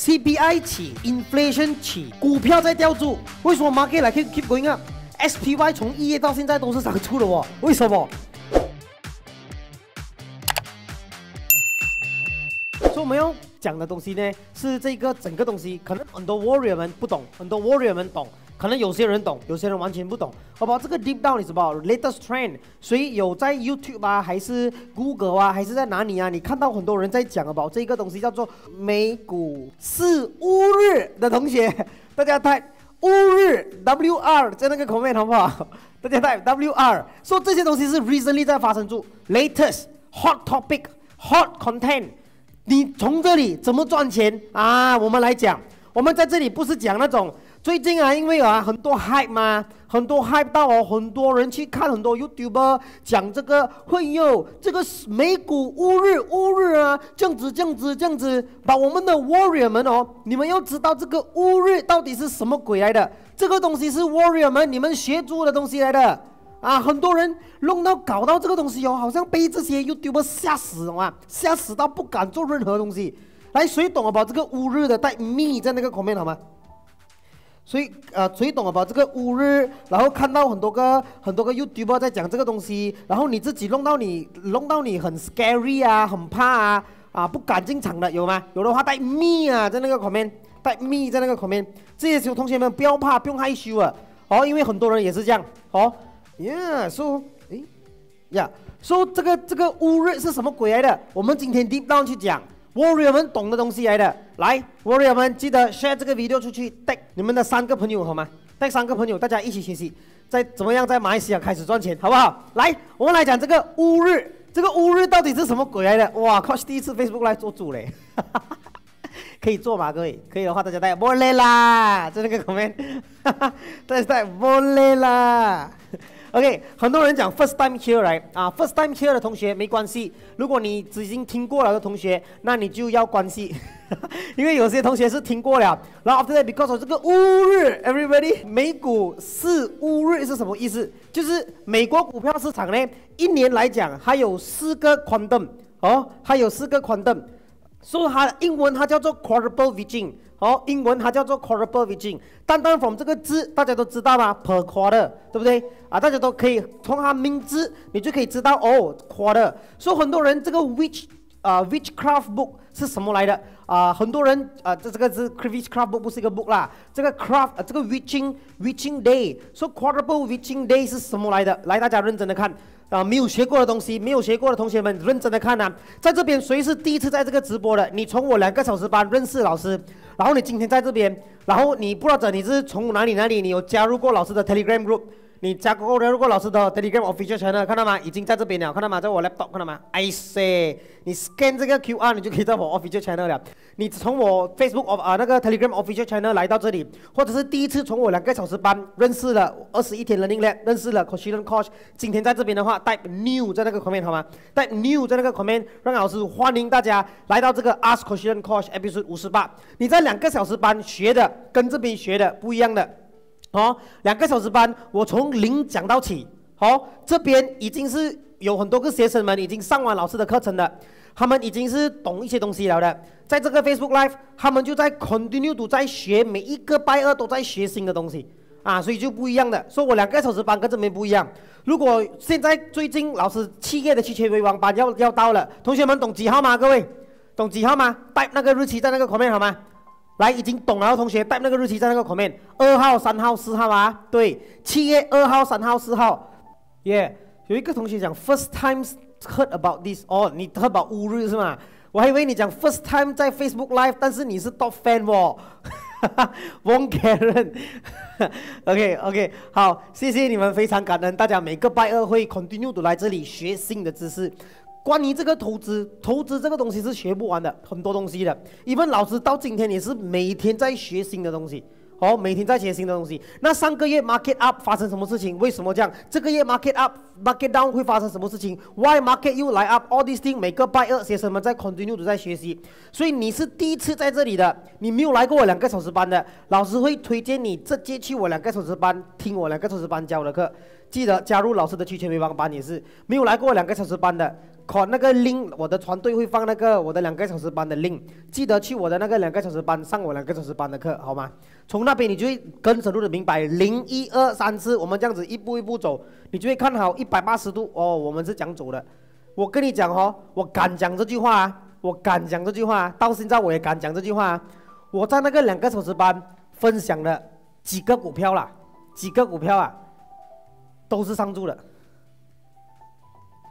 CPI 起，inflation 起，股票在吊住，为什么 market 来 keep keep going up？SPY 从一月到现在都是涨出的哦，为什么？所以我们要讲的东西呢，是这个整个东西，可能很多 warrior 们不懂，很多 warrior 们懂。可能有些人懂，有些人完全不懂，好不好？这个 deep down is about latest trend。所以有在 YouTube 啊，还是 Google 啊，还是在哪里啊？你看到很多人在讲 about 这个东西，叫做美股是乌日的同学，大家带乌日 W R 在那个 comment 好不好？大家带 W R，说这些东西是 recently 在发生住 latest hot topic hot content。你从这里怎么赚钱啊？我们来讲，我们在这里不是讲那种。最近啊，因为啊很多 hype 嘛，很多 hype 到哦，很多人去看很多 YouTuber 讲这个会有这个美股乌日乌日啊，这样子这样子这样子，把我们的 warrior 们哦，你们要知道这个乌日到底是什么鬼来的？这个东西是 warrior 们你们学做的东西来的啊！很多人弄到搞到这个东西哦，好像被这些 YouTuber 吓死啊，吓死到不敢做任何东西。来，谁懂啊？把这个乌日的带 me 在那个口面好吗？所以，呃，谁懂啊？把这个乌日，然后看到很多个很多个 YouTuber 在讲这个东西，然后你自己弄到你弄到你很 scary 啊，很怕啊，啊，不敢进场的有吗？有的话带 me 啊，在那个旁边带 me 在那个旁边这些小同学们不要怕，不用害羞啊，哦，因为很多人也是这样，哦，Yeah，so，诶，Yeah，so 这个这个乌日是什么鬼来的？我们今天 deep down 去讲。Warrior 们懂的东西来的，来，Warrior 们记得 share 这个 video 出去，带你们的三个朋友好吗？带三个朋友，大家一起学习，在怎么样在马来西亚开始赚钱，好不好？来，我们来讲这个乌日，这个乌日到底是什么鬼来的？哇，Coach 第一次 Facebook 来做主嘞，可以做吗？各位，可以的话大家带 Volley 啦，在那个 comment，大家带 Volley 啦。OK，很多人讲 first time here 来啊，first time here 的同学没关系。如果你已经听过了的同学，那你就要关系，因为有些同学是听过了。然后 after that because of 这个乌日，everybody，美股是乌日是什么意思？就是美国股票市场呢，一年来讲还有四个宽灯哦，还有四个宽灯，所以它英文它叫做 quadruple vision。哦，英文它叫做 quarter vision，单单从这个字大家都知道吧？per quarter，对不对？啊，大家都可以从它名字，你就可以知道哦，quarter。所以很多人这个 witch 啊，witchcraft book 是什么来的？啊，很多人啊，这这个是 witchcraft book 不是一个 book 啦，这个 craft 这个 witching witching day，说 quarter witching day 是什么来的？来，大家认真的看。啊，没有学过的东西，没有学过的同学们认真的看呐。在这边，谁是第一次在这个直播的？你从我两个小时班认识老师，然后你今天在这边，然后你不知道你是从哪里哪里，你有加入过老师的 Telegram group。你加过的，如果老师的 Telegram official channel 看到吗？已经在这边了，看到吗？在我 laptop 看到吗？I say，你 scan 这个 QR，你就可以在我 official channel 了。你从我 Facebook of 啊那个 Telegram official channel 来到这里，或者是第一次从我两个小时班认识了二十一天 learning 认识了 Coaching Coach，今天在这边的话，type new 在那个 comment 好吗？type new 在那个 comment，让老师欢迎大家来到这个 Ask Coaching Coach episode 五十八。你在两个小时班学的跟这边学的不一样的。哦，两个小时班，我从零讲到起。好，这边已经是有很多个学生们已经上完老师的课程了，他们已经是懂一些东西了的。在这个 Facebook Live，他们就在 continue 都在学，每一个拜二都在学新的东西啊，所以就不一样的。说我两个小时班跟这边不一样。如果现在最近老师七月的七千微王班要要到了，同学们懂几号吗？各位，懂几号吗？带那个日期在那个旁边好吗？来，已经懂了的同学带那个日期在那个口面，二号、三号、四号啊，对，七月二号、三号、四号，耶，有一个同学讲 first time heard about this，哦，你 heard about 乌日是吗？我还以为你讲 first time 在 Facebook live，但是你是 top fan 哦，哈哈，won't Karen，OK OK，好，谢谢你们，非常感恩。大家每个拜二会 continue 都来这里学新的知识。关于这个投资，投资这个东西是学不完的，很多东西的。一份老师到今天也是每天在学新的东西，哦，每天在学新的东西。那上个月 market up 发生什么事情？为什么这样？这个月 market up market down 会发生什么事情？Why market you 来 up？All these things 每个拜二学生们在 continue 都在学习。所以你是第一次在这里的，你没有来过我两个小时班的，老师会推荐你直接去我两个小时班听我两个小时班教的课。记得加入老师的期权微帮班也是，没有来过两个小时班的。考那个 link，我的团队会放那个我的两个小时班的 link，记得去我的那个两个小时班上我两个小时班的课，好吗？从那边你就会更深入的明白零一二三四，我们这样子一步一步走，你就会看好一百八十度哦，我们是讲走的。我跟你讲哦，我敢讲这句话啊，我敢讲这句话，到现在我也敢讲这句话啊。我在那个两个小时班分享了几个股票啦，几个股票啊，都是上注的。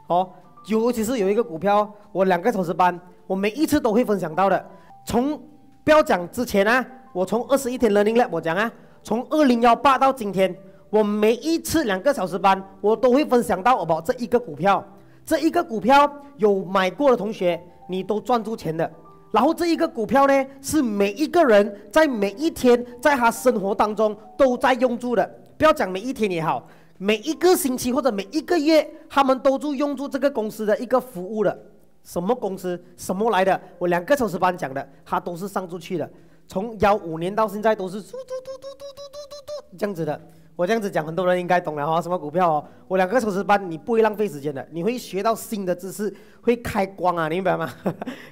哦，尤其是有一个股票，我两个小时班，我每一次都会分享到的。从不要讲之前啊，我从二十一天 learning lab 我讲啊，从二零幺八到今天，我每一次两个小时班，我都会分享到我这一个股票。这一个股票有买过的同学，你都赚住钱的。然后这一个股票呢，是每一个人在每一天在他生活当中都在用住的。不要讲每一天也好，每一个星期或者每一个月，他们都住用住这个公司的一个服务的。什么公司？什么来的？我两个小时班讲的，他都是上出去的。从幺五年到现在都是嘟嘟嘟嘟嘟嘟嘟嘟嘟这样子的。我这样子讲，很多人应该懂了哈。什么股票哦？我两个小时班，你不会浪费时间的，你会学到新的知识，会开光啊，你明白吗？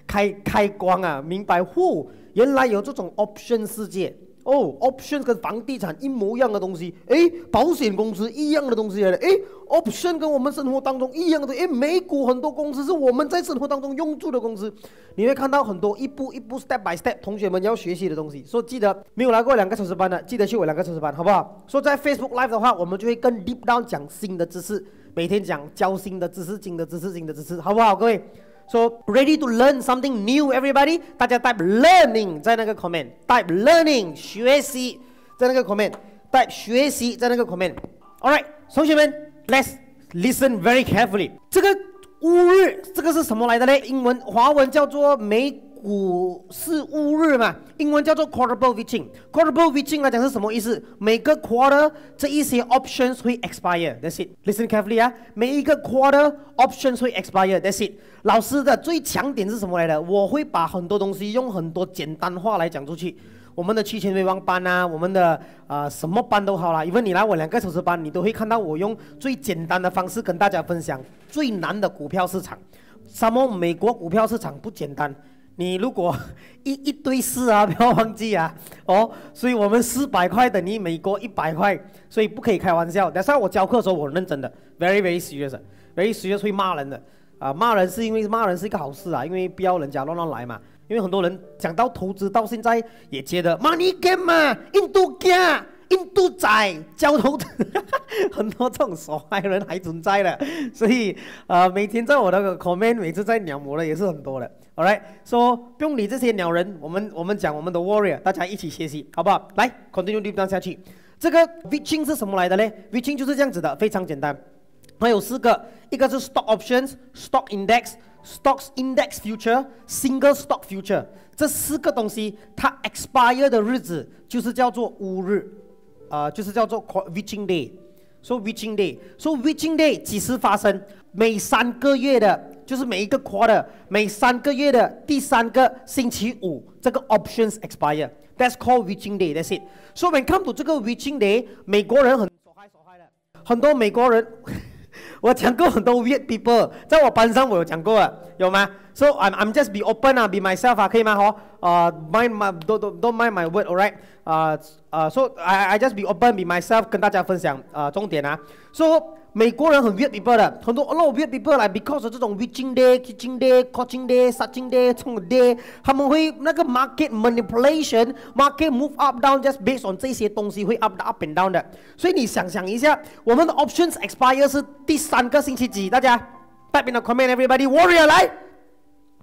开开光啊，明白？嚯，原来有这种 option 世界。哦，option 跟房地产一模一样的东西，哎，保险公司一样的东西来的，哎，option 跟我们生活当中一样的，哎，美股很多公司是我们在生活当中用住的公司，你会看到很多一步一步 step by step，同学们要学习的东西。说记得没有来过两个小时班的，记得去我两个小时班，好不好？说在 Facebook Live 的话，我们就会更 deep down 讲新的知识，每天讲教新的知识、新的知识、新的知识，好不好，各位？So ready to learn something new, everybody？大家 type learning 在那个 comment，type learning 学习在那个 comment，type 学习在那个 comment。All right，同学们，let's listen very carefully。这个乌日，这个是什么来的嘞？英文、华文叫做梅。五四乌日嘛，英文叫做 quarterable witching。quarterable witching 来讲是什么意思？每个 quarter 这一些 options 会 expire。That's it. Listen carefully 啊，每一个 quarter options 会 expire。That's it. 老师的最强点是什么来的？我会把很多东西用很多简单话来讲出去。我们的期权微望班啊，我们的啊什么班都好啦，因为你来我两个小时班，你都会看到我用最简单的方式跟大家分享最难的股票市场。什么美国股票市场不简单？你如果一一堆四啊，不要忘记啊，哦，所以我们四百块等于美国一百块，所以不可以开玩笑。但是我教课的时候我认真的，very very serious，very serious 会骂人的啊，骂人是因为骂人是一个好事啊，因为不要人家乱乱来嘛。因为很多人讲到投资到现在也觉得 money game 嘛，印度 game。印度仔交通，很多这种傻害人还存在的，所以呃，每天在我的 comment，每次在鸟我的也是很多的。Alright，说不用理这些鸟人，我们我们讲我们的 warrior，大家一起学习，好不好？来，continue deep down 下去。这个 witching 是什么来的呢？witching 就是这样子的，非常简单。它有四个，一个是 stock options，stock index，stocks index future，single stock future。这四个东西它 expire 的日子就是叫做乌日。啊，就是叫做 witching day，说 witching day，说 witching day 几时发生？每三个月的，就是每一个 quarter，每三个月的第三个星期五，这个 options expire。That's called witching day. That's it. So when come to 这个 witching day，美国人很所害所害的，很多美国人，我讲过很多 weird people，在我班上我有讲过啊，有吗？So I'm I'm just be open 啊，be myself 啊，可以吗？好，啊，mind my don't don't mind my word，alright？啊啊，so I I just be open be myself，跟大家分享啊重点啊。So 美国人很 weird people 的，很多 a lot of weird people 来，because 这种 witching day、kitching day、coaching day、suching day 这种 day，他们会那个 market manipulation，market move up down just based on 这些东西会 up up and down 的。所以你想想一下，我们的 options expire 是第三个星期几？大家 type in the comment everybody warrior 来。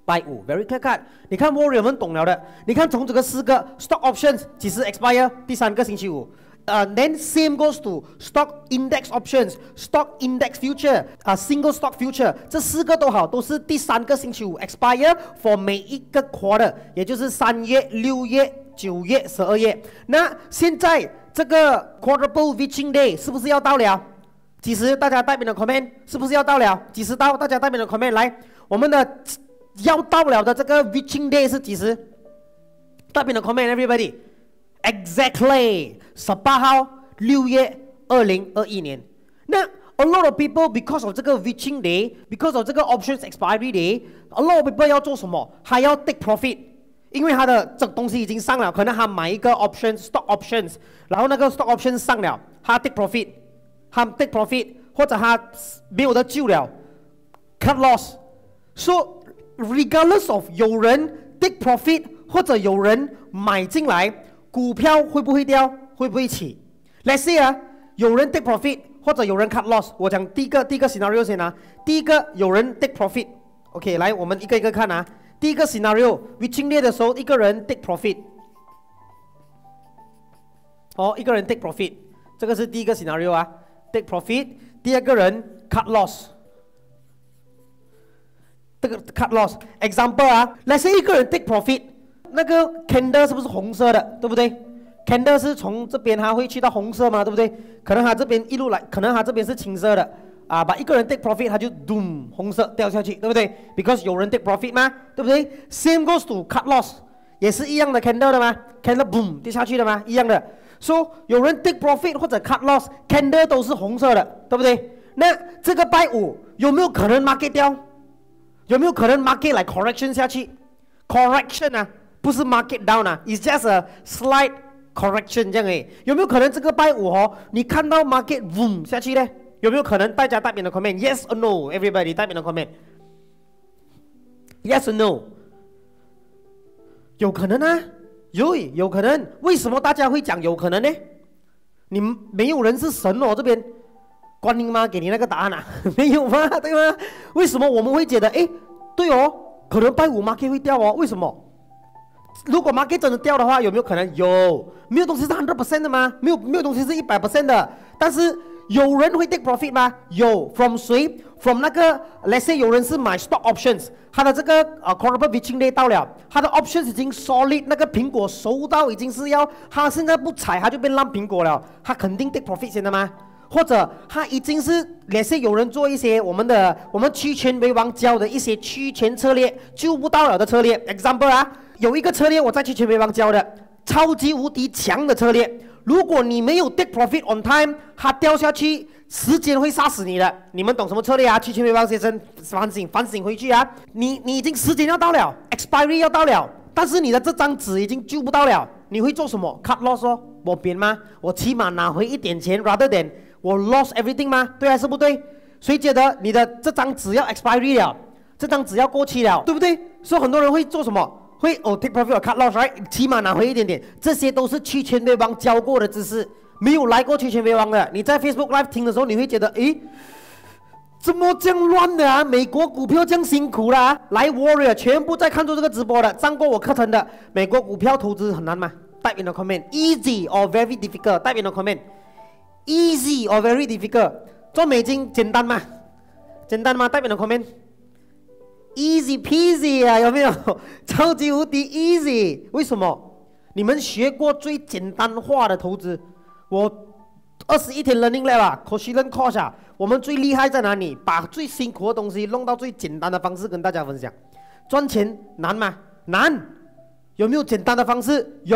拜五，very clear cut。你看 Warrior 们懂了的。你看从这个四个 stock options 几时 expire？第三个星期五。呃，then same goes to stock index options，stock index future，啊，single stock future，这四个都好，都是第三个星期五 expire for 每一个 quarter，也就是三月、六月、九月、十二月。那现在这个 quarterable witching day 是不是要到了？几时？大家代表的 comment 是不是要到了？几时到？大家代表的 comment 来，我们的。要到了的这个 witching day 是几时？大屏的 comment everybody，exactly 十八号六月二零二一年。那 a lot of people because of 这个 reaching day，because of 这个 options expiry day，a lot of people 要做什么？还要 take profit，因为他的这东西已经上了，可能他买一个 option stock options，然后那个 stock options 上了，他 take profit，他 take profit，或者他没有得救了，cut loss。So regardless of 有人 take profit 或者有人买进来，股票会不会掉？会不会起？Let's say 啊，有人 take profit 或者有人 cut loss。我讲第一个第一个 scenario 先啊，第一个有人 take profit。OK，来我们一个一个看啊。第一个 scenario，reaching 列的时候，一个人 take profit。哦，一个人 take profit，这个是第一个 scenario 啊，take profit。第二个人 cut loss。这个 cut loss，example 啊，let's say 一个人 take profit，那个 candle 是不是红色的，对不对？candle 是从这边它会去到红色嘛，对不对？可能它这边一路来，可能它这边是青色的，啊，把一个人 take profit，它就 doom 红色掉下去，对不对？Because 有人 take profit 吗？对不对？Same goes to cut loss，也是一样的 candle 的吗？candle boom 掉下去的吗？一样的。So 有人 take profit 或者 cut loss，candle 都是红色的，对不对？那这个拜五有没有可能 market 掉？有没有可能 market 来 correction 下去？correction 啊，不是 market down 啊，is just a slight correction 这样诶。有没有可能这个拜五哦，你看到 market boom 下去呢？有没有可能？大家代表的 comment，yes or no？Everybody 代表的 comment，yes or no？有可能啊，有有可能。为什么大家会讲有可能呢？你们没有人是神哦，这边。观音妈给你那个答案啊？没有吗？对吗？为什么我们会觉得，哎，对哦，可能拜五 market 会掉哦？为什么？如果 market 真的掉的话，有没有可能？有，没有东西是 hundred percent 的吗？没有，没有东西是一百 percent 的。但是有人会 take profit 吗？有，from 谁？from 那个，let's say 有人是买 stock options，他的这个呃 c o r r p o r a t i o n day 到了，他的 options 已经 solid，那个苹果收到已经是要，他现在不踩，他就变烂苹果了，他肯定 take profit 先的吗？或者他已经是也是有人做一些我们的我们期权为王教的一些期权策略救不到了的策略，example 啊，有一个策略我在期权为王教的超级无敌强的策略，如果你没有 take profit on time，它掉下去，时间会杀死你的。你们懂什么策略啊？期权为王先生反省反省回去啊！你你已经时间要到了，expiry 要到了，但是你的这张纸已经救不到了，你会做什么？cut loss，我变吗？我起码拿回一点钱，rather than 我 lost everything 吗？对还是不对？谁觉得你的这张纸要 expiry 了？这张纸要过期了，对不对？所以很多人会做什么？会哦 take profit or cut loss，right？起码拿回一点点。这些都是期权微王教过的知识。没有来过期权微王的，你在 Facebook Live 听的时候，你会觉得，诶，怎么这样乱的啊？美国股票这样辛苦啦！来 Warrior 全部在看住这个直播的，上过我课程的，美国股票投资很难吗？Type in the comment，easy or very difficult？Type in the comment。Easy or very difficult？做美金简单吗？简单吗？代表的 Easy peasy 啊，有没有？超级无敌 easy？为什么？你们学过最简单化的投资？我二十一天 learning lab 啊 c o s h i learn course 啊，我们最厉害在哪里？把最辛苦的东西弄到最简单的方式跟大家分享。赚钱难吗？难。有没有简单的方式？有。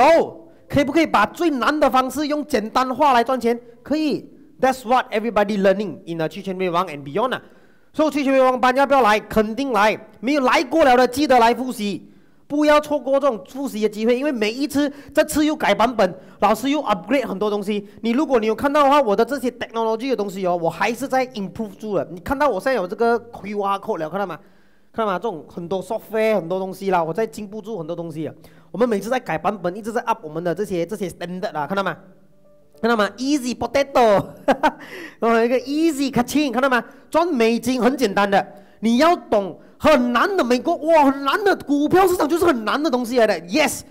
可不可以把最难的方式用简单化来赚钱？可以，That's what everybody learning in the 期权微王 and beyond。所以期权微王班要不要来？肯定来。没有来过了的，记得来复习，不要错过这种复习的机会。因为每一次这次又改版本，老师又 upgrade 很多东西。你如果你有看到的话，我的这些 technology 的东西哦，我还是在 improve 住了。你看到我现在有这个 QR code 了，看到吗？看到吗？这种很多 software 很多东西啦，我在进步住很多东西啊。我们每次在改版本，一直在 up 我们的这些这些 standard 啊，看到吗？看到吗？Easy potato，哦，一个 easy catching，看到吗？赚美金很简单的，你要懂很难的美国哇，很难的股票市场就是很难的东西来的，yes。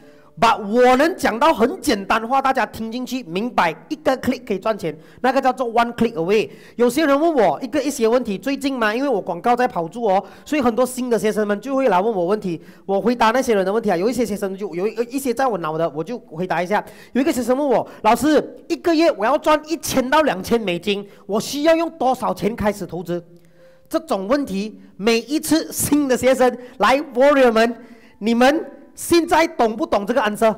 把我能讲到很简单的话，大家听进去明白，一个 click 可以赚钱，那个叫做 one click away。有些人问我一个一些问题，最近嘛，因为我广告在跑住哦，所以很多新的学生们就会来问我问题，我回答那些人的问题啊。有一些学生就有一一些在我脑的，我就回答一下。有一个学生问我，老师，一个月我要赚一千到两千美金，我需要用多少钱开始投资？这种问题，每一次新的学生来，warrior 们，你们。现在懂不懂这个 answer？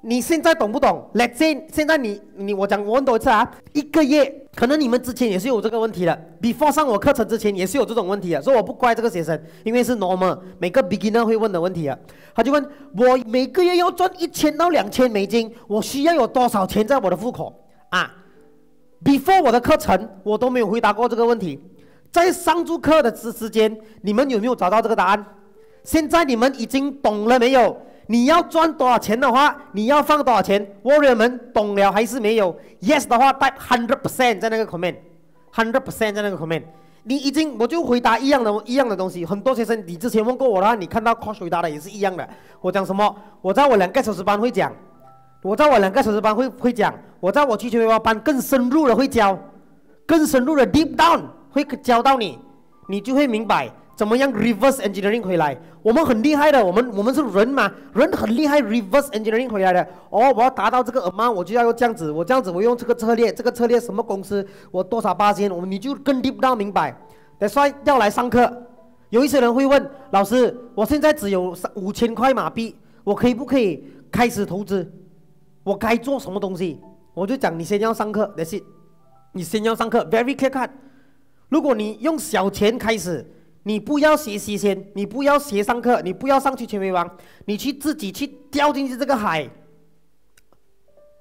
你现在懂不懂？Let's say 现在你你我讲我问多一次啊，一个月可能你们之前也是有这个问题的，before 上我课程之前也是有这种问题的，所以我不怪这个学生，因为是 normal，每个 beginner 会问的问题啊。他就问我每个月要赚一千到两千美金，我需要有多少钱在我的户口啊？Before 我的课程我都没有回答过这个问题，在上住课的时时间，你们有没有找到这个答案？现在你们已经懂了没有？你要赚多少钱的话，你要放多少钱？Warrior 们懂了还是没有？Yes 的话带 hundred percent 在那个 comment，hundred percent 在那个 comment。你已经我就回答一样的一样的东西。很多学生你之前问过我的话，你看到 cos 回答的也是一样的。我讲什么？我在我两个小时班会讲，我在我两个小时班会会讲，我在我去学员班更深入的会教，更深入的 deep down 会教到你，你就会明白。怎么样 reverse engineering 回来？我们很厉害的，我们我们是人嘛，人很厉害 reverse engineering 回来的。哦，我要达到这个 amount，我就要用这样子，我这样子，我用这个策略，这个策略什么公司，我多少八千，我们你就更 deep 到明白。得说要来上课，有一些人会问老师，我现在只有五千块马币，我可以不可以开始投资？我该做什么东西？我就讲你先要上课得先你先要上课，very clear cut。如果你用小钱开始。你不要学习先，你不要学上课，你不要上去全威王，你去自己去掉进去这个海。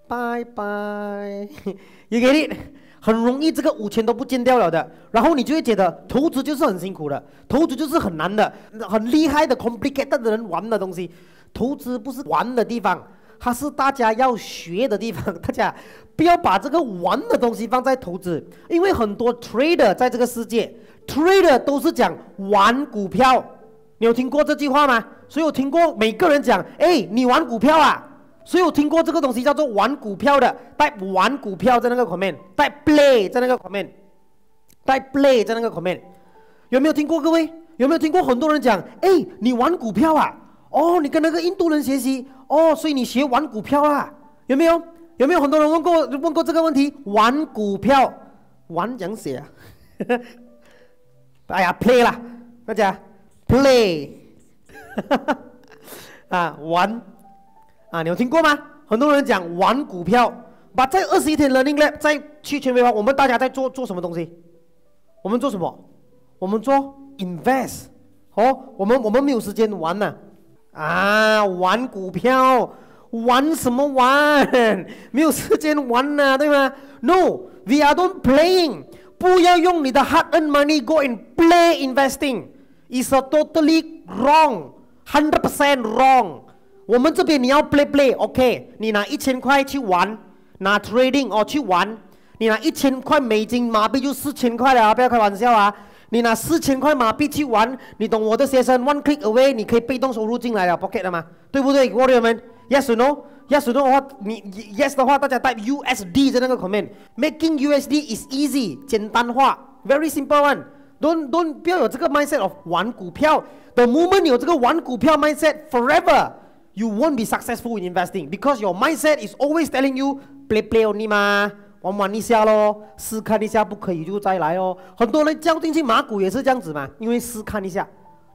拜拜，也给你很容易这个五千都不见掉了的，然后你就会觉得投资就是很辛苦的，投资就是很难的，很厉害的 complicated 的人玩的东西，投资不是玩的地方，它是大家要学的地方，大家不要把这个玩的东西放在投资，因为很多 trader 在这个世界。Trader 都是讲玩股票，你有听过这句话吗？所以我听过每个人讲，哎，你玩股票啊？所以我听过这个东西叫做玩股票的，带玩股票在那个 comment，带 play 在那个 comment，带 play 在那个 comment，有没有听过各位？有没有听过很多人讲，哎，你玩股票啊？哦，你跟那个印度人学习，哦，所以你学玩股票啊？有没有？有没有很多人问过问过这个问题？玩股票，玩讲写啊？哎呀，play 啦，大家 play，啊玩，啊你有听过吗？很多人讲玩股票，把在二十一天 learning lab 在去全美华，我们大家在做做什么东西？我们做什么？我们做 invest，哦，我们我们没有时间玩呢，啊玩股票，玩什么玩？没有时间玩呢，对吗？No，we are not playing。不要用你的 hard-earned money go and play investing. It's a totally wrong, hundred percent wrong. 我们这边你要 play play, OK？你拿一千块去玩，拿 trading 哦去玩，你拿一千块美金马币就四千块了啊！不要开玩笑啊！你拿四千块马币去玩，你懂我的学生 one click away，你可以被动收入进来了 pocket 了吗？对不对，warrior 们？Yes or no? no？Yes 的话，你 Yes 的话，大家带 USD 在那个 comment。Making USD is easy，简单化，very simple one。Don't don't 不要有这个 mindset of 玩股票。The moment 有这个玩股票 mindset，forever you won't be successful in investing because your mindset is always telling you play play only 嘛，玩玩一下咯，试看一下不可以就再来哦。很多人交进去马股也是这样子嘛，因为试看一下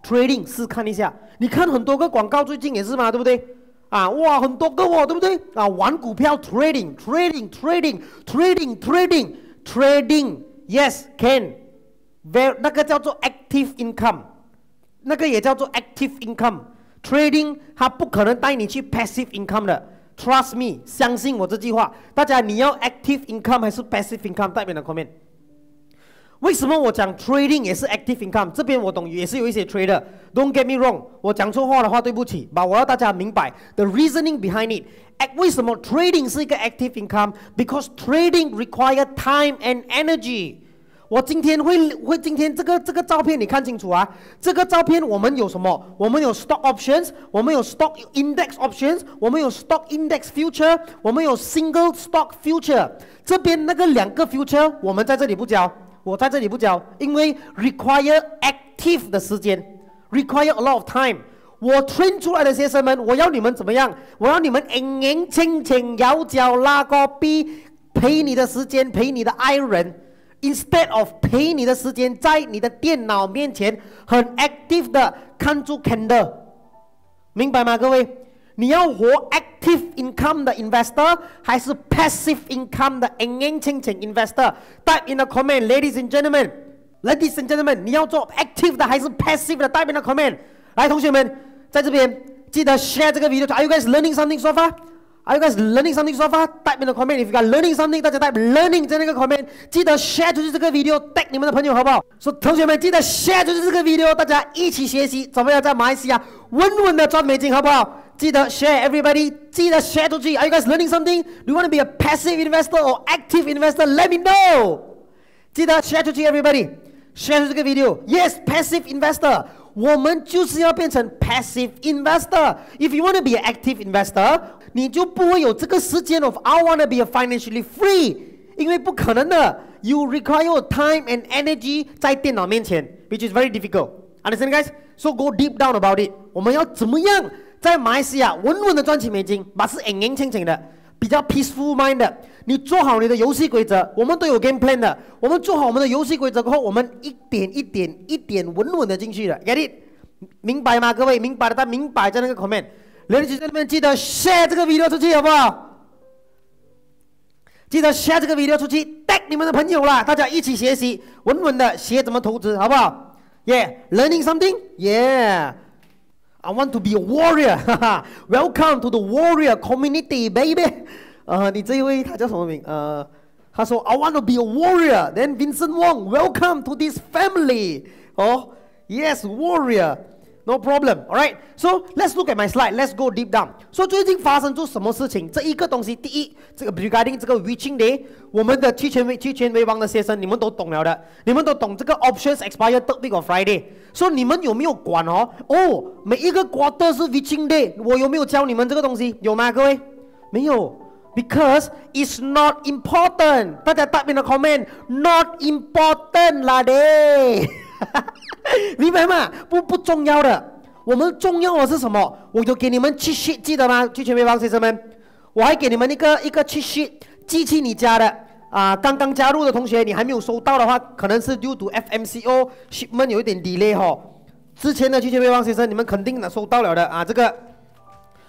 ，trading 试看一下。你看很多个广告最近也是嘛，对不对？啊，哇，很多个哦，对不对？啊，玩股票 trading，trading，trading，trading，trading，trading，yes，can，very 那个叫做 active income，那个也叫做 active income，trading 它不可能带你去 passive income 的，trust me，相信我这句话。大家你要 active income 还是 passive income？代表的 comment。为什么我讲 trading 也是 active income？这边我懂，也是有一些 trader。Don't get me wrong，我讲错话的话，对不起。把我要大家明白 the reasoning behind it。为什么 trading 是一个 active income？Because trading require time and energy。我今天会会今天这个这个照片你看清楚啊？这个照片我们有什么？我们有 stock options，我们有 stock index options，我们有 stock index future，我们有 single stock future。这边那个两个 future 我们在这里不教。我在这里不教，因为 require active 的时间，require a lot of time。我 train 出来的学生们，我要你们怎么样？我要你们年年轻轻摇脚拉个逼，陪你的时间，陪你的爱人，instead of 陪你的时间在你的电脑面前很 active 的看住 candle，明白吗，各位？你要活 active income 的 investor 还是 passive income 的 engaging investor？Type in the comment, ladies and gentlemen. Ladies and gentlemen，你要做 active 的还是 passive 的？Type in the comment。来，同学们，在这边记得 share 这个 video。Are you guys learning something so far? Are you guys learning something so far? Type in the comment if you are learning something，大家 type learning 在那个 comment，记得 share 出去这个 video，tag 你们的朋友好不好？说同学们记得 share 出去这个 video，大家一起学习，怎么样在马来西亚稳稳的赚美金，好不好？记得 share everybody，记得 share 出去。Are you guys learning something? Do you want to be a passive investor or active investor? Let me know。记得 share 出去，everybody，share 这个 video。Yes，passive investor。我们就是要变成 passive investor。If you want to be an active investor，你就不会有这个时间 of I want to be a financially free，因为不可能的。You require time and energy 在电脑面前，which is very difficult. Understand, guys? So go deep down about it. 我们要怎么样 在马来西亚稳稳的赚取美金，把是安安清清的，比较 peaceful mind 的。你做好你的游戏规则，我们都有 game plan 的。我们做好我们的游戏规则过后，我们一点一点、一点稳稳的进去了。Get it？明白吗？各位明白的，他明白在那个 comment。Ladies and gentlemen，记得 share 这个 video 出去，好不好？记得 share 这个 video 出去，带你们的朋友啦，大家一起学习，稳稳的学怎么投资，好不好？Yeah，learning something？Yeah。I want to be a warrior. Welcome to the warrior community, baby. 呃，你这一位他叫什么名？呃，他说 I want to be a warrior. Then Vincent Wong, welcome to this family. Oh, yes, warrior. No problem. All right. So let's look at my slide. Let's go deep down. So 最近发生出什么事情？这一个东西，第一，这个 regarding 这个 Witching Day，我们的期权为期权为王的学生，你们都懂了的，你们都懂这个 options expire third week of Friday。所以你们有没有管哦？哦，每一个 quarter 是 Witching Day，我有没有教你们这个东西？有吗？各位？没有。Because it's not important. 大家 type in the comment. Not important 啦的。 明白吗？不不重要的，我们重要的是什么？我就给你们 cheat sheet，记得吗？去全面帮学生们，我还给你们一个一个 cheat sheet，寄去你家的啊。刚刚加入的同学，你还没有收到的话，可能是 due to FMCO shipment 有一点 delay 哈。之前的去全面帮学生，你们肯定能收到了的啊。这个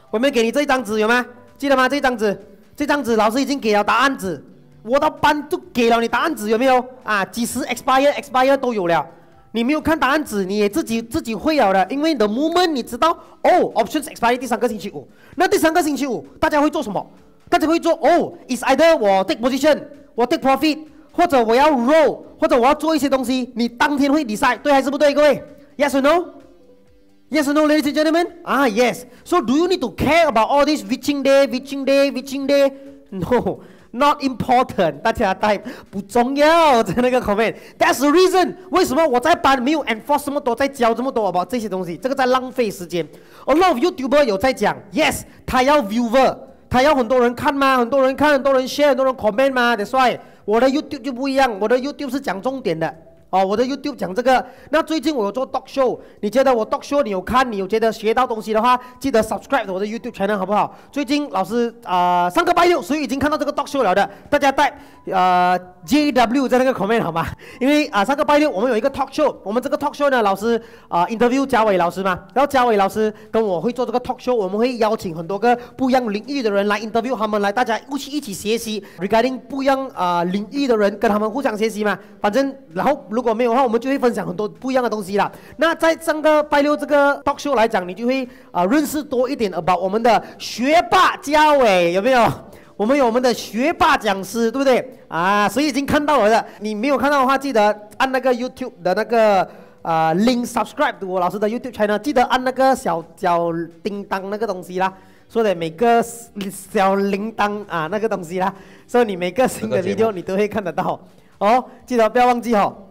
我们给你这一张纸有吗？记得吗？这一张纸，这张纸老师已经给了答案纸，我到班就给了你答案纸有没有？啊，几时 expire expire 都有了。你没有看答案纸，你也自己自己会了的，因为 the moment 你知道哦，options expiry 第三个星期五，那第三个星期五大家会做什么？大家会做哦，is either 我 take position，我 take profit，或者我要 roll，或者我要做一些东西，你当天会 decide 对还是不对？各位，yes or no？Yes or no, ladies and gentlemen? Ah, yes. So do you need to care about all this witching day, witching day, witching day? No. Not important，大家带不重要在那个 comment。That's the reason，为什么我在班没有 enforce 这么多，在教这么多好不好这些东西，这个在浪费时间。A lot of YouTuber 有在讲，Yes，他要 viewer，他要很多人看吗？很多人看，很多人 share，很多人 comment 吗？That's why 我的 YouTube 就不一样，我的 YouTube 是讲重点的。哦，我的 YouTube 讲这个。那最近我有做 Talk Show，你觉得我 Talk Show 你有看，你有觉得学到东西的话，记得 Subscribe 我的 YouTube channel 好不好？最近老师啊，上个拜六所以已经看到这个 Talk Show 了的？大家带呃 JW 在那个 comment 好吗？因为啊，上个拜六我们有一个 Talk Show，我们这个 Talk Show 呢，老师啊 Interview 嘉伟老师嘛，然后嘉伟老师跟我会做这个 Talk Show，我们会邀请很多个不一样领域的人来 Interview 他们，来大家一起一起学习 Regarding 不一样啊领域的人跟他们互相学习嘛。反正然后如果没有的话，我们就会。分享很多不一样的东西啦。那在上个拜六这个 talk show 来讲，你就会啊认识多一点 about 我们的学霸嘉伟有没有？我们有我们的学霸讲师，对不对？啊，所以已经看到了的？你没有看到的话，记得按那个 YouTube 的那个啊 link subscribe 我老师的 YouTube channel，记得按那个小小叮当那个东西啦，说的每个小铃铛啊那个东西啦，所以你每个新的 video 你都会看得到哦，记得不要忘记哦。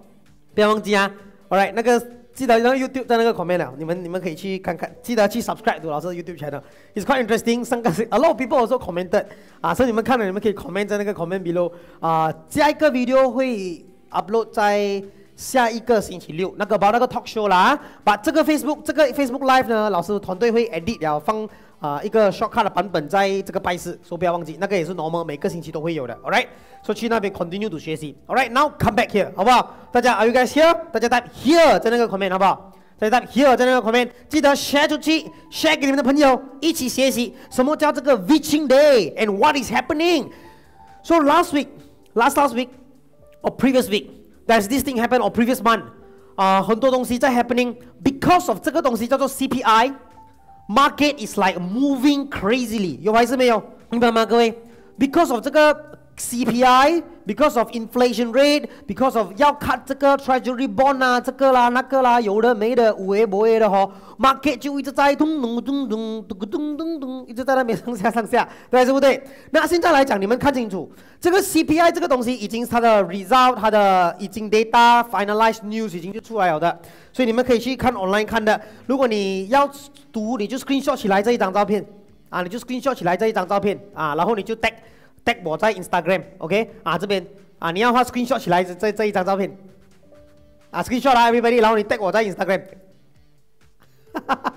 不要忘记啊，All right，那个记得那个 YouTube 在那个 comment 了，你们你们可以去看看，记得去 subscribe to 老师的 YouTube channel，It's quite interesting。上个 a lot of people also commented 啊，所以你们看了，你们可以 comment 在那个 comment below 啊，下一个 video 会 upload 在下一个星期六，那个把那个 talk show 啦，把这个 Facebook 这个 Facebook live 呢，老师团队会 edit 了放。啊，一个 shortcut 的版本在这个拜师，所以不要忘记，那个也是 normal，每个星期都会有的，all right？所以去那边 continue to 学习，all right？Now come back here，好不好？大家 are you guys here？大家 type here 在那个 comment 好不好？在在 here 在那个 comment，记得 share 出去，share 给你们的朋友一起学习什么叫这个 Witching Day and what is happening. So last week, last last week or previous week, there's this thing happened or previous month. 啊、很多东西在 happening because of 这个东西叫做 CPI。Market is like moving crazily，有还是没有？明白吗，各位？Because of 这个 CPI because of inflation rate because of 要 cut 这个 treasury bond 啊，这个啦那个啦，有的没的，无为不为的哈，market 就一直在咚咚咚咚咚咚咚咚，一直在那边上下上下，对是不对？那现在来讲，你们看清楚，这个 CPI 这个东西已经它的 result，它的已经 data finalized news 已经就出来了的，所以你们可以去看 online 看的。如果你要读，你就 screenshot 起来这一张照片啊，你就 screenshot 起来这一张照片啊，然后你就 tag。Tag 我在 Instagram，OK 啊这边啊你要画 screenshot 起来这这一张照片啊 screenshot 啦 everybody，然后你 tag 我在 Instagram，哈哈哈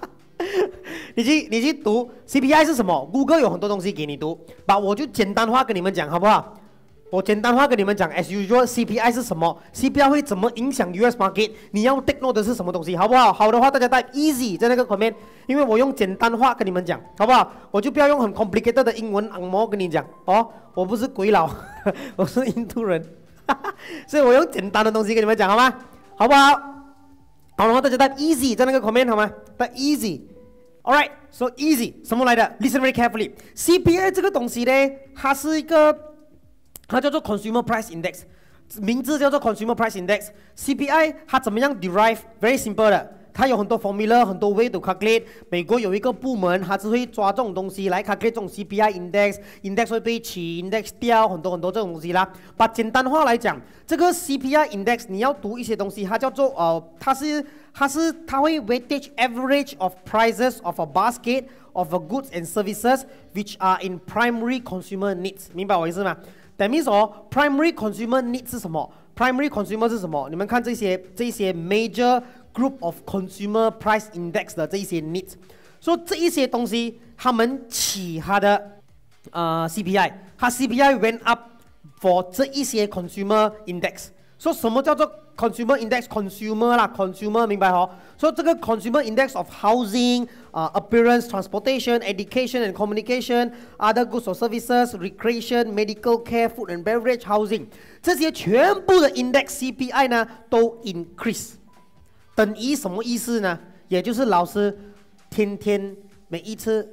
你去你去读 CPI 是什么？Google 有很多东西给你读，把我就简单化跟你们讲好不好？我简单化跟你们讲，as usual，CPI 是什么？CPI 会怎么影响 US market？你要 take note 的是什么东西，好不好？好的话，大家带 easy 在那个 comment，，因为我用简单话跟你们讲，好不好？我就不要用很 complicated 的英文按摩跟你讲哦，我不是鬼佬，我是印度人，所以我用简单的东西跟你们讲，好吗？好不好？好的话，大家带 easy 在那个 comment 好吗？带 easy，all right，so easy 什么来的？Listen very carefully，CPI 这个东西呢，它是一个。它叫做 Consumer Price Index，名字叫做 Consumer Price Index。CPI 它怎么样 derive？Very simple 的，它有很多 formula，很多 way to calculate。美国有一个部门，它只会抓这种东西来 calculate 这种 CPI index，index 会被起，index 掉，很多很多这种东西啦。把简单话来讲，这个 CPI index 你要读一些东西，它叫做呃，它是它是它会 weightage average of prices of a basket of a goods and services which are in primary consumer needs，明白我意思吗？That means 哦，primary consumer need 是什么？primary consumer 是什么？你们看这些这些 major group of consumer price index 的这一些 needs，说这一些东西，他们起他的呃 CPI，它 CPI went up for 这一些 consumer index。说什么叫做 consumer index？consumer 啦，consumer 明白哦？说这个 consumer index of housing。uh, appearance, transportation, education and communication, other goods or services, recreation, medical care, food and beverage, housing，这些全部的 index CPI 呢都 increase，等于什么意思呢？也就是老师天天每一次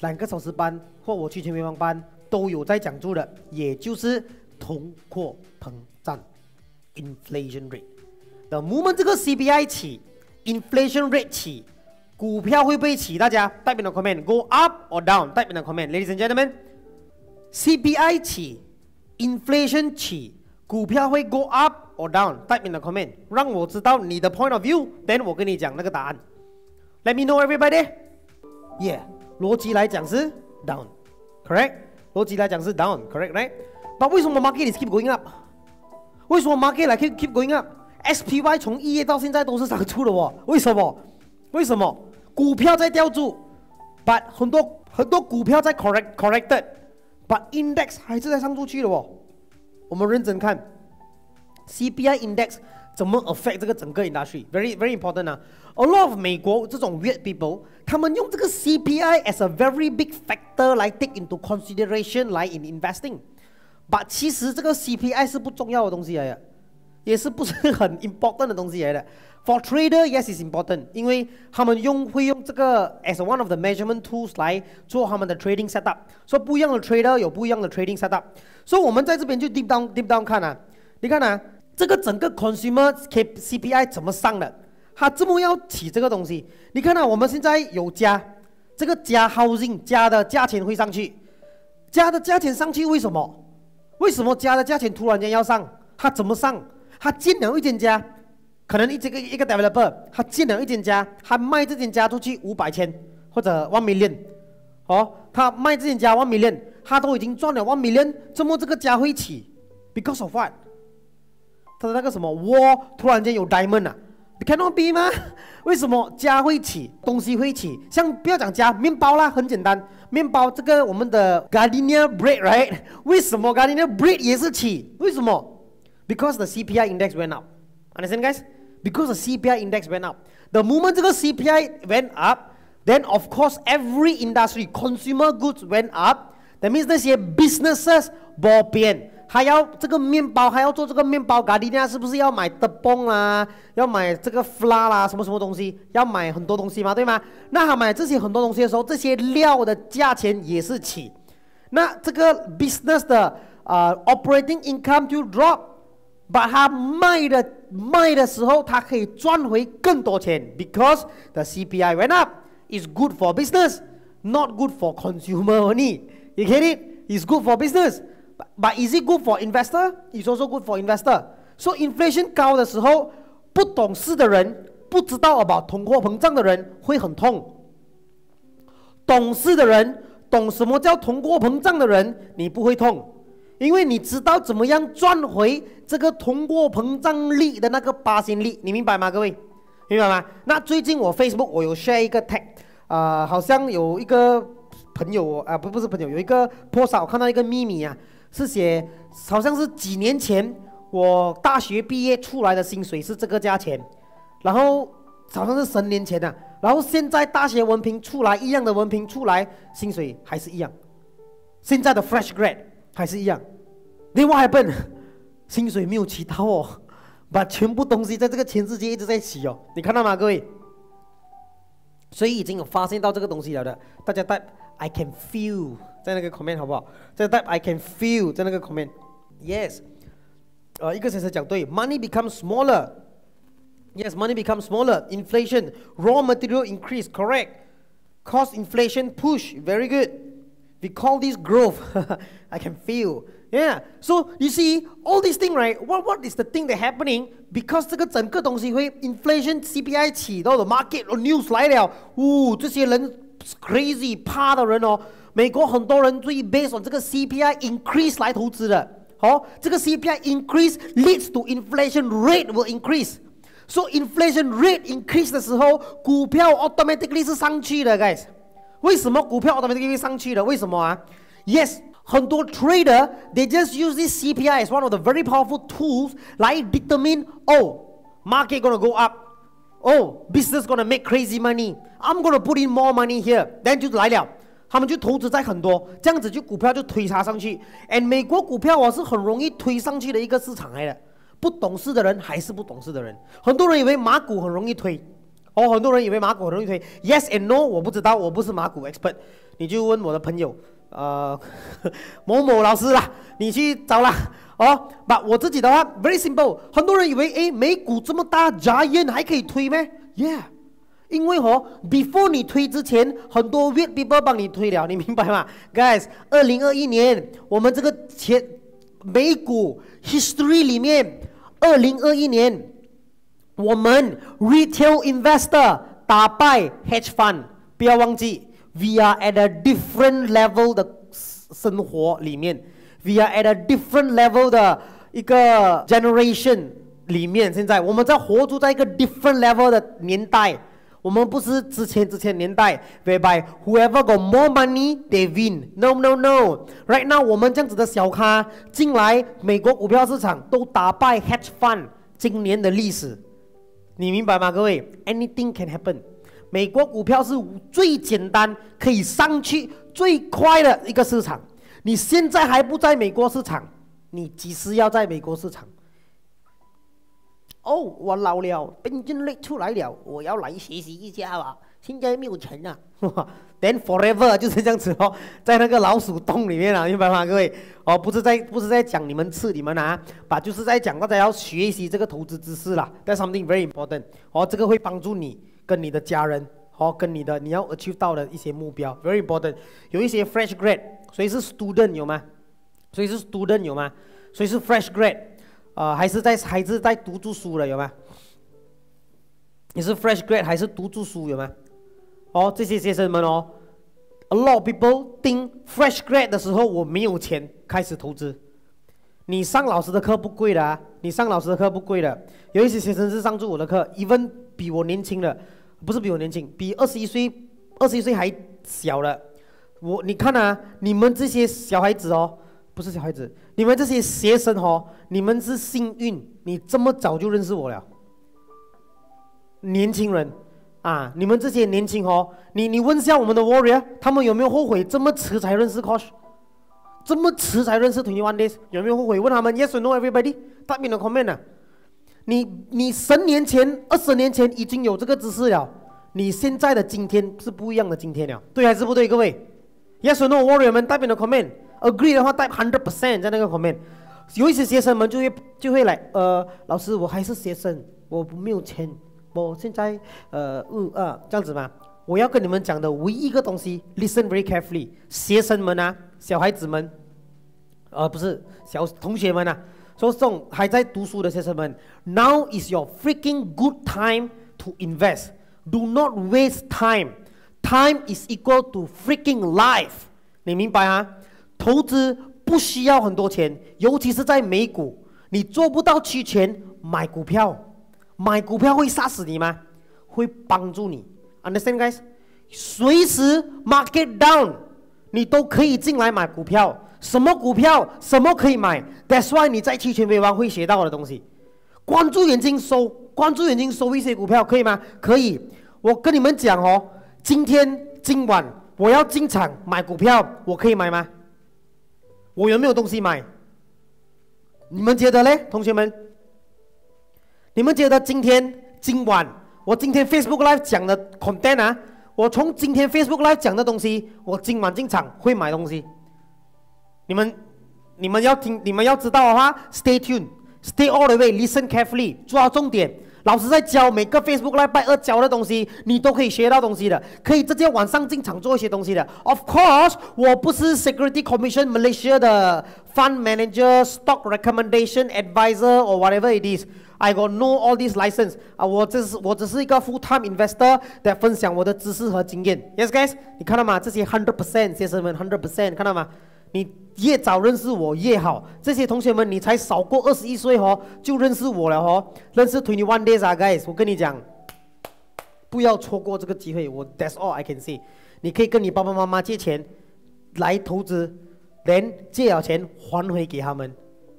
两个小时班或我去全民班班都有在讲座的，也就是通货膨胀 inflation rate。的 moment 这个 CPI 起，inflation rate 起。股票会不会起？大家 type in the comment go up or down type in the comment ladies and gentlemen CPI 起 inflation 起股票会 go up or down type in the comment 让我知道你的 point of view then 我跟你讲那个答案 let me know everybody yeah 逻辑来讲是 down correct 逻辑来讲是 down correct right but 为什么 market is keep going up 为什么 market 来 keep keep going up SPY 从一月到现在都是涨出的哦为什么为什么股票在吊住，but 很多很多股票在 correct corrected，but index 还是在上出去的哦。我们认真看，CPI index 怎么 affect 这个整个 industry，very very important 啊。A lot of 美国这种 weird people，他们用这个 CPI as a very big factor 来 take into consideration 来 in investing，but 其实这个 CPI 是不重要的东西来的，也是不是很 important 的东西来的。For trader, yes, it's important，因为他们用会用这个 as one of the measurement tools 来做他们的 trading setup。说不一样的 trader 有不一样的 trading setup。所以我们在这边就 deep down deep down 看啊，你看啊，这个整个 consumer K CPI 怎么上的？它这么要起这个东西？你看啊，我们现在有加这个加 housing 加的价钱会上去，加的价钱上去为什么？为什么加的价钱突然间要上？它怎么上？他建了一间家。可能一这个一个 developer，他建了一间家，他卖这间家出去五百千或者 one million，哦，他卖这间家 one million，他都已经赚了 one million，怎么这个家会起？Because of what？他的那个什么窝突然间有 diamond 啊？你看到 B 吗？为什么家会起？东西会起？像不要讲家，面包啦，很简单，面包这个我们的 Gardenia bread，right？为什么 Gardenia bread 也是起？为什么？Because the CPI index went up。Understand guys？because the CPI index went up. The moment 这个 CPI went up，then of course every industry consumer goods went up。That means 那些 businesses 不变，还要这个面包，还要做这个面包咖喱呢，是不是要买的泵啦？要买这个 flour 啦，什么什么东西？要买很多东西嘛，对吗？那他买这些很多东西的时候，这些料的价钱也是起。那这个 business 的啊 operating income 就 drop，把它卖的卖的时候，它可以赚回更多钱，because the CPI went up is good for business，not good for consumer only。You get it? It's good for business, but is it good for investor? It's also good for investor. So inflation 高的时候，不懂事的人，不知道 about 通货膨胀的人会很痛。懂事的人，懂什么叫通货膨胀的人，你不会痛，因为你知道怎么样赚回这个通货膨胀率的那个八仙力，你明白吗，各位？明白吗？那最近我 Facebook 我有 share 一个 tag，啊，好像有一个。朋友啊，不不是朋友，有一个 post 我看到一个秘密啊，是写好像是几年前我大学毕业出来的薪水是这个价钱，然后好像是十年前的，然后现在大学文凭出来一样的文凭出来，薪水还是一样，现在的 fresh grad 还是一样，另外一笨，薪水没有起到哦，把全部东西在这个全世界一直在起哦，你看到吗，各位？所以已经有发现到这个东西了的，大家带。I can feel 在那个 comment 好不好？在 type I can feel 在那个 comment。Yes，呃，一个先生讲对，money becomes smaller。Yes, money becomes smaller. Inflation, raw material increase, correct. Cost inflation push, very good. We call this growth. I can feel. Yeah. So you see, all these things, right? What what is the thing that happening? Because 这个整个东西会 inflation CPI 起到的 market news 来了，呜，这些人 crazy 怕的人哦，美国很多人注意 based on 这个 CPI increase 来投资的，哦，这个 CPI increase leads to inflation rate will increase。So inflation rate increase 的时候，股票 automatically 是上去的，guys。为什么股票 automatically 上去的？为什么啊？Yes， 很多 trader they just use this CPI as one of the very powerful tools 来 determine oh market gonna go up。Oh, business gonna make crazy money. I'm gonna put in more money here. Then 就来了，他们就投资在很多，这样子就股票就推它上去。And 美国股票我是很容易推上去的一个市场来的。不懂事的人还是不懂事的人，很多人以为马股很容易推，哦，很多人以为马股很容易推。Yes and no，我不知道，我不是马股 expert。你就问我的朋友，呃，某某老师啦，你去找啦。哦，把我自己的话，very simple。很多人以为，哎，美股这么大眨眼还可以推咩？Yeah，因为哦，before 你推之前，很多 w e i r people 帮你推了，你明白吗？Guys，二零二一年，我们这个前美股 history 里面，二零二一年，我们 retail investor 打败 hedge fund，不要忘记，we are at a different level 的生活里面。We are at a different level 的一个 generation 里面，现在我们在活住在一个 different level 的年代。我们不是之前之前年代，whereby whoever got more money they win。No no no。Right now 我们这样子的小咖进来美国股票市场都打败 hedge fund。今年的历史，你明白吗，各位？Anything can happen。美国股票是最简单可以上去最快的一个市场。你现在还不在美国市场，你几时要在美国市场？哦，我老了，本金率出来了，我要来学习一下吧。现在没有钱啊，Then forever 就是这样子哦，在那个老鼠洞里面啊，明白吗，各位？哦，不是在不是在讲你们吃你们啊，把就是在讲大家要学习这个投资知识啦。That's something very important。哦，这个会帮助你跟你的家人，哦，跟你的你要 achieve 到的一些目标，very important。有一些 fresh grad，所以是 student 有吗？所以是 student 有吗？所以是 fresh grad？啊，还是在还是在读住书了有吗？你是 fresh grad 还是读住书有吗？哦，这些学生们哦，a lot of people think fresh grad 的时候我没有钱开始投资。你上老师的课不贵的啊，你上老师的课不贵的。有一些学生是上住我的课，even 比我年轻的，不是比我年轻，比二十一岁、二十一岁还小了。我你看啊，你们这些小孩子哦，不是小孩子，你们这些学生哦，你们是幸运，你这么早就认识我了。年轻人啊，你们这些年轻哦，你你问一下我们的 warrior，他们有没有后悔这么迟才认识 Coach，这么迟才认识 Twenty One Days，有没有后悔？问他们 Yes or No everybody，大兵的 comment 啊，你你十年前、二十年前已经有这个知识了，你现在的今天是不一样的今天了，对还是不对？各位，Yes or No warrior 们，代表的 comment，agree 的话带 hundred percent 在那个 comment。有一些学生们就会就会来，呃，老师，我还是学生，我没有钱，我现在呃，嗯啊，这样子嘛。我要跟你们讲的唯一一个东西，listen very carefully，学生们啊，小孩子们，呃，不是小同学们啊，说这种还在读书的学生们，now is your freaking good time to invest. Do not waste time. Time is equal to freaking life. 你明白啊？投资。不需要很多钱，尤其是在美股，你做不到期权买股票，买股票会杀死你吗？会帮助你，understand guys？随时 market down，你都可以进来买股票。什么股票，什么可以买？That's why 你在期权微网会学到的东西。关注眼睛收，关注眼睛收一些股票，可以吗？可以。我跟你们讲哦，今天今晚我要进场买股票，我可以买吗？我有没有东西买？你们觉得嘞，同学们？你们觉得今天今晚我今天 Facebook Live 讲的 content 啊，我从今天 Facebook Live 讲的东西，我今晚进场会买东西。你们你们要听，你们要知道的话，Stay tuned，Stay all the way，Listen carefully，抓重点。老师在教每个 Facebook 来拜二教的东西，你都可以学到东西的，可以直接晚上进场做一些东西的。Of course，我不是 Security Commission Malaysia 的 Fund Manager、Stock Recommendation Advisor or whatever it is。I got no all these license。啊，我这是我只是一个 full time investor，在分享我的知识和经验。Yes guys，你看到吗？这些 hundred percent，先生们 hundred percent，看到吗？你越早认识我越好。这些同学们，你才少过二十一岁哦，就认识我了哦。认识 Twenty One Days 啊，guys，我跟你讲，不要错过这个机会。我 That's all I can say。你可以跟你爸爸妈妈借钱来投资，连借了钱还回给他们，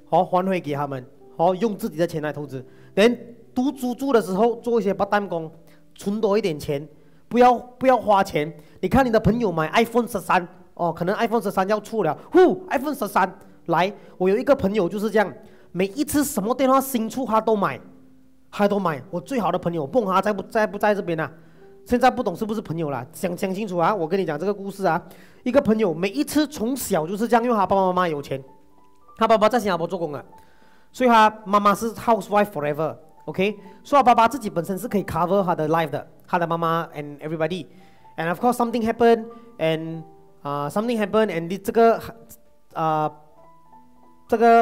好还回给他们，好用自己的钱来投资。连读租住的时候做一些不单工，存多一点钱，不要不要花钱。你看你的朋友买 iPhone 十三。哦，可能 iPhone 十三要出了，呼，iPhone 十三来，我有一个朋友就是这样，每一次什么电话新出他都买，他都买。我最好的朋友，蹦哈在不在不在这边啊？现在不懂是不是朋友了？想讲清楚啊！我跟你讲这个故事啊，一个朋友每一次从小就是这样，因为他爸爸妈妈有钱，他爸爸在新加坡做工的，所以他妈妈是 housewife forever，OK？所以他爸爸自己本身是可以 cover 他的 life 的，他的妈妈 and everybody，and of course something happened and 啊，something happened and 这个啊，这个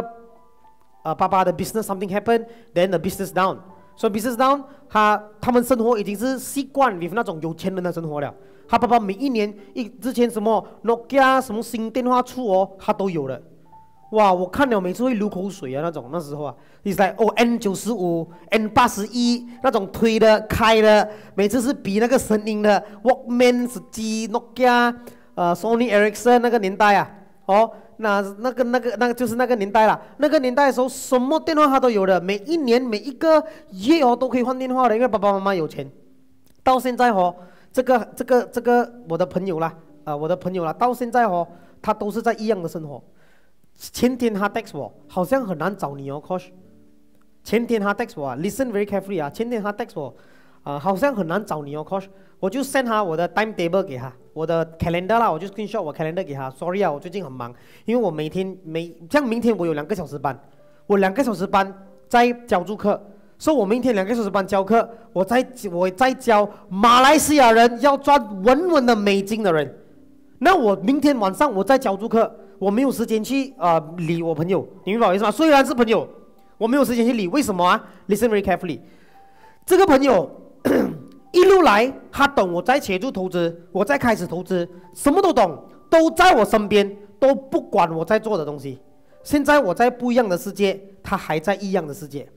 啊，爸爸的 business something happened，then the business down。所以 business down，他他们生活已经是习惯于那种有钱人的生活了。他爸爸每一年一之前什么 Nokia 什么新电话出哦，他都有了。哇，我看了每次会流口水啊那种那时候啊，is like 哦 N 九十五 N 八十一那种推的开的，每次是比那个声音的 Walkman 机 Nokia。呃，Sony Ericsson 那个年代啊，哦，那那个那个那个就是那个年代了。那个年代的时候，什么电话他都有的，每一年每一个月哦都可以换电话的，因为爸爸妈妈有钱。到现在哦，这个这个这个我的朋友啦，啊，我的朋友啦，到现在哦，他都是在一样的生活。前天他 text 我，好像很难找你哦，Coach。前天他 text 我，listen very carefully 啊，前天他 text 我，啊，好像很难找你哦，Coach。我就 send 他我的 timetable 给他，我的 calendar 啦，我就 screenshot 我 calendar 给他。Sorry 啊，我最近很忙，因为我每天每像明天我有两个小时班，我两个小时班在教助课，所以我明天两个小时班教课，我在我在教马来西亚人要赚稳稳的美金的人。那我明天晚上我在教助课，我没有时间去啊理我朋友，你明白我意思吗？虽然是朋友，我没有时间去理，为什么啊？Listen very carefully，这个朋友。一路来，他懂我在协助投资，我在开始投资，什么都懂，都在我身边，都不管我在做的东西。现在我在不一样的世界，他还在一样的世界。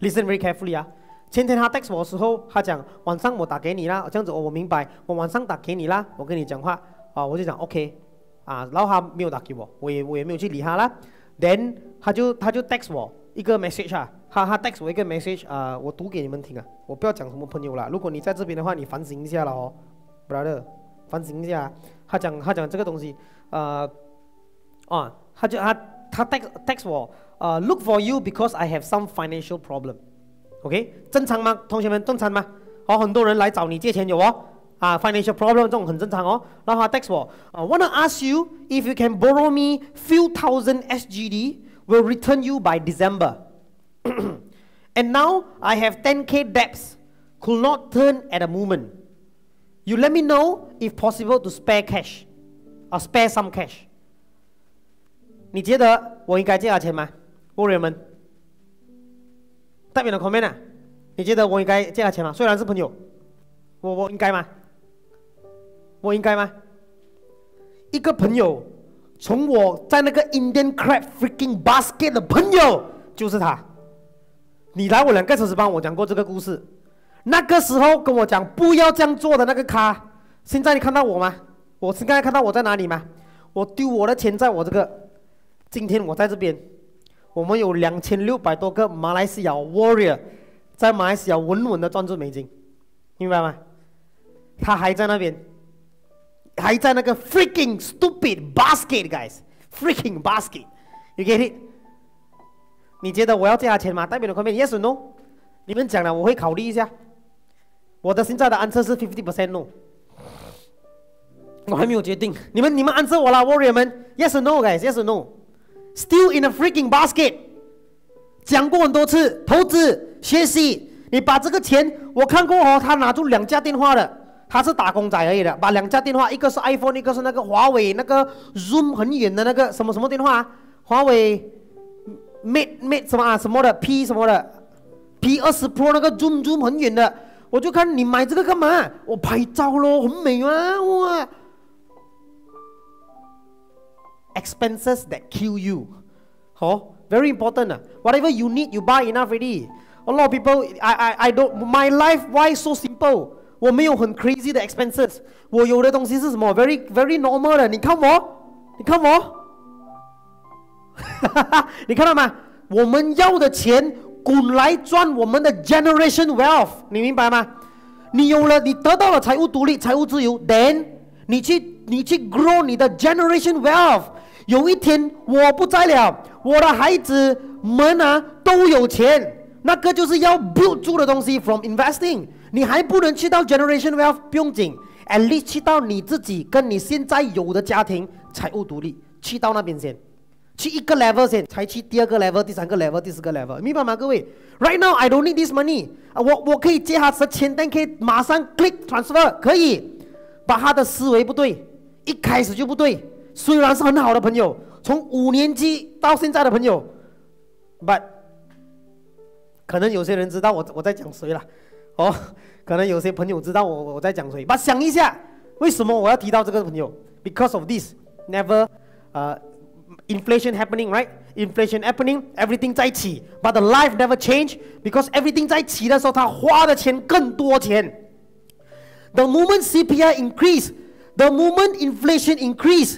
Listen very carefully 啊！前天他 text 我的时候，他讲晚上我打给你啦，这样子我明白，我晚上打给你啦，我跟你讲话啊，我就讲 OK 啊，然后他没有打给我，我也我也没有去理他啦。Then 他就他就 text 我。一个 message 啊，他他 text 我一个 message 啊，我读给你们听啊，我不要讲什么朋友啦。如果你在这边的话，你反省一下了哦，brother，反省一下。他讲他讲这个东西，呃，啊，他就他他 text text 我，呃，look for you because I have some financial problem，OK，正常吗？同学们正常吗？哦，很多人来找你借钱有哦。啊，financial problem 这种很正常哦。然后他 text 我，啊，wanna ask you if you can borrow me few thousand SGD, will return you by December. and now I have 10k debts, could not turn at a moment. You let me know if possible to spare cash, or spare some cash. 你觉得我应该借他钱吗？沃人们，代表的 comment 啊，你觉得我应该借他钱吗？虽然是朋友，我我应该吗？我应该吗？一个朋友， 从我在那个 Indian crab freaking basket 的朋友就是他。你来我两个小时帮我讲过这个故事，那个时候跟我讲不要这样做的那个咖，现在你看到我吗？我现在看到我在哪里吗？我丢我的钱在我这个，今天我在这边，我们有两千六百多个马来西亚 warrior 在马来西亚稳稳的赚住美金，明白吗？他还在那边。还在那个 freaking stupid basket guys，freaking basket，you get it？你觉得我要借他钱吗？代表的方面 yes or no？你们讲了，我会考虑一下。我的现在的安测是 fifty percent no，我还没有决定。你们你们安测我啦，warrior 们，yes or no guys？yes or no？Still in a freaking basket，讲过很多次，投资学习，你把这个钱，我看过哦，他拿出两架电话的。他是打工仔而已的，把两家电话，一个是 iPhone，一个是那个华为那个 Zoom 很远的那个什么什么电话，华为 Mate Mate 什么啊什么的 P 什么的，P 二十 Pro 那个 Zoom Zoom 很远的，我就看你买这个干嘛？我拍照咯，很美啊，哇！Expenses that kill you，好，very important 啊，whatever you need you buy enough already。A lot of people, I I I don't, my life why so simple？我没有很 crazy 的 expenses，我有的东西是什么？very very normal 的。你看我，你看我，哈 哈你看到吗？我们要的钱滚来赚我们的 generation wealth，你明白吗？你有了，你得到了财务独立、财务自由，then 你去你去 grow 你的 generation wealth。有一天我不在了，我的孩子们啊都有钱，那个就是要 build 住的东西 from investing。你还不能去到 generation wealth，不用紧，at least 去到你自己跟你现在有的家庭财务独立，去到那边先，去一个 level 先，才去第二个 level、第三个 level、第四个 level，明白吗，各位？Right now I don't need this money，啊，我我可以借他十千，但可以马上 click transfer，可以，把他的思维不对，一开始就不对，虽然是很好的朋友，从五年级到现在的朋友，but 可能有些人知道我我在讲谁了。哦，可能有些朋友知道我我在讲谁，把想一下，为什么我要提到这个朋友？Because of this, never, uh, inflation happening, right? Inflation happening, everything 在起，but the life never change because everything 在起的时候，他花的钱更多钱。The moment CPI increase, the moment inflation increase,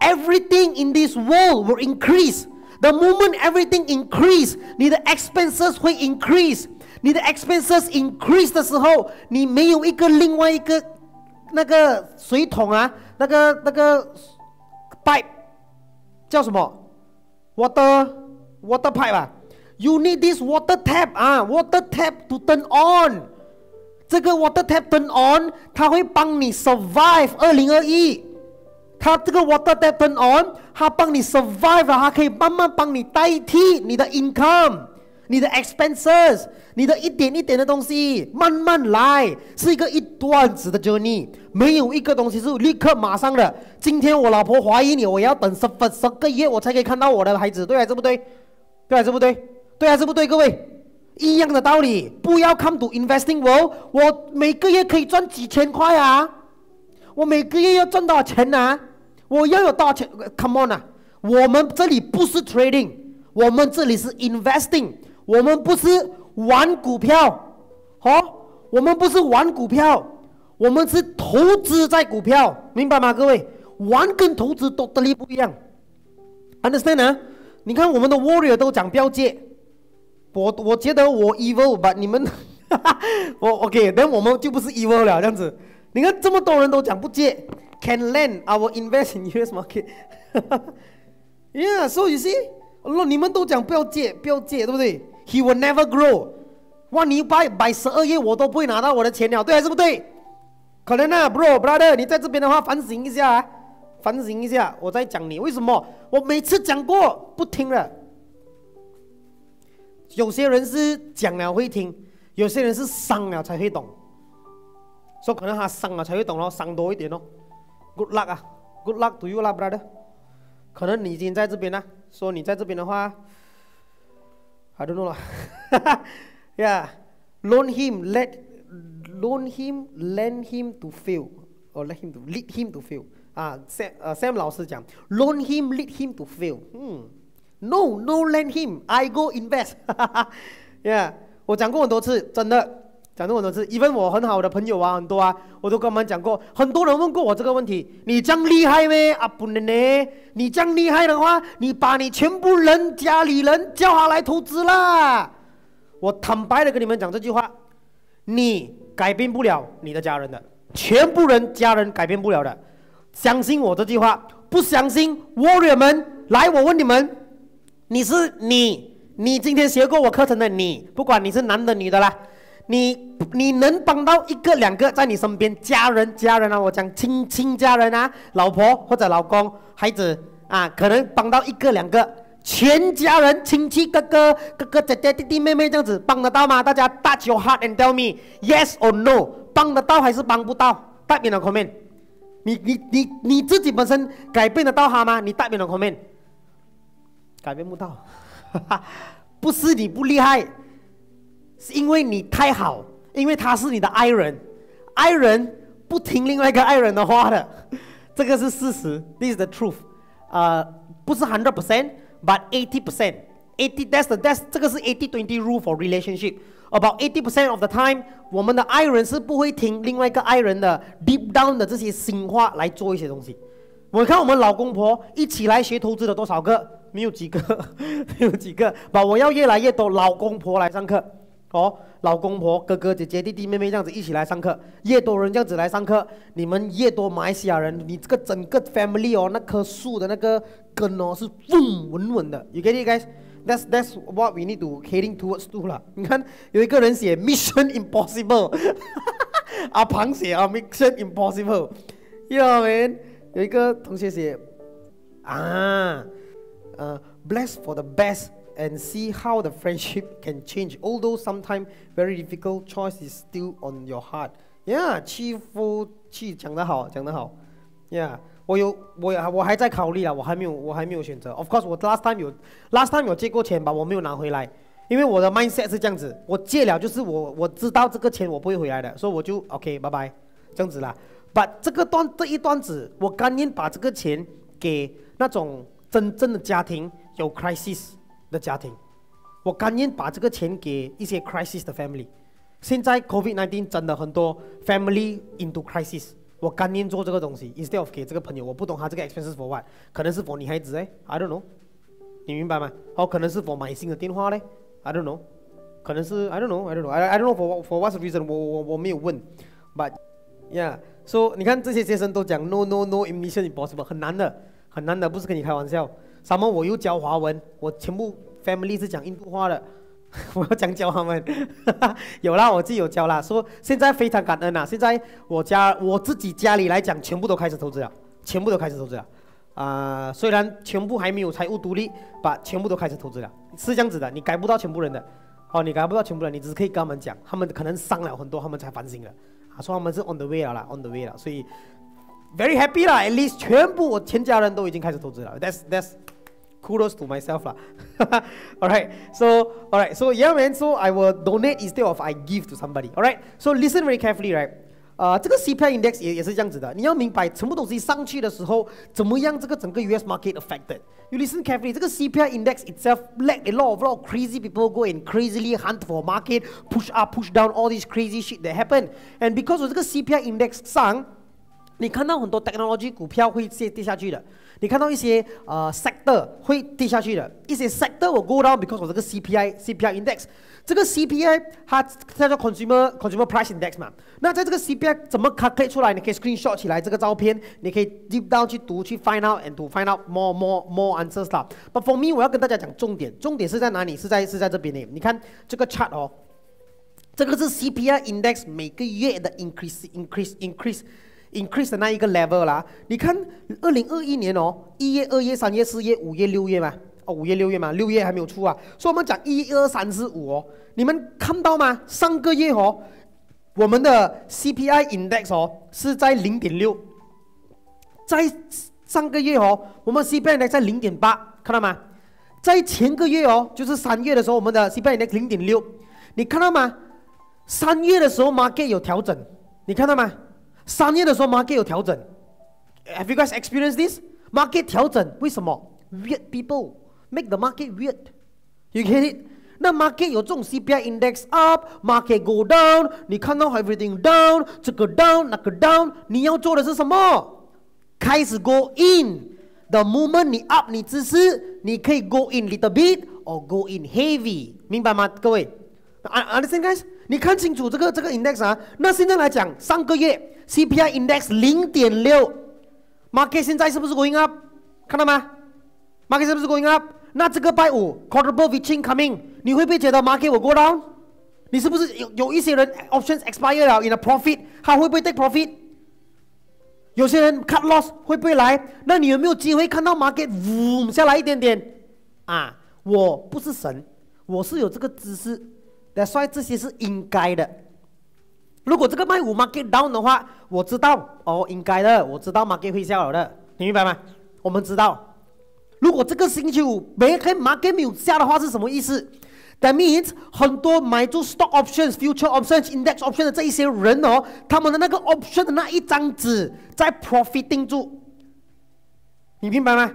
everything in this world will increase. The moment everything increase, 你的 expenses 会 increase。 你的 expenses increase 的时候，你没有一个另外一个那个水桶啊，那个那个 pipe 叫什么？water water pipe 啊？You need this water tap 啊，water tap to turn on。这个 water tap turn on，它会帮你 survive 二零二一。它这个 water tap turn on，它帮你 survive 它可以慢慢帮你代替你的 income。 你的 expenses，你的一点一点的东西慢慢来，是一个一段子的 journey，没有一个东西是立刻马上的。今天我老婆怀疑你，我要等十分十个月我才可以看到我的孩子，对还是不对？对还是不对？对还是不对？各位，一样的道理，不要 come to investing world，我每个月可以赚几千块啊，我每个月要赚多少钱啊？我要有多少钱？Come on 啊，我们这里不是 trading，我们这里是 investing。我们不是玩股票，好，我们不是玩股票，我们是投资在股票，明白吗？各位，玩跟投资都得力不一样，understand 啊？你看我们的 warrior 都讲标借，我我觉得我 evil，but 你们，我 OK，但我们就不是 evil 了，这样子。你看这么多人都讲不借，can lend our invest in US market。Yeah，so you see，哦，你们都讲不要借，不要借，对不对？He will never grow。哇，你摆摆十二页，我都不会拿到我的钱了，对还是不对？可能啊，bro brother，你在这边的话反省一下，啊，反省一下，我在讲你为什么？我每次讲过不听了。有些人是讲了会听，有些人是伤了才会懂。说可能他伤了才会懂咯，伤多一点咯。Good luck 啊，Good luck to you 啦，brother。可能你已经在这边了，说你在这边的话 ，I don't know 啦。Yeah，loan him, let loan him, lend him to fail, or let him to lead him to fail。啊，Sam 呃 Sam 老师讲，loan him, lead him to fail。嗯，No, no lend him, I go invest。Yeah，我讲过很多次，真的。 讲这么多次因为我很好的朋友啊，很多啊，我都跟他们讲过。很多人问过我这个问题：你这样厉害咩？啊不能呢！你这样厉害的话，你把你全部人家里人叫他来投资啦！我坦白的跟你们讲这句话：你改变不了你的家人的，全部人家人改变不了的。相信我这句话，不相信，Warrior 们来，我问你们：你是你，你今天学过我课程的你，不管你是男的女的啦。你你能帮到一个两个在你身边家人家人啊，我讲亲亲家人啊，老婆或者老公孩子啊，可能帮到一个两个，全家人亲戚哥哥哥哥姐姐弟弟妹妹这样子帮得到吗？大家 touch your heart and tell me yes or no，帮得到还是帮不到？代表的 comment，你你你你自己本身改变得到他吗？你代表的 comment，改变不到，不是你不厉害。是因为你太好，因为他是你的爱人，爱人不听另外一个爱人的话的，这个是事实，This is the truth，呃，不是 hundred percent，but eighty percent，eighty that's the that's 这个是 eighty twenty rule for relationship，about eighty percent of the time，我们的爱人是不会听另外一个爱人的 deep down 的这些心话来做一些东西。我看我们老公婆一起来学投资的多少个？没有几个，没有几个，把我要越来越多老公婆来上课。哦，老公婆、哥哥姐姐、弟弟妹妹这样子一起来上课，越多人这样子来上课，你们越多马来西亚人，你这个整个 family 哦，那棵树的那个根哦是稳稳稳的。You get it, guys? That's that's what we need to heading towards to 了。你看有一个人写 Mission Impossible，阿庞写啊 Mission Impossible，You know man？有一个同学写啊，呃，Bless for the best。And see how the friendship can change. Although sometimes very difficult, choice is still on your heart. Yeah，欺负气讲得好，讲得好。Yeah，我有我我还在考虑啊，我还没有我还没有选择。Of course，我 last time 有 last time 有借过钱吧，我没有拿回来，因为我的 mindset 是这样子，我借了就是我我知道这个钱我不会回来的，所以我就 OK，拜拜，这样子啦。把这个段这一段子，我甘愿把这个钱给那种真正的家庭有 crisis。的家庭，我甘愿把这个钱给一些 crisis 的 family。现在 COVID-19 真的很多 family into crisis，我甘愿做这个东西，instead of 给这个朋友，我不懂他这个 expenses for what，可能是 for 女孩子哎，I don't know，你明白吗？哦，可能是 for 买新的电话嘞，I don't know，可能是 I don't know，I don't know，I don't know for for what reason，我我我没有问，but yeah，so 你看这些学生都讲 no no no，mission impossible，很难的，很难的，不是跟你开玩笑。什么？我又教华文，我全部 family 是讲印度话的，我要讲教他们。有啦，我自己有教啦。说现在非常感恩啊！现在我家我自己家里来讲，全部都开始投资了，全部都开始投资了。啊，虽然全部还没有财务独立，把全部都开始投资了，是这样子的。你改不到全部人的，哦，你改不到全部人，你只是可以跟他们讲，他们可能伤了很多，他们才反省了。啊，说他们是 on the way 了啦，on the way 了，所以 very happy 啦，at least 全部我全家人都已经开始投资了。That's that's kudos to myself lah. alright, so alright, so yeah man, so I will donate instead of I give to somebody. Alright, so listen very carefully, right? 呃，这个 CPI index 也也是这样子的，你要明白全部东西上去的时候，怎么样这个整个 US market affected。You listen carefully. 这个 CPI index itself let a lot of lot of crazy people go and crazily hunt for market, push up, push down all these crazy shit that happen. And because of 这个 CPI index 上，你看到很多 technology 股票会跌跌下去的。 你看到一些呃 sector 会跌下去的，一些 sector 我 go down because of 这个 CPI CPI index。这个 CPI 它叫做 consumer consumer price index 嘛。那在这个 CPI 怎么 calculate 出来？你可以 screenshot 起来这个照片，你可以 deep down 去读去 find out and to find out more more more answers 啦。But for me，我要跟大家讲重点，重点是在哪里？是在是在这边呢？你看这个 chart 哦，这个是 CPI index 每个月的 increase increase increase increase 的那一个 level 啦。你看二零二一年哦，一月、二月、三月、四月、五月、六月嘛。哦，五月六月嘛，六月还没有出啊，所以我们讲一二三四五哦，你们看到吗？上个月哦，我们的 CPI index 哦是在零点六，在上个月哦，我们 CPI index 在零点八，看到吗？在前个月哦，就是三月的时候，我们的 CPI index 零点六，你看到吗？三月的时候 market 有调整，你看到吗？三月的时候 market 有调整，Have you guys experienced this? Market 调整，为什么？Weird people。make the market weird. You get it? 那 market 有这种 CPI index up，market go down，你看到 everything down，这个 down 那个 down，你要做的是什么？开始 go in。The moment 你 up 你姿势，你可以 go in little bit or go in heavy，明白吗？各位，understand guys？你看清楚这个这个 index 啊。那现在来讲，上个月 CPI index 零点六，market 现在是不是 going up？看到吗？market 是不是 going up？那这个拜五 quadruple fishing coming，你会不会觉得 market will go down？你是不是有有一些人 options expire 了 in a profit，他会不会 take profit？有些人 cut loss 会不会来？那你有没有机会看到 market 呜下来一点点？啊，我不是神，我是有这个知识，所以这些是应该的。如果这个卖五 market down 的话，我知道哦，应该的，我知道 market 会下了的，你明白吗？我们知道。如果这个星期五没开 market 没有下的话是什么意思？That means 很多买住 stock options、future options、index options 的这一些人哦，他们的那个 option 的那一张纸在 profiting 住，你明白吗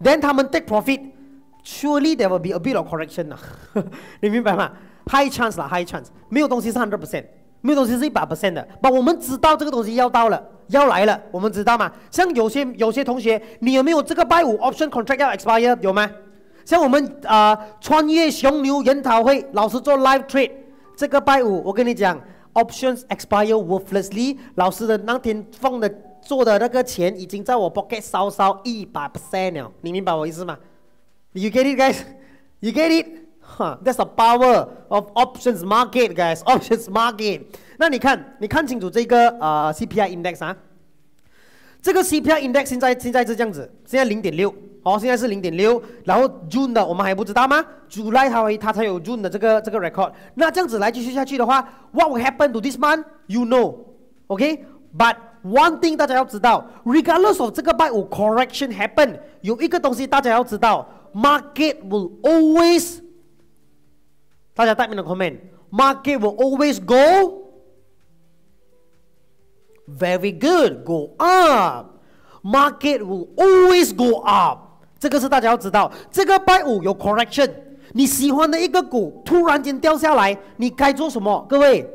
？Then 他们 take profit，surely there will be a bit of correction 呐，你明白吗？High chance 啦，high chance，没有东西是 hundred percent。没有东西是一百 percent 的，把我们知道这个东西要到了，要来了，我们知道吗？像有些有些同学，你有没有这个拜五 option contract 要 expire 有吗？像我们啊，穿越熊牛研讨会，老师做 live trade，这个拜五我跟你讲，options expire worthlessly，老师的那天放的做的那个钱已经在我 pocket 烧烧一百 percent 了，你明白我意思吗？You get it, guys? You get it? That's the power of options market, guys. Options market. 那你看，你看清楚这个呃 CPI index 啊？这个 CPI index 现在现在是这样子，现在零点六，好，现在是零点六。然后 June 的我们还不知道吗？July 它它才有 June 的这个这个 record。那这样子来继续下去的话，What will happen to this month? You know, OK? But one thing 大家要知道，regardless of 这个 buy 五 correction happen，有一个东西大家要知道，market will always 大家 type in the comment. Market will always go very good, go up. Market will always go up. 这个是大家要知道。这个拜五有 correction，你喜欢的一个股突然间掉下来，你该做什么？各位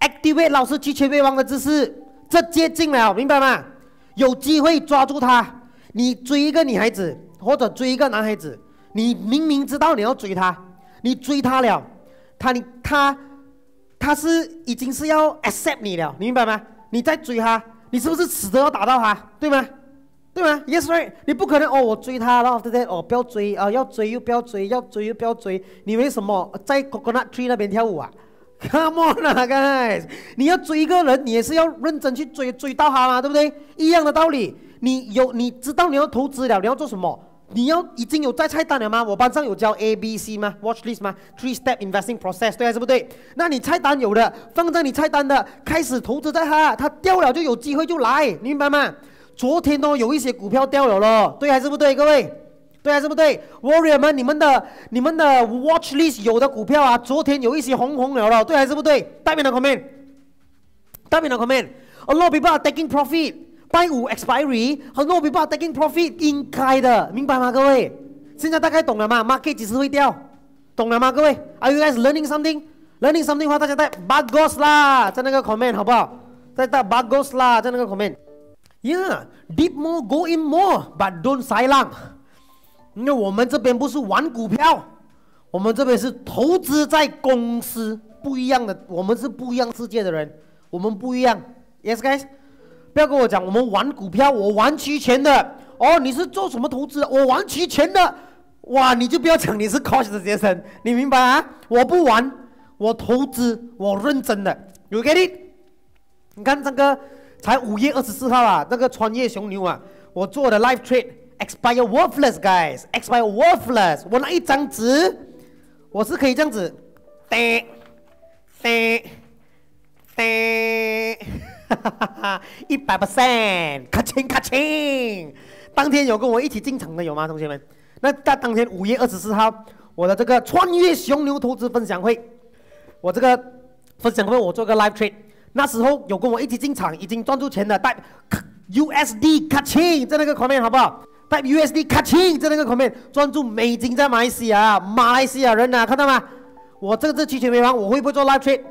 ，activate 老师去千倍王的姿势，这接近了，明白吗？有机会抓住它。你追一个女孩子或者追一个男孩子，你明明知道你要追他。你追他了，他你他他是已经是要 accept 你了，你明白吗？你在追他，你是不是死都要打到他，对吗？对吗？Yes right，你不可能哦，我追他，然后对不对？哦，不要追啊，要追又不要追，要追又不要追，你为什么在 coconut tree 那边跳舞啊？Come on 啊，guys，你要追一个人，你也是要认真去追，追到他嘛，对不对？一样的道理，你有你知道你要投资了，你要做什么？你要已经有在菜单了吗？我班上有教 A B C 吗？Watch list 吗？Three step investing process 对还是不对？那你菜单有的，放在你菜单的，开始投资在它，它掉了就有机会就来，明白吗？昨天都有一些股票掉了咯，对还是不对？各位，对还是不对？Warrior 们，你们的你们的 Watch list 有的股票啊，昨天有一些红红了了，对还是不对？代表的 comment，代表的 comment，A lot of people are taking profit。拜五 expiry，很多 people taking profit，应该的，明白吗？各位，现在大概懂了吗？Market 几时会掉？懂了吗？各位，Are you guys learning something？Learning something 的话，大家带 bagos 啦，在那个 comment 好不好？再带 bagos 啦，在那个 comment。Yeah, deep more, going more, but don't silent。因为我们这边不是玩股票，我们这边是投资在公司，不一样的，我们是不一样世界的人，我们不一样。Yes, guys，不要跟我讲我们玩股票，我玩期权的。哦，你是做什么投资？我玩期权的。哇，你就不要讲你是 cos 的学生，你明白啊？我不玩，我投资，我认真的。You get it？你看这个才五月二十四号啊，那个穿越熊牛啊，我做的 live trade expire worthless guys，expire worthless。我那一张纸，我是可以这样子，叮叮叮，哈哈哈哈，一百 percent，咔清咔清。当天有跟我一起进场的有吗，同学们？那在当天五月二十四号，我的这个穿越熊牛投资分享会，我这个分享会我做个 live trade，那时候有跟我一起进场，已经赚住钱的，带 USD 卡清在那个框面好不好？带 USD 卡清在那个框面，专注美金在马来西亚，马来西亚人呐，看到吗？我这个是期权没房，我会不会做 live trade？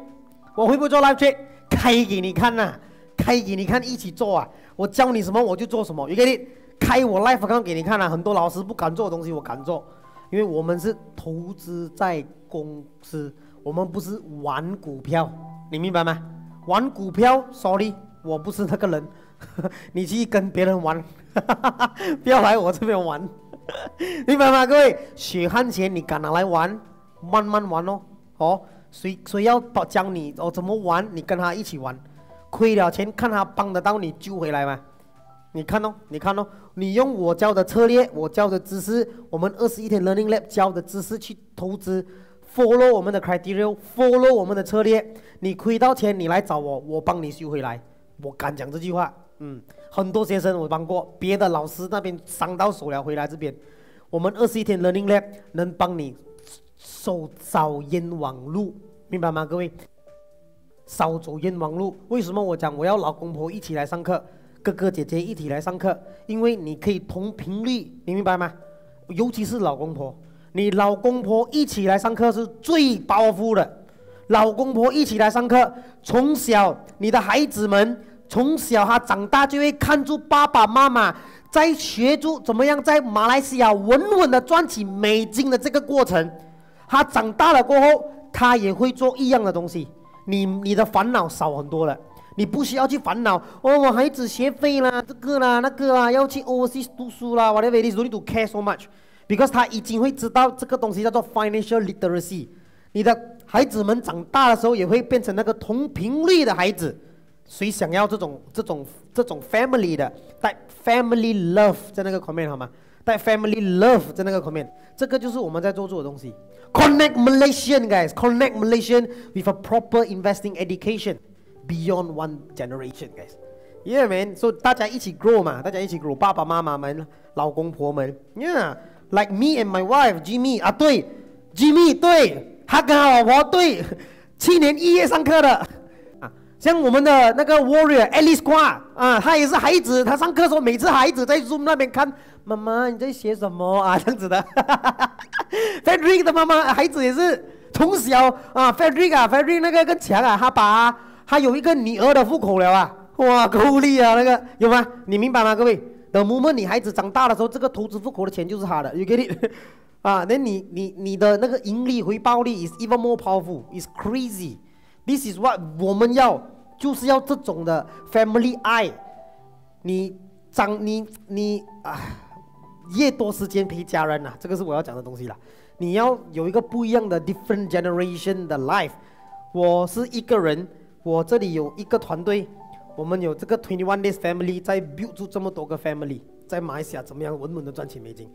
我会不会做 live trade？开给你看呐，开给你看，一起做啊！我教你什么我就做什么，有给你。开我 live 刚给你看了，很多老师不敢做的东西，我敢做，因为我们是投资在公司，我们不是玩股票，你明白吗？玩股票，sorry，我不是那个人，你去跟别人玩，不要来我这边玩，明白吗？各位，血汗钱你敢拿来玩，慢慢玩哦，哦，谁谁要教你哦怎么玩，你跟他一起玩，亏了钱看他帮得到你救回来吗？你看哦，你看哦，你用我教的策略，我教的知识，我们二十一天 Learning Lab 教的知识去投资，follow 我们的 criteria，follow 我们的策略，你亏到钱，你来找我，我帮你修回来，我敢讲这句话。嗯，很多学生我帮过，别的老师那边伤到手了，回来这边，我们二十一天 Learning Lab 能帮你少走冤枉路，明白吗？各位，少走冤枉路。为什么我讲我要老公婆一起来上课？哥哥姐姐一起来上课，因为你可以同频率，你明白吗？尤其是老公婆，你老公婆一起来上课是最包袱的。老公婆一起来上课，从小你的孩子们从小他长大就会看住爸爸妈妈在学住怎么样在马来西亚稳稳的赚起美金的这个过程。他长大了过后，他也会做一样的东西，你你的烦恼少很多了。你不需要去烦恼哦，我孩子学费啦，这个啦，那个啦，要去 overseas 读书啦，whatever it is, don't need to care so much, because 他已经会知道这个东西叫做 financial literacy。你的孩子们长大的时候也会变成那个同频率的孩子。谁想要这种这种这种 family 的带 family love 在那个 comment 好吗？带 family love 在那个 comment，这个就是我们在做做的东西。Connect Malaysian guys, connect Malaysian with a proper investing education. Beyond one generation, guys. Yeah, man. So 大家一起 grow 嘛，大家一起 grow，爸爸妈妈们、老公婆们。Yeah, like me and my wife, Jimmy 啊，对，Jimmy 对，他跟他老婆对，去年一月上课的啊。像我们的那个 Warrior Alice 瓜啊，他也是孩子，他上课时候每次孩子在 Zoom 那边看，妈妈你在写什么 啊？这样子的。Frederick 的妈妈孩子也是从小啊，Frederick 啊，Frederick 那个更强啊，他把。他有一个女儿的户口了啊！哇，够力啊！那个有吗？你明白吗？各位，等 moment 你孩子长大的时候，这个投资户口的钱就是他的。You get it？啊，那你你你的那个盈利回报率 is even more powerful，is crazy。This is what 我们要就是要这种的 family 爱。你长你你啊，越多时间陪家人呐，这个是我要讲的东西了。你要有一个不一样的 different generation 的 life。我是一个人。我这里有一个团队，我们有这个 Twenty One Days Family 在 build 出这么多个 family，在马来西亚怎么样稳稳的赚钱美金？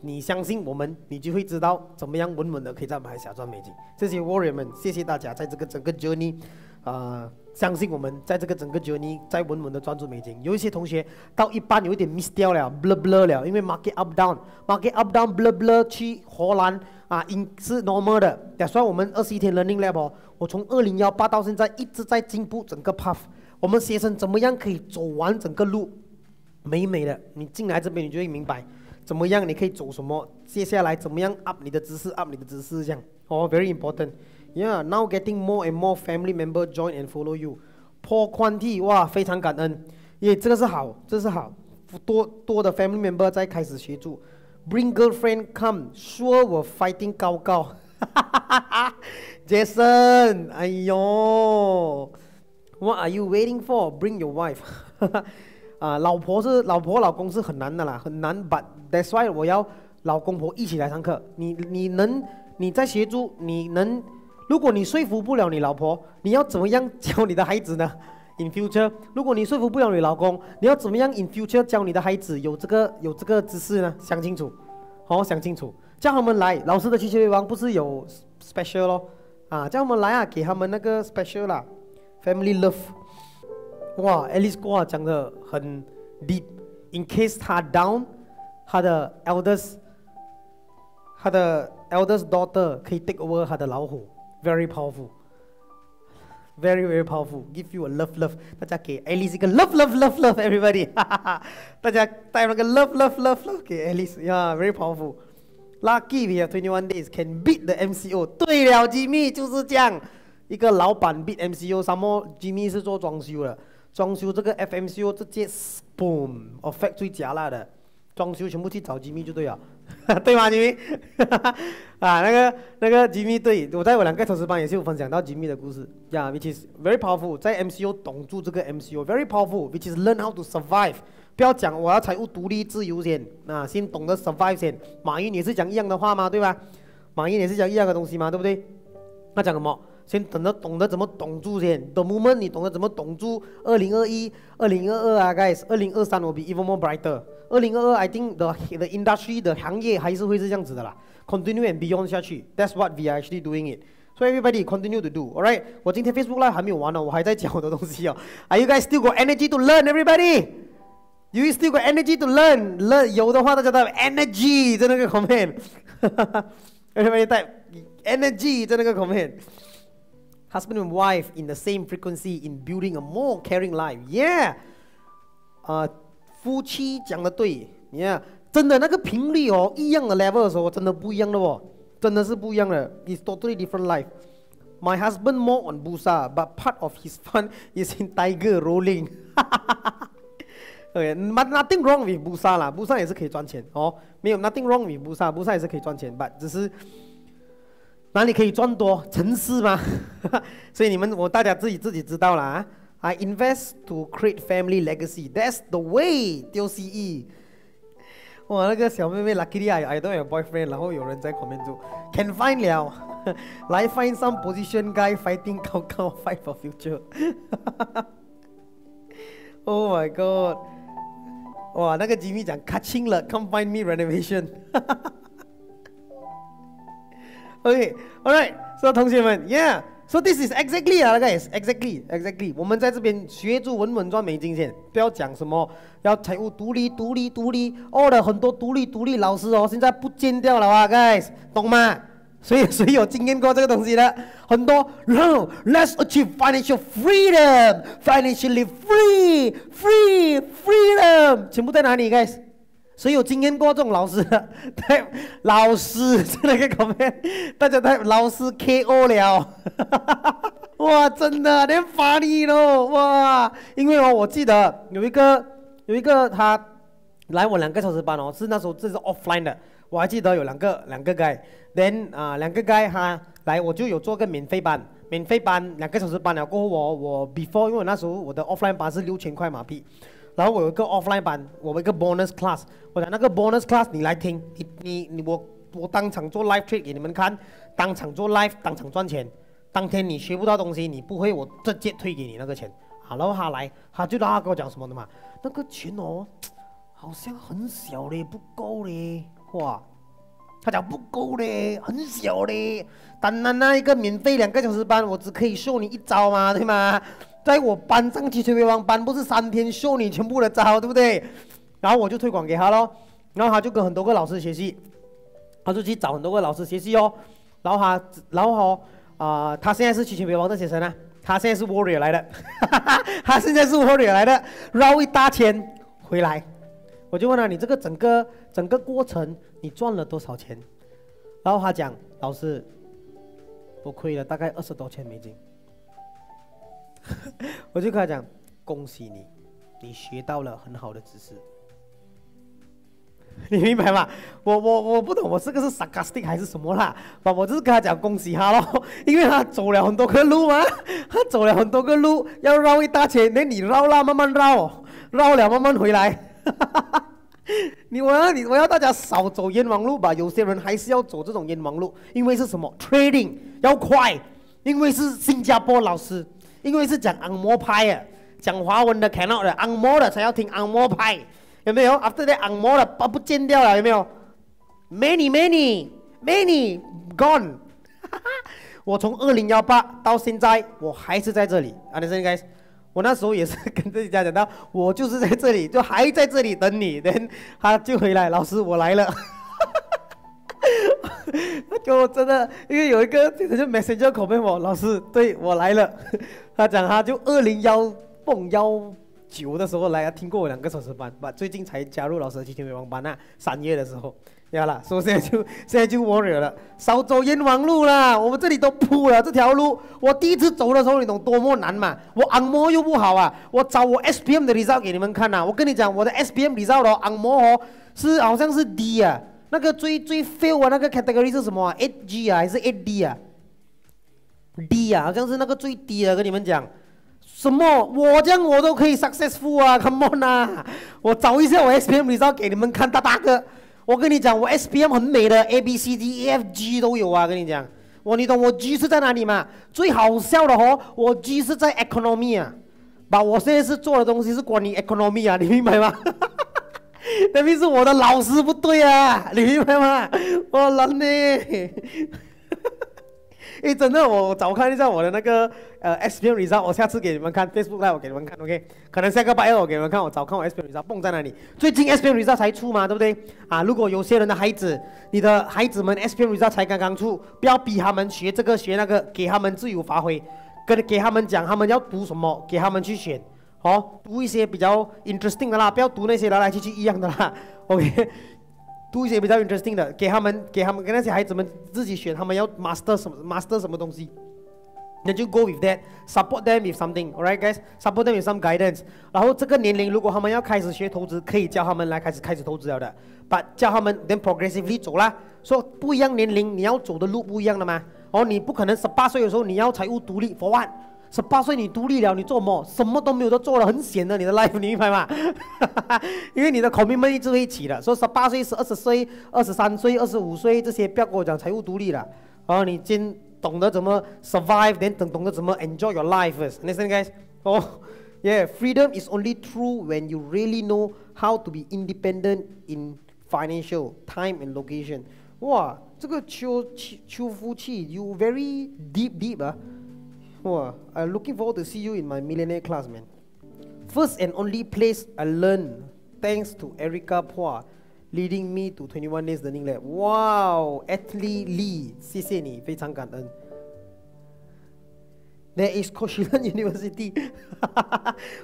你相信我们，你就会知道怎么样稳稳的可以在马来西亚赚美金。这些 Warrior 们，谢谢大家在这个整个 journey，啊，相信我们在这个整个 journey 在稳稳的赚住美金。有一些同学到一半有一点 miss 掉了，blur blur 了，因为 market up down，market up down blur blur 去荷兰。啊，应是 normal 的。所以，我们二十一天 learning level，我从二零幺八到现在一直在进步整个 path。我们学生怎么样可以走完整个路，美美的。你进来这边，你就会明白怎么样你可以走什么。接下来怎么样 up 你的知识，up 你的知识这样。哦，very important。Yeah，now getting more and more family member join and follow you。破宽体哇，非常感恩。耶，这个是好，这是好，多多的 family member 在开始协助。Bring girlfriend come, sure we're fighting 高高。Jason，哎呦，What are you waiting for? Bring your wife 啊，老婆是老婆，老公是很难的啦，很难。But that's why 我要老公婆一起来上课。你你能你在协助，你能，如果你说服不了你老婆，你要怎么样教你的孩子呢？In future，如果你说服不了你老公，你要怎么样 in future 教你的孩子有这个有这个知识呢？想清楚，好好想清楚，叫他们来。老师的七七王不是有 special 咯？啊，叫他们来啊，给他们那个 special 啦，family love。哇，Alice 哥讲的很 deep。In case 他 down，他的 elders，他的 elders daughter 可以 take over 他的老虎，very powerful，very very powerful，give you a love love。大家给 Alice 一个 love love love love，everybody，大家带那个 love love love love 给 Alice，Yeah,，very powerful。Lucky we have twenty one days can beat the MCO。对了，Jimmy 就是这样，一个老板 beat MCO，什么？Jimmy 是做装修的。装修这个 FMCO 这届 boom，effect 最佳啦的，装修全部去找 Jimmy 就对了，对吗，吉米？啊，那个那个吉米对我在我两个投资班也是有分享到吉米的故事，Yeah，which is very powerful，在 MCO 懂住这个 MCO，very powerful，which is learn how to survive。不要讲我要财务独立自由先，那先懂得 survive 先。马云也是讲一样的话吗？对吧？马云也是讲一样的东西吗？对不对？他讲什么？先等着懂得怎么懂住先，the moment 你懂得怎么懂住，二零二一、二零二二啊，guys，二零二三 will be even more brighter。二零二二，I think the the industry 的行业还是会是这样子的啦，continue and beyond 下去，that's what we are actually doing it。So everybody continue to do，all right 我今天 Facebook Live 还没有完呢，我还在讲我的东西哦。Are you guys still got energy to learn，everybody？You still got energy to learn？learn 有的话，大家都 energy 在那个 comment。Everybody type energy 在那个 comment。Husband and wife in the same frequency in building a more caring life. Yeah，啊、呃，夫妻讲的对，Yeah，真的那个频率哦，一样的 level 的时候，真的不一样的哦，真的是不一样的，It's totally different life. My husband more on Busa, but part of his fun is in Tiger rolling. okay, nothing wrong with Busa 啦，Busa 也是可以赚钱哦，没有 nothing wrong with Busa，Busa 也是可以赚钱，but 只是。哪里可以赚多？城市吗？所以你们我大家自己自己知道了啊。I invest to create family legacy. That's the way. 丢 CE。哇，那个小妹妹 Lucky I I don't have boyfriend，然后有人在旁边就 Can find 了，来 find some position guy fighting 高高 fight for future。Oh my god！哇，那个吉米讲 catching 了，Come find me renovation。Okay, alright. So 同学们，Yeah. So this is exactly 啊，guys. Exactly, exactly. 我们在这边学住稳稳赚美金先，不要讲什么要财务独立、独立、独立。哦的很多独立、独立老师哦，现在不见掉了啊，guys，懂吗？谁谁有经验过这个东西的？很多。No, let's achieve financial freedom, financially free, free, freedom，全部在哪里，guys？谁有经验过这种老师？对，老师在那个旁边，大家太老师 KO 了，哇，真的连发力喽，哇！因为哦，我记得有一个有一个他来我两个小时班哦，是那时候这是 offline 的，我还记得有两个两个 guy，then 啊两个 guy 他来我就有做个免费班，免费班两个小时班了过后我我 before 因为我那时候我的 offline 班是六千块马币。然后我有一个 offline 班，我们一个 bonus class。我讲那个 bonus class 你来听，你你你我我当场做 live trade 给你们看，当场做 live，当场赚钱。当天你学不到东西，你不会，我直接退给你那个钱。好，然后他来，他就他跟我讲什么的嘛？那个钱哦，好像很小嘞，不够嘞，哇！他讲不够嘞，很小嘞。当然那一个免费两个小时班，我只可以秀你一招嘛，对吗？在我班上去，吹威王班不是三天秀你全部的招，对不对？然后我就推广给他喽，然后他就跟很多个老师学习，他就去找很多个老师学习哦。然后他，然后哦，啊，他现在是七七威王的学生呢，他现在是 warrior 来的，哈 哈他现在是 warrior 来的，绕一大圈回来，我就问他，你这个整个整个过程你赚了多少钱？然后他讲，老师，我亏了大概二十多千美金。我就跟他讲，恭喜你，你学到了很好的知识。你明白吗？我我我不懂，我这个是 sarcastic 还是什么啦？我我就是跟他讲恭喜他咯，因为他走了很多个路嘛，他走了很多个路，要绕一大圈，那你绕啦，慢慢绕，绕了慢慢回来。你我要你我要大家少走冤枉路吧，有些人还是要走这种冤枉路，因为是什么？trading 要快，因为是新加坡老师，因为是讲按摩派啊，讲华文的 cannot 的，按摩的才要听按摩派。有没有？After that，按摩的，把不见掉了，有没有？Many，many，many gone。我从二零幺八到现在，我还是在这里。啊，你 guys，我那时候也是跟自己家讲到，我就是在这里，就还在这里等你。等他就回来，老师我来了。他就真的，因为有一个他就 message 口问我，老师对我来了。他讲他就二零幺蹦幺。九的时候来，听过我两个小时班，把最近才加入老师的七天美王班啊，三月的时候，要了，所以现在就现在就 warrior 了，少走冤枉路啦，我们这里都铺了这条路，我第一次走的时候，你懂多么难嘛？我按摩又不好啊，我找我 S P M 的 result 给你们看呐，我跟你讲，我的 S P M result 哦，按摩哦是好像是 D 啊，那个最最 fail 啊，那个 category 是什么啊？A G 啊还是 A D 啊？D 啊，好像是那个最低的，跟你们讲。什么？我这样我都可以 successful 啊！Come on 啊！我找一下我 S P M 你知道给你们看，大大哥。我跟你讲，我 S P M 很美的，A B C D E F G 都有啊！跟你讲，我你懂我 G 是在哪里吗？最好笑的哦，我 G 是在 economy 啊。把我现在是做的东西是关于 economy 啊，你明白吗？那边是我的老师不对啊，你明白吗？我难呢。哎，真的，我找看一下我的那个呃 S P M result，我下次给你们看 Facebook 来，我给你们看，OK？可能下个拜二我给你们看，我找看我 S P M result 蹦在哪里。最近 S P M result 才出嘛，对不对？啊，如果有些人的孩子，你的孩子们 S P M result 才刚刚出，不要逼他们学这个学那个，给他们自由发挥，跟给他们讲他们要读什么，给他们去选，好，读一些比较 interesting 的啦，不要读那些来来去去一样的啦，OK？读一些比较 interesting 的，给他们，给他们，给那些孩子们自己选，他们要 master 什么，master 什么东西，那就 go with that，support them with something，alright guys，support them with some guidance。然后这个年龄，如果他们要开始学投资，可以教他们来开始开始投资了的，把教他们 then progressively 走啦。说不一样年龄，你要走的路不一样的吗？哦，你不可能十八岁的时候你要财务独立，for what？十八岁你独立了，你做梦？什么都没有都做了，很险的你的 life，你明白吗？因为你的 commitment 一直会起的。所以十八岁是二十岁、二十三岁、二十五岁这些，不要跟我讲财务独立了。然后你先懂得怎么 survive，连懂懂得怎么 enjoy your life。Listen guys，哦，yeah，freedom is only true when you really know how to be independent in financial time and location。哇，这个秋秋秋夫妻，you very deep deep 啊。Wow, I'm looking forward to see you in my millionaire class, man. First and only place I learned, thanks to Erica Pua, leading me to 21 Days Learning Lab. Wow, Athlete Lee, 谢谢你，非常感恩。There is Cochilan University，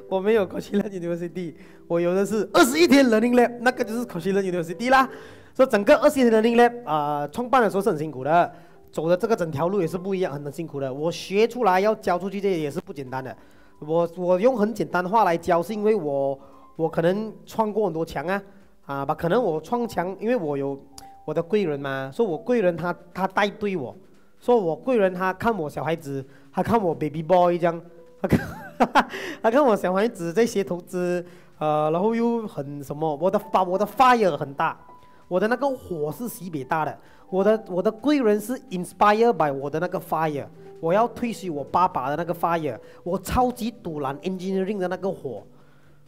我没有 Cochilan University，我有的是二十一天 Learning Lab，那个就是 Cochilan University 啦。所以整个二十一天 Learning Lab 啊、呃，创办的时候是很辛苦的。 走的这个整条路也是不一样，很辛苦的。我学出来要教出去，这也是不简单的。我我用很简单的话来教，是因为我我可能撞过很多墙啊，啊吧，可能我撞墙，因为我有我的贵人嘛，说我贵人他他带队我，说我贵人他看我小孩子，他看我 baby boy 这样，他看他看我小孩子在学投资，呃，然后又很什么，我的发我的 fire 很大，我的那个火是西北大的。我的我的贵人是 inspire by 我的那个 fire，我要退休我爸爸的那个 fire，我超级堵拦 engineering 的那个火，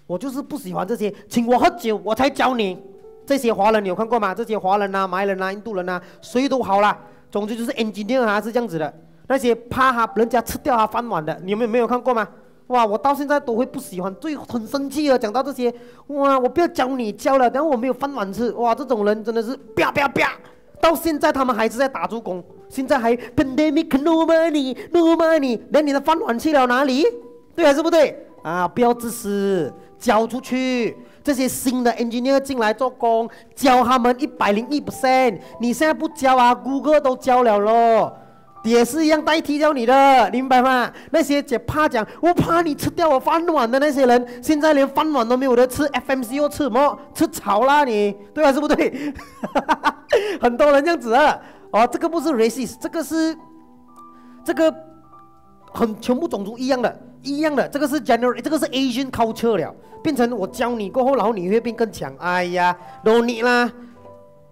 我就是不喜欢这些，请我喝酒我才教你，这些华人你有看过吗？这些华人呐、马来人呐、印度人呐，谁都好啦，总之就是 engineer 啊是这样子的，那些怕他人家吃掉他饭碗的，你们没有看过吗？哇，我到现在都会不喜欢，最很生气啊！讲到这些，哇，我不要教你教了，等我没有饭碗吃，哇，这种人真的是啪啪啪。到现在他们还是在打助攻，现在还 pandemic no money no money，连你的饭碗去了哪里？对还是不对？啊，不要自私，交出去。这些新的 engineer 进来做工，教他们一百零一 percent。你现在不教啊，，Google 都教了咯。也是一样代替掉你的，明白吗？那些只怕讲我怕你吃掉我饭碗的那些人，现在连饭碗都没有得吃，FMC 又吃什么？吃草啦你，对啊，是不对？很多人这样子啊，哦，这个不是 racist，这个是这个很全部种族一样的，一样的，这个是 general，这个是 Asian culture 了，变成我教你过后，然后你会变更强。哎呀，no 你啦，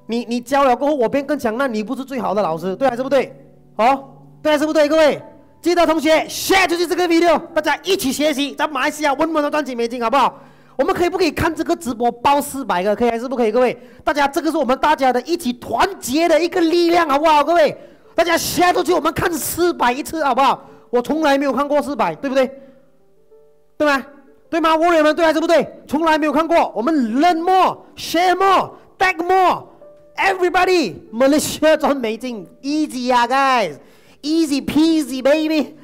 你你教了过后我变更强，那你不是最好的老师，对还是不对？好，对还是不对？各位，记得同学 share 出去这个 video，大家一起学习，在马来西亚稳稳的赚几美金，好不好？我们可以不可以看这个直播包四百个？可以还是不可以？各位，大家这个是我们大家的一起团结的一个力量，好不好？各位，大家 share 出去，我们看四百一次，好不好？我从来没有看过四百，对不对？对吗？对吗？我们对还是不对？从来没有看过，我们 learn more，share more，take more。Everybody, Malaysia 赚美金，easy 啊，guys，easy peasy baby。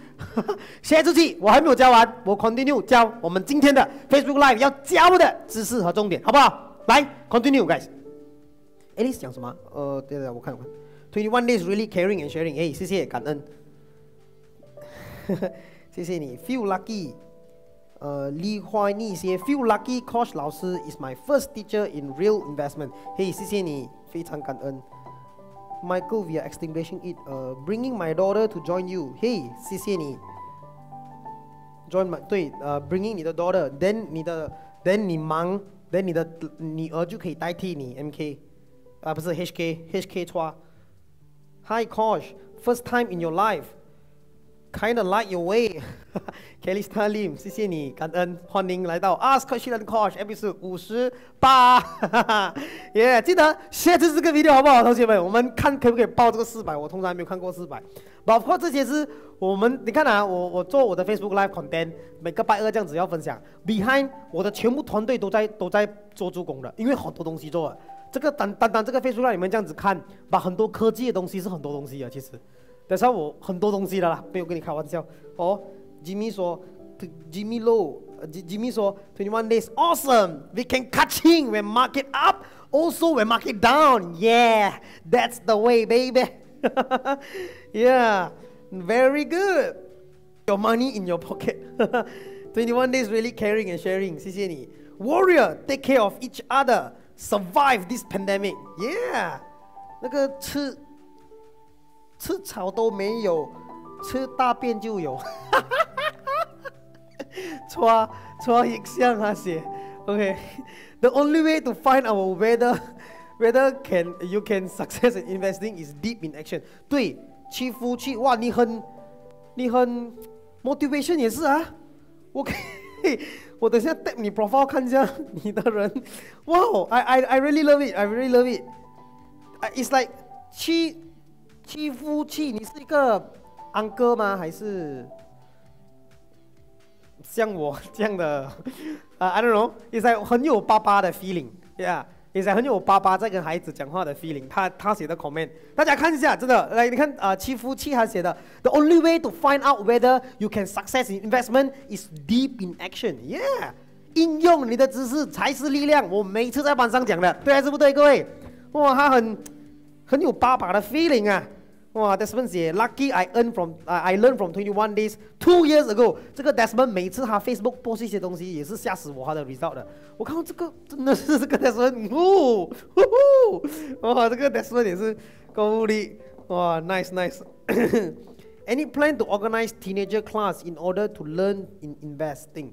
写出去，我还没有教完，我 continue 教我们今天的 Facebook Live 要教的知识和重点，好不好？来，continue guys。Alice 讲什么？呃，对对，我看我看。Twenty one days really caring and sharing，哎，谢谢，感恩。谢谢你，feel lucky。呃，李怀逆些，feel lucky coach 老师 is my first teacher in real investment。嘿，谢谢你。非常感恩。Michael via extinguishing it，呃，bringing my daughter to join you。嘿，谢谢你。Join my 对，呃，bringing 你的 daughter，then 你的，then 你忙，then 你的女儿就可以代替你 MK，啊不是 HK，HK 错。Hi Coach，first time in your life。 Kind of like your way, Kelly Stalin，谢谢你，感恩，欢迎来到 Ask Question and Coach episode 五十八，耶，记得 share 这个 video 好不好，同学们？我们看可不可以报这个四百？我通常没有看过四百。包括这些是我们，你看啊，我我做我的 Facebook Live content，每个拜二这样子要分享，behind 我的全部团队都在都在做助攻的，因为很多东西做。这个单单单这个 Facebook 让你们这样子看，把很多科技的东西是很多东西啊，其实。等下我很多东西的啦，没有跟你开玩笑哦。Jimmy 说，Jimmy Low，Jimmy 说，Twenty One Days Awesome，We can catch him when market up，also when market down，Yeah，that's the way baby，Yeah，very good，Your money in your pocket，Twenty One Days really caring and sharing，谢谢你，Warrior，take care of each other，survive this pandemic，Yeah，那个吃。 吃草都没有，吃大便就有。错错一项啊写，OK，the only way to find our whether whether can you can success in investing is deep in action。对，去夫去哇，你很你很 motivation 也是啊。我可以，我等下带你 profile 看一下你的人。哇，I I I really love it，I really love it。It's like 去。欺夫气，你是一个安哥吗？还是像我这样的？啊，I don't know，也是很有爸爸的 feeling，yeah，也是很有爸爸在跟孩子讲话的 feeling。他他写的 comment，大家看一下，真的来，你看啊，欺夫气他写的，The only way to find out whether you can success in investment is deep in action，yeah，应用你的知识才是力量。我每次在班上讲的，对还是不对？各位，哇，他很很有爸爸的 feeling 啊。哇，Desmond 写，Lucky I earn from I learn from twenty one days two years ago。这个 Desmond 每次他 Facebook post 一些东西，也是吓死我他的 result 的。我看到这个真的是这个 Desmond，呜，呼呼，哇，这个 Desmond 也是够力，哇，nice nice。Any plan to organize teenager class in order to learn in investing?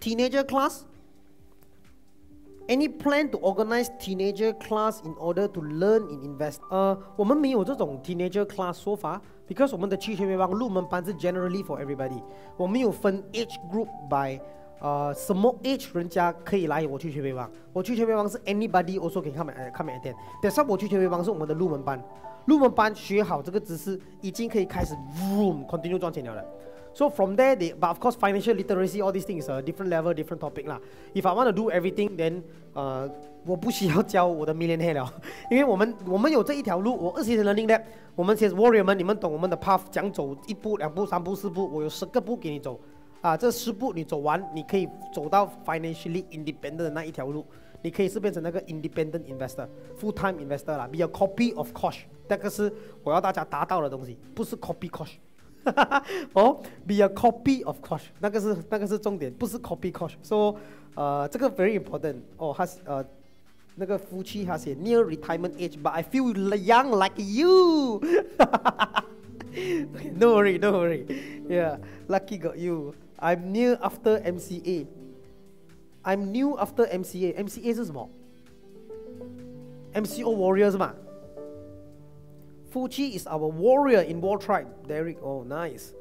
Teenager class? Any plan to organize teenager class in order to learn in invest？呃，我们没有这种 teenager class 说法，because 我们的去学微帮入门班是 generally for everybody。我们有分 age group by 呃什么 age 人家可以来我去学微帮。我去学微帮是 anybody also 可以 come and come and attend。但是我去学微帮是我们的入门班，入门班学好这个知识，已经可以开始 boom continue 赚钱了的。So from there, they, but of course, financial literacy, all these things is a different level, different topic 啦。If I want to do everything, then 呃，我不需要教我的 millionaire 了，因为我们我们有这一条路，我二十天能力的，我们些 warrior 们，你们懂我们的 path，讲走一步、两步、三步、四步，我有十个步给你走，啊，这十步你走完，你可以走到 financially independent 的那一条路，你可以是变成那个 independent investor，full time investor 啦，be a copy of Kosh。那个是我要大家达到的东西，不是 copy coach。哦，be a copy of coach，那个是那个是重点，不是 copy coach。说呃这个 very important。哦，他是呃那个夫妻他写 near retirement age，but I feel young like you。Don't worry, don't worry. Yeah, lucky got you. I'm near after MCA. I'm new after MCA. MCA 是什么？MCO warrior 是吗 ？Fuji is our warrior in war tribe. Derek, oh nice.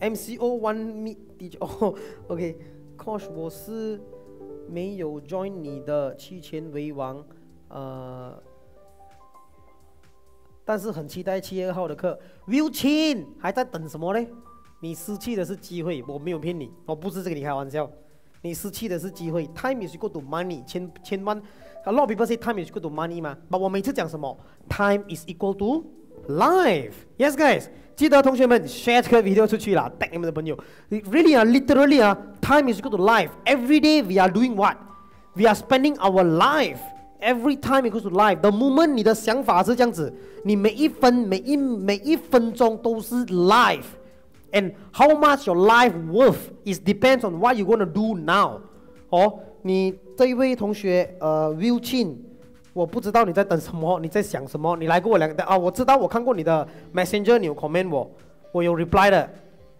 MCO one meet teach. Oh, okay. Coach，我是没有 join 你的七千为王，呃，但是很期待七月二号的课。Will Chin 还在等什么呢？你失去的是机会，我没有骗你，我不是在跟你开玩笑。你失去的是机会，time is equal to money，千千万 ，a lot of people say time is equal to money 嘛，but 我每次讲什么，time is equal to life，yes guys，记得同学们 share 这个 video 出去啦，带你们的朋友，really 啊，literally 啊，time is equal to life，every day we are doing what，we are spending our life，every time equals to life，the moment 你的想法是这样子，你每一分每一每一分钟都是 life。And how much your life worth is depends on what you gonna do now。 哦，你这一位同学，呃，Will Chin，我不知道你在等什么，你在想什么？你来跟我两个啊，我知道我看过你的 Messenger，你有 comment 我，我有 reply 的。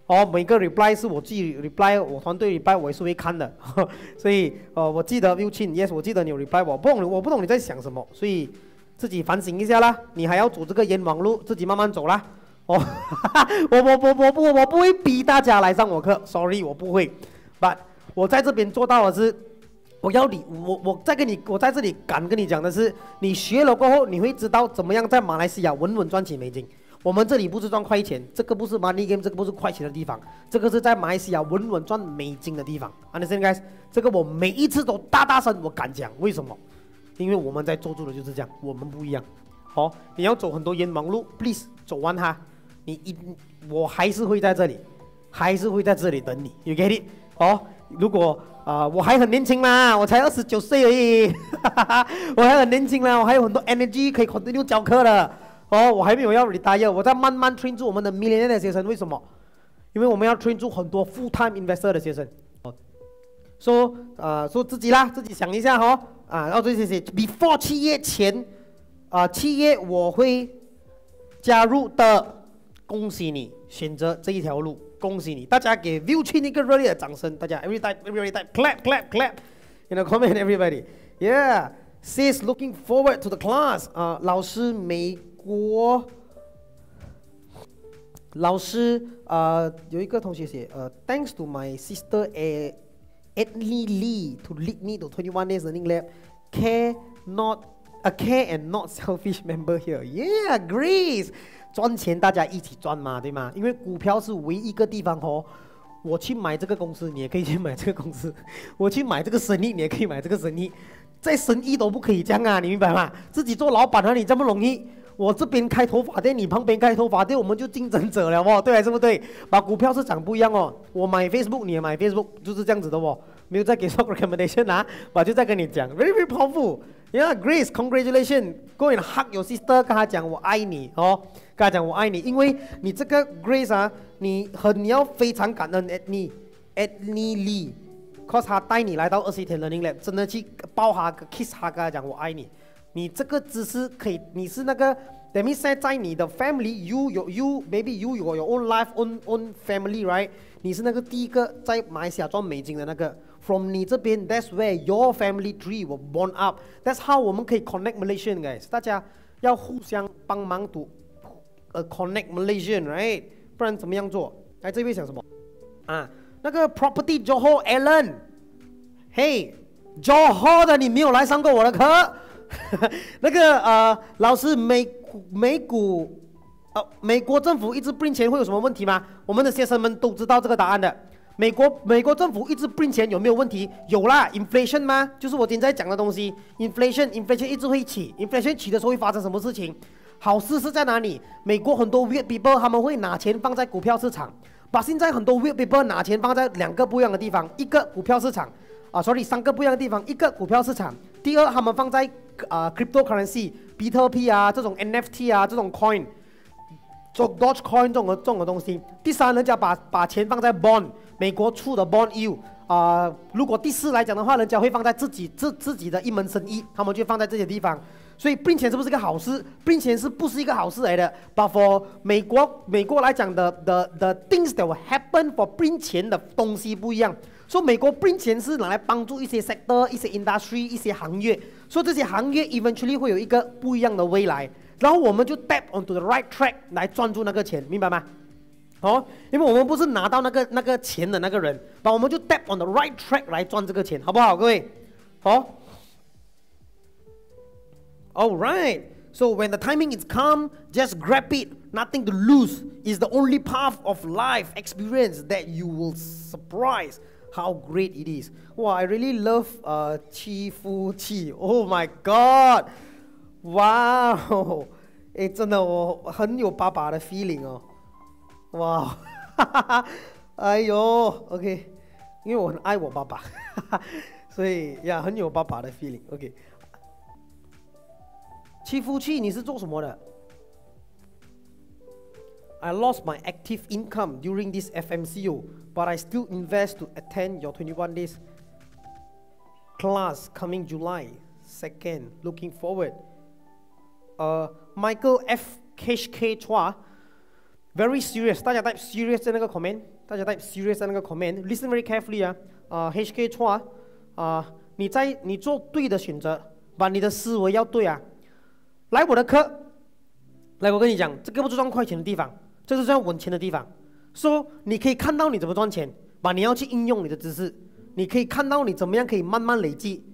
哦，每个 reply 是我自己 reply，我团队 reply 我也是会看的。所以，呃，我记得 Will Chin，yes，我记得你有 reply 我，不懂我不懂你在想什么，所以自己反省一下啦。你还要走这个冤枉路，自己慢慢走啦。哦，我我我我不我不会逼大家来上我课，sorry，我不会。But 我在这边做到的是，我要你，我我再跟你，我在这里敢跟你讲的是，你学了过后，你会知道怎么样在马来西亚稳稳赚起美金。我们这里不是赚快钱，这个不是 money game，这个不是快钱的地方，这个是在马来西亚稳稳赚美金的地方。Understand guys？这个我每一次都大大声，我敢讲，为什么？因为我们在做住的就是这样，我们不一样。好，你要走很多冤枉路，please 走完它。你一，我还是会在这里，还是会在这里等你。You get it？哦，如果啊，我还很年轻嘛，我才二十九岁而已，我还很年轻啦，我还有很多 energy 可以 continue 教课的。哦，我还没有要 retire，我在慢慢 train 住我们的 millionaire 的学生。为什么？因为我们要 train 住很多 full time investor 的学生。哦，说啊，说自己啦，自己想一下哈。啊，然后这些些 before 七月前，啊，七月我会加入的。恭喜你选择这一条路，恭喜你！大家给 View 群一个热烈的掌声！大家 every time every time clap clap clap in the comment everybody yeah says looking forward to the class 啊，老师美国老师啊，有一个同学写呃，thanks to my sister A Edley Lee to lead me to 21 days learning lab care not a care and not selfish member here yeah Grace。 赚钱大家一起赚嘛，对吗？因为股票是唯一一个地方哦，我去买这个公司，你也可以去买这个公司；我去买这个生意，你也可以买这个生意。在生意都不可以这样啊，你明白吗？自己做老板哪里这么容易？我这边开头发店，你旁边开头发店，我们就竞争者了哦，对还是不对？把股票市场不一样哦，我买 Facebook，你也买 Facebook，就是这样子的哦。没有再给 recommendation 啊，我就再跟你讲，very very powerful。Yeah, Grace, congratulation. Go and hug your sister，跟她讲我爱你哦。跟她讲我爱你，因为你这个 Grace 啊，你很你要非常感恩 at 你 at 你 Lee，cause 他带你来到二十一天 learning lab，真的去抱他个 kiss 她，跟她讲我爱你。你这个姿势可以，你是那个，that means 在你的 family，you 有 you maybe you 有 your own life own own family right？你是那个第一个在马来西亚赚美金的那个，from 你这边，that's where your family tree will born up，that's how 我们可以 connect Malaysian guys，大家要互相帮忙读。呃，connect Malaysian，right？不然怎么样做？哎，这位想什么？啊，那个 property Johor Alan，嘿，Johor 的你没有来上过我的课？那个呃，老师，美美股，呃，美国政府一直不领钱会有什么问题吗？我们的先生们都知道这个答案的。美国美国政府一直 print 钱有没有问题？有啦，inflation 吗？就是我今天在讲的东西，inflation，inflation 一直会起，inflation 起的时候会发生什么事情？好事是在哪里？美国很多 weird people 他们会拿钱放在股票市场，把现在很多 weird people 拿钱放在两个不一样的地方，一个股票市场，啊，所以三个不一样的地方，一个股票市场，第二，他们放在啊 cryptocurrency，比特币啊这种 NFT 啊这种 coin，做 Dogecoin 这种的这种的东西。第三，人家把把钱放在 bond，美国出的 bond yield。啊，如果第四来讲的话，人家会放在自己自自己的一门生意，他们就放在这些地方。所以并钱是不是一个好事？并钱是不是一个好事来的？But for 美国美国来讲的的的 things that will happen for 并钱的东西不一样。所以美国并钱是拿来帮助一些 sector、一些 industry、一些行业，所以这些行业 eventually 会有一个不一样的未来。然后我们就 tap onto the right track 来赚住那个钱，明白吗？哦，因为我们不是拿到那个那个钱的那个人，那我们就 tap on the right track 来赚这个钱，好不好，各位？好。All right. So when the timing is come, just grab it. Nothing to lose. Is the only path of life experience that you will surprise how great it is. Wow, I really love uh Chi Fu Chi. Oh my God. Wow. 哎，真的，我很有爸爸的 feeling 哦。 哇，哈哈哈，哎呦，OK，因为我很爱我爸爸，所以呀，很有爸爸的 feeling。OK，欺负器你是做什么的？I lost my active income during this FMCO, but I still invest to attend your 21 days class coming July 2nd. Looking forward. Uh, Michael F. KHK Chua. Very serious，大家在 serious 在那个 comment，大家在 serious 在那个 comment，listen very carefully 啊，啊 HK 错啊，啊你在你做对的选择，把你的思维要对啊。来我的课，来我跟你讲，这个不是赚快钱的地方，这是赚稳钱的地方。说你可以看到你怎么赚钱，把你要去应用你的知识，你可以看到你怎么样可以慢慢累积。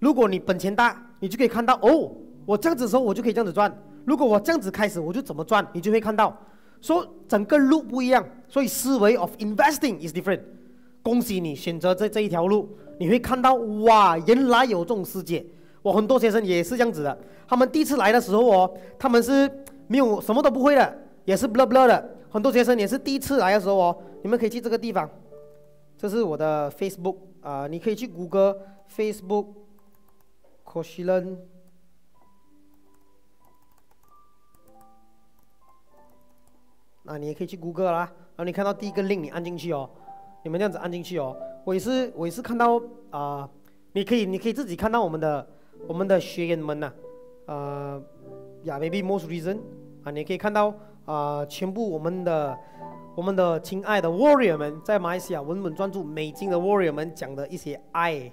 如果你本钱大，你就可以看到哦，我这样子的时候我就可以这样子赚。如果我这样子开始，我就怎么赚，你就会看到。说整个路不一样，所以思维 of investing is different。恭喜你选择这这一条路，你会看到哇，原来有这种世界。我很多学生也是这样子的，他们第一次来的时候哦，他们是没有什么都不会的，也是 blah blah 的。很多学生也是第一次来的时候哦，你们可以去这个地方，这是我的 Facebook 啊，你可以去谷歌 Facebook 啊，你也可以去谷歌啦。然后你看到第一个 link，你按进去哦。你们这样子按进去哦。我也是，我也是看到啊，你可以，你可以自己看到我们的我们的学员们呐。呃，呀，maybe most reason 啊，你可以看到啊，全部我们的我们的亲爱的 warrior 们在马来西亚稳稳专注美金的 warrior 们讲的一些爱。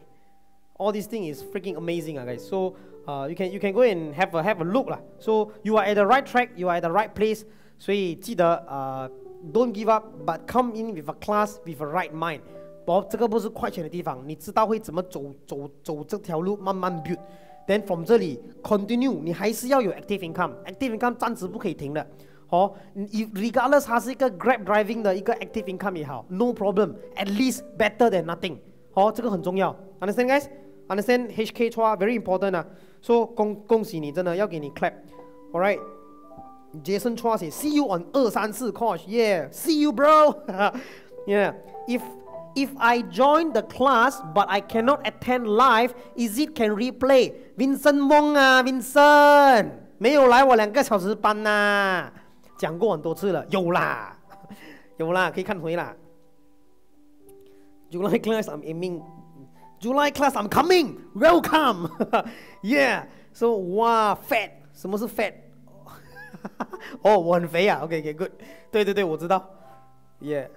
All these things is freaking amazing, guys. So, uh, you can you can go and have a have a look 啦。So you are at the right track, you are at the right place. 所以记得啊，don't give up，but come in with a class with a right mind。不，这个不是快钱的地方，你知道会怎么走走走这条路，慢慢 build。Then from 这里 continue，你还是要有 active income，active income 暂时不可以停的。好，你 regardless 它是一个 grab driving 的一个 active income 也好，no problem，at least better than nothing。好，这个很重要，understand guys？understand HK 错 very important 啊。说恭恭喜你，真的要给你 clap，all right。 Jason Chua say, see you on 二三四 course. Yeah, see you, bro. yeah. If if I join the class but I cannot attend live, is it can replay? Vincent Wong 啊，Vincent 没有来我两个小时班呐，讲过很多次了，有啦，有啦，可以看回啦。July class I'm aiming. July class I'm coming. Welcome. yeah. So 哇，fat，什么是 fat？ 哦，我很肥啊，OK，OK，Good，对对对，我知道，Yeah，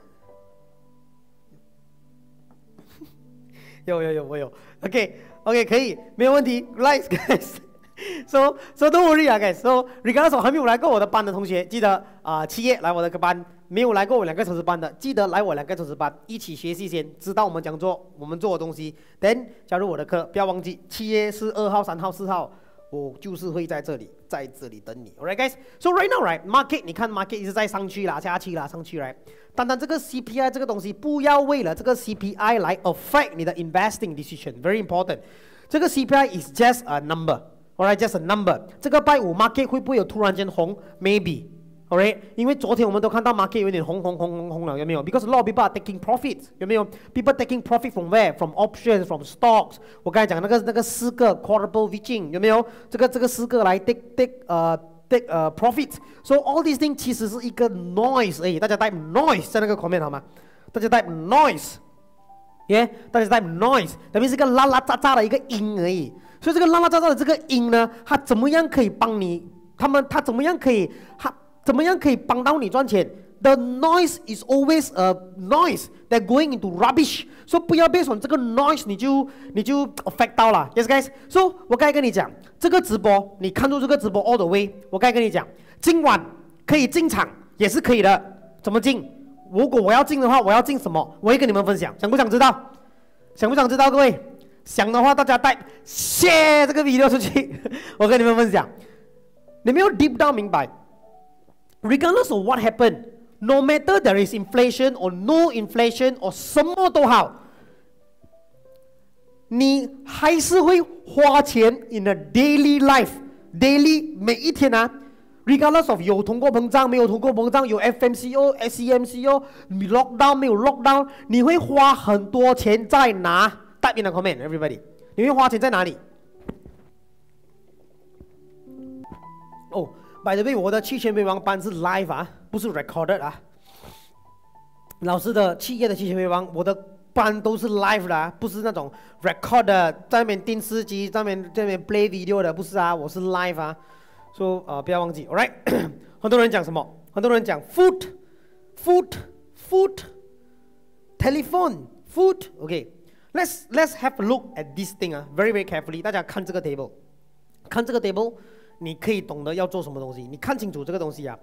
有有有，我有，OK，OK，可以，没有问题，Nice guys，So So don't worry 啊，guys，So regardless 还没有来过我的班的同学，记得啊，七月来我的个班，没有来过我两个小时班的，记得来我两个小时班，一起学习先，知道我们讲座我们做的东西，Then 加入我的课，不要忘记，七月是二号、三号、四号。我就是会在这里，在这里等你，Alright guys? So right now, right, market，你看 market 一直在上去啦，下去啦，上去，right？单单这个 CPI 这个东西，不要为了这个 CPI 来 affect 你的 investing decision，very important。这个 CPI is just a number，alright，just a number。这个拜五 market 会不会有突然间红？Maybe。好嘅因为昨天我们都看到 market 有点红红红红红了，有没有？Because a lot of people are taking profit，有没有？People taking profit from where？From options，from stocks。我刚才讲那个那个四个 quadruple vision，有没有？这个这个四个来 take take 呃 take 呃 profit。So all these things 其实是一个 noise 而已，大家帶 noise 在那个 comment 好吗？大家帶 noise。耶，大家 type noise，等于是一个啦啦喳喳的一个音而已。所以这个啦啦喳喳的这个音呢，它怎么样可以帮你？他们它怎么样可以？它怎么样可以帮到你赚钱？The noise is always a noise that going into rubbish。说不要被从这个 noise 你就你就 affect 到了。Yes guys，所以我刚才跟你讲，这个直播你看住这个直播 all the way。我刚才跟你讲，今晚可以进场也是可以的。怎么进？如果我要进的话，我要进什么？我会跟你们分享。想不想知道？想不想知道？各位想的话，大家带谢这个 video 出去，我跟你们分享。你们要 deep down 明白，regardless of what happened，no matter there is inflation or no inflation or 什么都好，你还是会花钱 in a daily life，daily 每一天啊。regardless of 有通货膨胀没有通货膨胀，有 FMCO、SEMCO，你 lockdown 没有 lockdown，你会花很多钱在哪？Type in the comment everybody，你会花钱在哪里？哦，by the way，我的期权微王班是 live 啊，不是 recorded 啊。老师的企业的期权微王，我的班都是 live 的，不是那种 record 的，在那边电视机在那边在那边 play video 的，不是啊，我是 live 啊。说啊，不要忘记，All right？很多人讲什么？很多人讲 food，food，food，telephone，food。OK，let's let's have a look at this thing 啊，very very carefully。大家看这个 table，看这个 table，你可以懂得要做什么东西。你看清楚这个东西啊。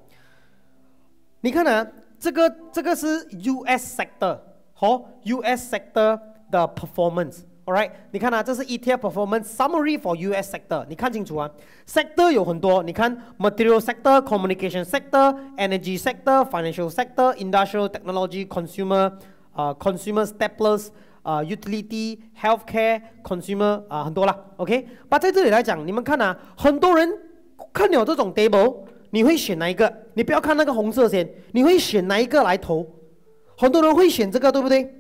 你看啊，这个这个是 US sector 和 US sector 的 performance。Alright，你看啊，这是 ETF performance summary for US sector。你看清楚啊，sector 有很多。你看 material sector、communication sector、energy sector、financial sector、industrial technology、consumer 啊 consumer staples 啊 utility、healthcare、consumer 啊很多啦。OK，把在这里来讲，你们看啊，很多人看了这种 table，你会选哪一个？你不要看那个红色先，你会选哪一个来投？很多人会选这个，对不对？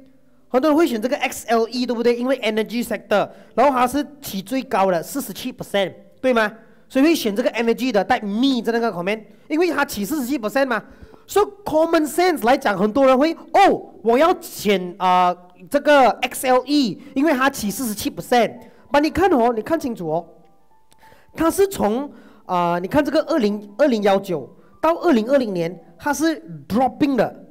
很多人会选这个 XLE，对不对？因为 energy sector，然后它是起最高的四十七 percent，对吗？所以会选这个 energy 的带 me 在那个旁边，因为它起四十七 percent 嘛。所以 common sense 来讲，很多人会哦，我要选啊这个 XLE，因为它起四十七 percent。把你看哦，你看清楚哦，它是从啊，你看这个二零二零幺九到二零二零年，它是 dropping 的，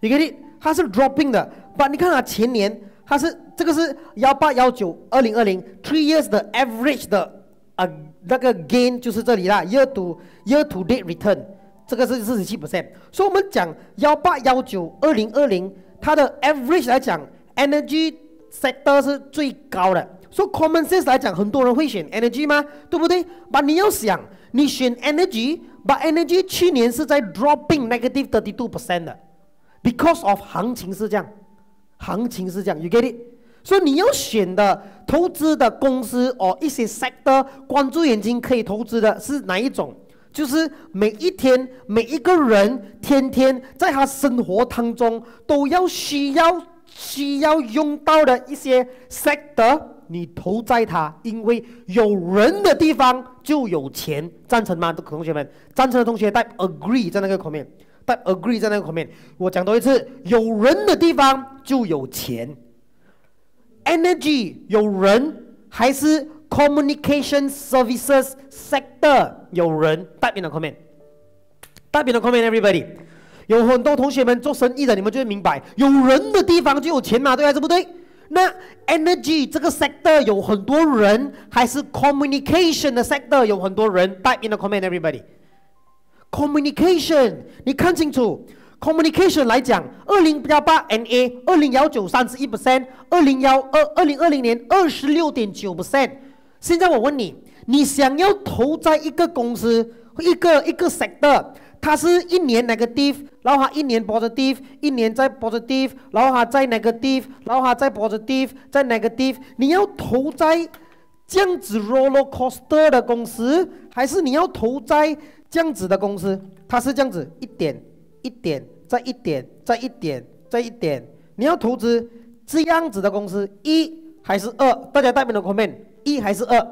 你看你。它是 dropping 的，把你看啊，前年它是这个是幺八幺九二零二零 three years 的 average 的啊那个 gain 就是这里啦，year to year to date return 这个是四十七 percent，所以我们讲幺八幺九二零二零它的 average 来讲，energy sector 是最高的，所以 common sense 来讲，很多人会选 energy 吗？对不对？把你要想，你选 energy，把 energy 去年是在 dropping negative thirty two percent 的。Because of 行情是这样，行情是这样，You get it？所以你要选的投资的公司哦，一些 sector 关注眼睛可以投资的是哪一种？就是每一天每一个人天天在他生活当中都要需要需要用到的一些 sector，你投在它，因为有人的地方就有钱，赞成吗？同学们，赞成的同学带 agree 在那个口面。但 agree 在那个后面，我讲多一次，有人的地方就有钱。Energy 有人还是 communication services sector 有人？代表的后面，代表的后面，everybody，有很多同学们做生意的，你们就会明白，有人的地方就有钱嘛，对还是不对？那 energy 这个 sector 有很多人，还是 communication 的 sector 有很多人？代表的 comment，everybody。Communication，你看清楚。Communication 来讲，二零幺八 NA，二零幺九三十一 percent，二零幺二二零二零年二十六点九 percent。现在我问你，你想要投在一个公司，一个一个 sector，它是一年 negative，然后它一年 positive，一年再 positive，然后它再 negative，然后它再 positive，再 negative，你要投在这样子 roller coaster 的公司，还是你要投在？这样子的公司，它是这样子一点一点再一点再一点再一点，你要投资这样子的公司，一还是二？大家代表的 comment，一还是二？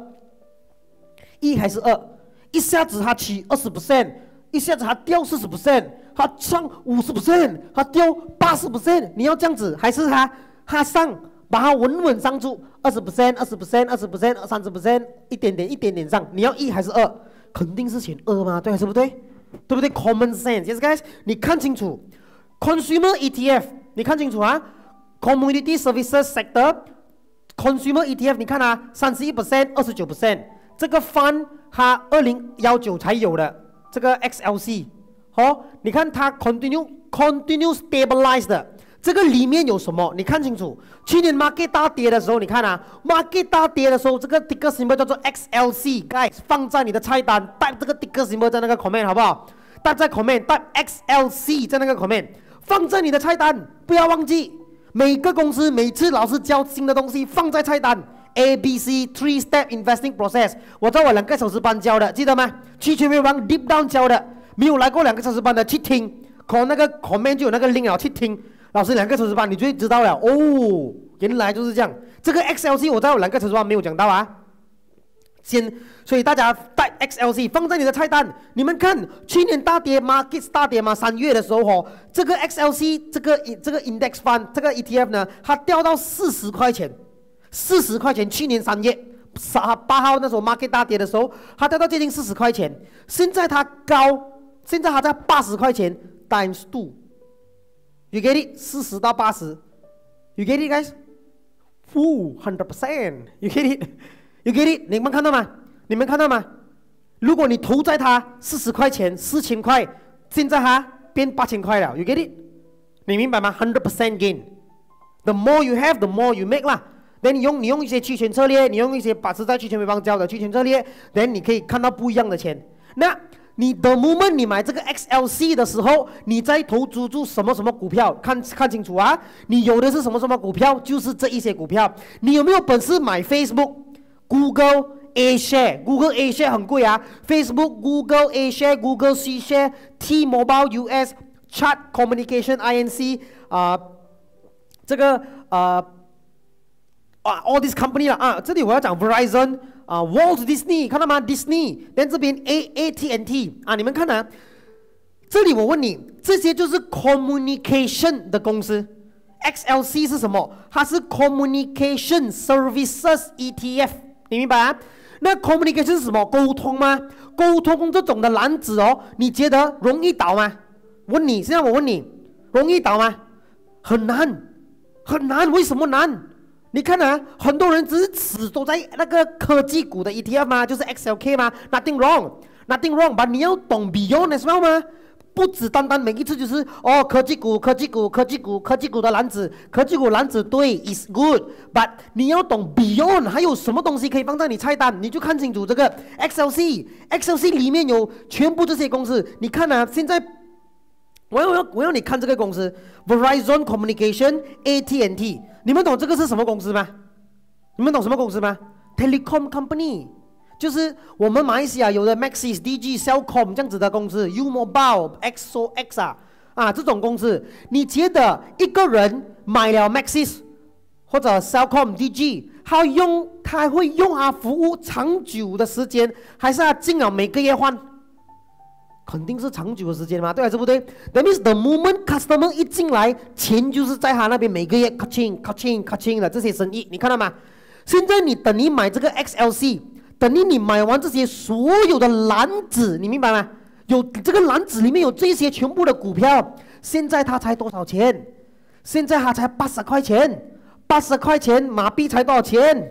一还是二？一下子它起二十 percent，一下子它掉四十 percent，它上五十 percent，它掉八十 percent，你要这样子还是它它上？把它稳稳上住，二十 percent，二十 percent，二十 percent，三十 percent，一点点，一点点上。你要一还是二？肯定是选二嘛，对还是不对？对不对？Common sense，yes guys，你看清楚，Consumer ETF，你看清楚啊，Community Services Sector Consumer ETF，你看啊，三十一 percent，二十九 percent，这个 fund 它二零幺九才有的，这个 XLC，哦，你看它 continue，continue stabilized 的。这个里面有什么？你看清楚。去年 market 大跌的时候，你看啊，market 大跌的时候，这个 ticker symbol 叫做 XLC，guys，放在你的菜单，带这个 ticker symbol 在那个 comment 好不好？带在 comment，带 XLC 在那个 comment，放在你的菜单，不要忘记。每个公司每次老师教新的东西，放在菜单。A B C three step investing process，我在我两个小时班教的，记得吗？去前面班 deep down 教的，没有来过两个小时班的去听，可那个 comment 就有那个 link 啊，去听。老师两个小时班，你就知道了哦。原来就是这样。这个 XLC 我在我两个小时班没有讲到啊。先，所以大家带 XLC 放在你的菜单。你们看，去年大跌吗？Market 大跌吗？三月的时候哦，这个 XLC 这个这个 Index Fund 这个 ETF 呢，它掉到四十块钱，四十块钱。去年三月八八号那时候 Market 大跌的时候，它掉到接近四十块钱。现在它高，现在它在八十块钱 times two。You get it？四十到八十，You get it, guys? Full hundred percent. You get it? You get it? 你们看到吗？你们看到吗？如果你投在它四十块钱，四千块，现在它变八千块了。You get it？你明白吗？Hundred percent gain. The more you have, the more you make 啦。Then 你用你用一些期权策略，你用一些把持在期权美邦教的期权策略，Then 你可以看到不一样的钱。那你的 moment 你买这个 XLC 的时候，你在投资住什么什么股票？看看清楚啊！你有的是什么什么股票？就是这一些股票。你有没有本事买 Facebook、Google A share？Google A share 很贵啊！Facebook、Google A share、Google C share、T-Mobile US、Chat Communication Inc. 啊，这个啊啊，all this company 了啊！这里我要讲 Verizon。啊，Walt Disney 看到吗？Disney，连这边 A A T N T 啊，你们看啊，这里我问你，这些就是 communication 的公司，X L C 是什么？它是 communication services ETF， 你明白啊？那 communication 是什么？沟通吗？沟通这种的篮子哦，你觉得容易倒吗？问你，现在我问你，容易倒吗？很难，很难，为什么难？你看啊，很多人只是死都在那个科技股的 ETF 吗？就是 XLK 吗？Nothing wrong，Nothing wrong，把你要懂 Beyond as well 吗？不只单单每一次就是哦科技股、科技股、科技股、科技股的篮子，科技股篮子对，is good，but 你要懂 Beyond 还有什么东西可以放在你菜单，你就看清楚这个 XLC，XLC 里面有全部这些公司。你看啊，现在我要我要我要你看这个公司，Verizon Communication，AT&T。你们懂这个是什么公司吗？你们懂什么公司吗？Telecom Company，就是我们马来西亚有的 Maxis、DG、Cellcom 这样子的公司，U Mobile、XOX 啊，啊这种公司，你觉得一个人买了 Maxis 或者 Cellcom、DG，他用他会用他服务长久的时间，还是他进了每个月换？肯定是长久的时间嘛，对还是不对？That means the moment customer 一进来，钱就是在他那边每个月 cutting cutting cutting 的这些生意，你看到吗？现在你等你买这个 XLC，等于你买完这些所有的篮子，你明白吗？有这个篮子里面有这些全部的股票，现在它才多少钱？现在它才八十块钱，八十块钱马币才多少钱？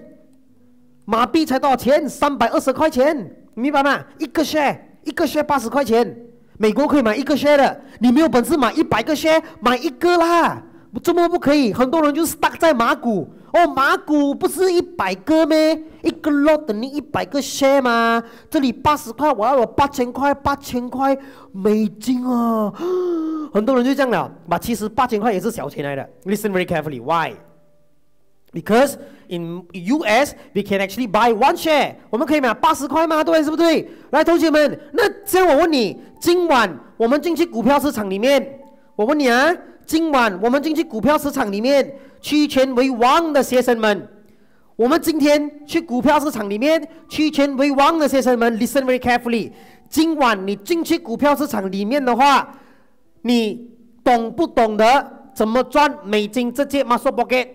马币才多少钱？三百二十块钱，明白吗？一个 share。一个 share 八十块钱，美国可以买一个 share 的，你没有本事买一百个 share，买一个啦，怎么不可以？很多人就 stuck 在马股，哦，马股不是一百个咩？一个 lot 等于一百个 share 吗？这里八十块，我要有八千块，八千块美金啊！很多人就这样了，把其实八千块也是小钱来的。Listen very carefully, why? Because in US we can actually buy one share，我们可以买八十块吗？对，是不对？来，同学们，那现在我问你，今晚我们进去股票市场里面，我问你啊，今晚我们进去股票市场里面，趋权为王的学生们，我们今天去股票市场里面，趋权为王的学生们，listen very carefully。今晚你进去股票市场里面的话，你懂不懂得怎么赚美金直接 muscle pocket？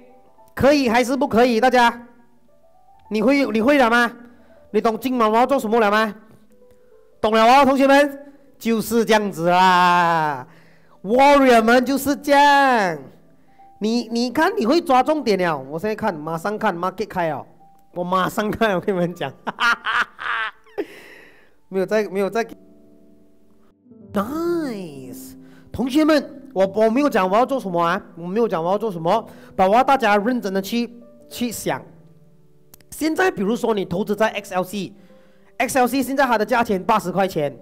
可以还是不可以？大家，你会你会了吗？你懂今晚我要做什么了吗？懂了哦，同学们，就是这样子啦。Warrior 们就是这样。你你看你会抓重点了。我现在看，马上看，market 开哦，我马上看，我跟你们讲，哈哈哈没有在没有在。Nice，同学们，我我没有讲我要做什么啊，我没有讲我要做什么，把我要大家认真的去去想。现在比如说你投资在 XLC，XLC 现在它的价钱八十块钱，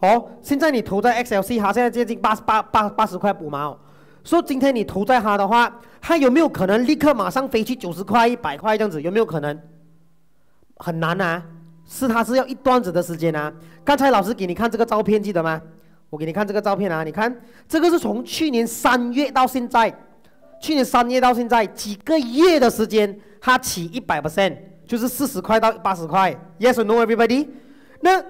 哦，现在你投在 XLC，它现在接近八十八八八十块五毛，说今天你投在它的话，它有没有可能立刻马上飞去九十块、一百块这样子？有没有可能？很难啊，是它是要一段子的时间啊。刚才老师给你看这个照片，记得吗？我给你看这个照片啊，你看这个是从去年三月到现在，去年三月到现在几个月的时间，它起一百 percent，就是四十块到八十块。Yes or no, everybody？那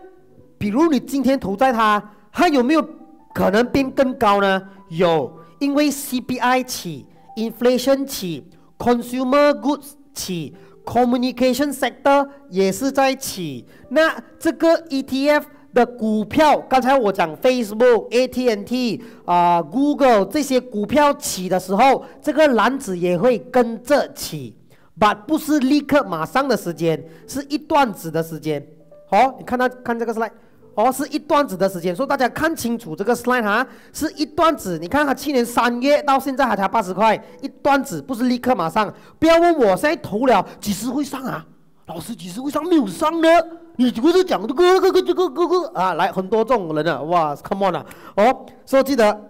比如你今天投在它，它有没有可能变更高呢？有，因为 CPI 起，inflation 起，consumer goods 起，communication sector 也是在起。那这个 ETF。的股票，刚才我讲 Facebook、AT&T 啊、Google 这些股票起的时候，这个篮子也会跟着起，but 不是立刻马上的时间，是一段子的时间。好，你看到看这个 slide，哦，是一段子的时间，所以大家看清楚这个 slide 哈，是一段子。你看他去年三月到现在还才八十块，一段子不是立刻马上。不要问我现在投了几时会上啊？老师几时会上？没有上呢？你不是讲这个、这个、这个、这个啊？来，很多这种人啊，哇，come on 啊！哦，所以记得，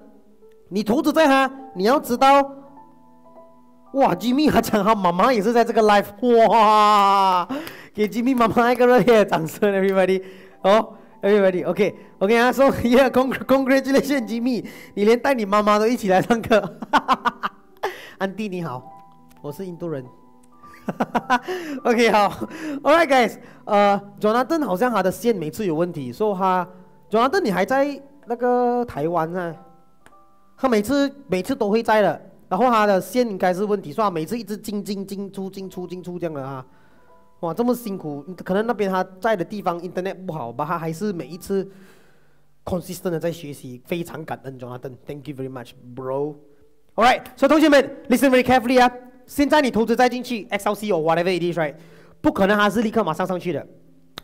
你投资在他，你要知道，哇，Jimmy 还讲他妈妈也是在这个 life，哇，给 Jimmy 妈妈一个热烈的掌声，everybody，哦，everybody，OK，OK 啊，说 yeah，congratulations，Jimmy，你连带你妈妈都一起来上课，安迪你好，我是印度人。OK，好，All right, guys。呃，Jonathan 好像他的线每次有问题，说他，Jonathan 你还在那个台湾啊？他每次每次都会在的，然后他的线应该是问题，说他每次一直进进进出进出进出这样的啊。哇，这么辛苦，可能那边他在的地方 Internet 不好吧？他还是每一次 consistent 的在学习，非常感恩 Jonathan，Thank you very much, bro。All right，所以同学们，listen very carefully 啊。现在你投资再进去，XLC or whatever it is, right？不可能它是立刻马上上去的。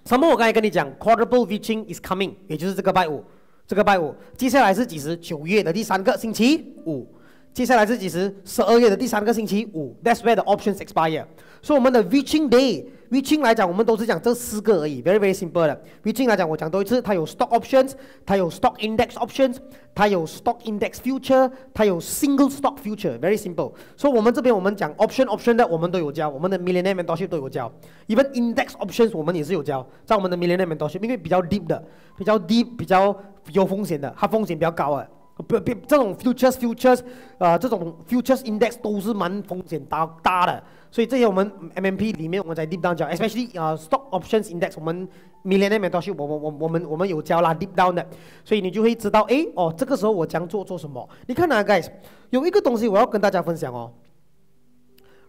什么？我刚才跟你讲，quadruple reaching is coming，也就是这个拜五，这个拜五。接下来是几时？九月的第三个星期五。接下来是几时？十二月的第三个星期五。That's where the options expire。所以我们的 reaching day。Reaching 来讲，我们都是讲这四个而已，very very simple 的。Reaching 来讲，我讲多一次，它有 stock options，它有 stock index options，它有 stock index future，它有 single stock future，very simple。所以我们这边我们讲 option option 的，我们都有教，我们的 Millionaire Mentorship 都有教。Even index options 我们也是有教，在我们的 Millionaire Mentorship，因为比较 deep 的，比较 deep，比较有风险的，它风险比较高啊。不不，这种 futures futures，啊，这种 futures index 都是蛮风险大大的。所以这些我们 MMP 里面我们在 deep down 教，especially 啊 stock options index 我们 millionaire mentorship 我我我我们我们有教啦 deep down 的，所以你就会知道，哎哦，这个时候我将做做什么？你看啊，guys，有一个东西我要跟大家分享哦。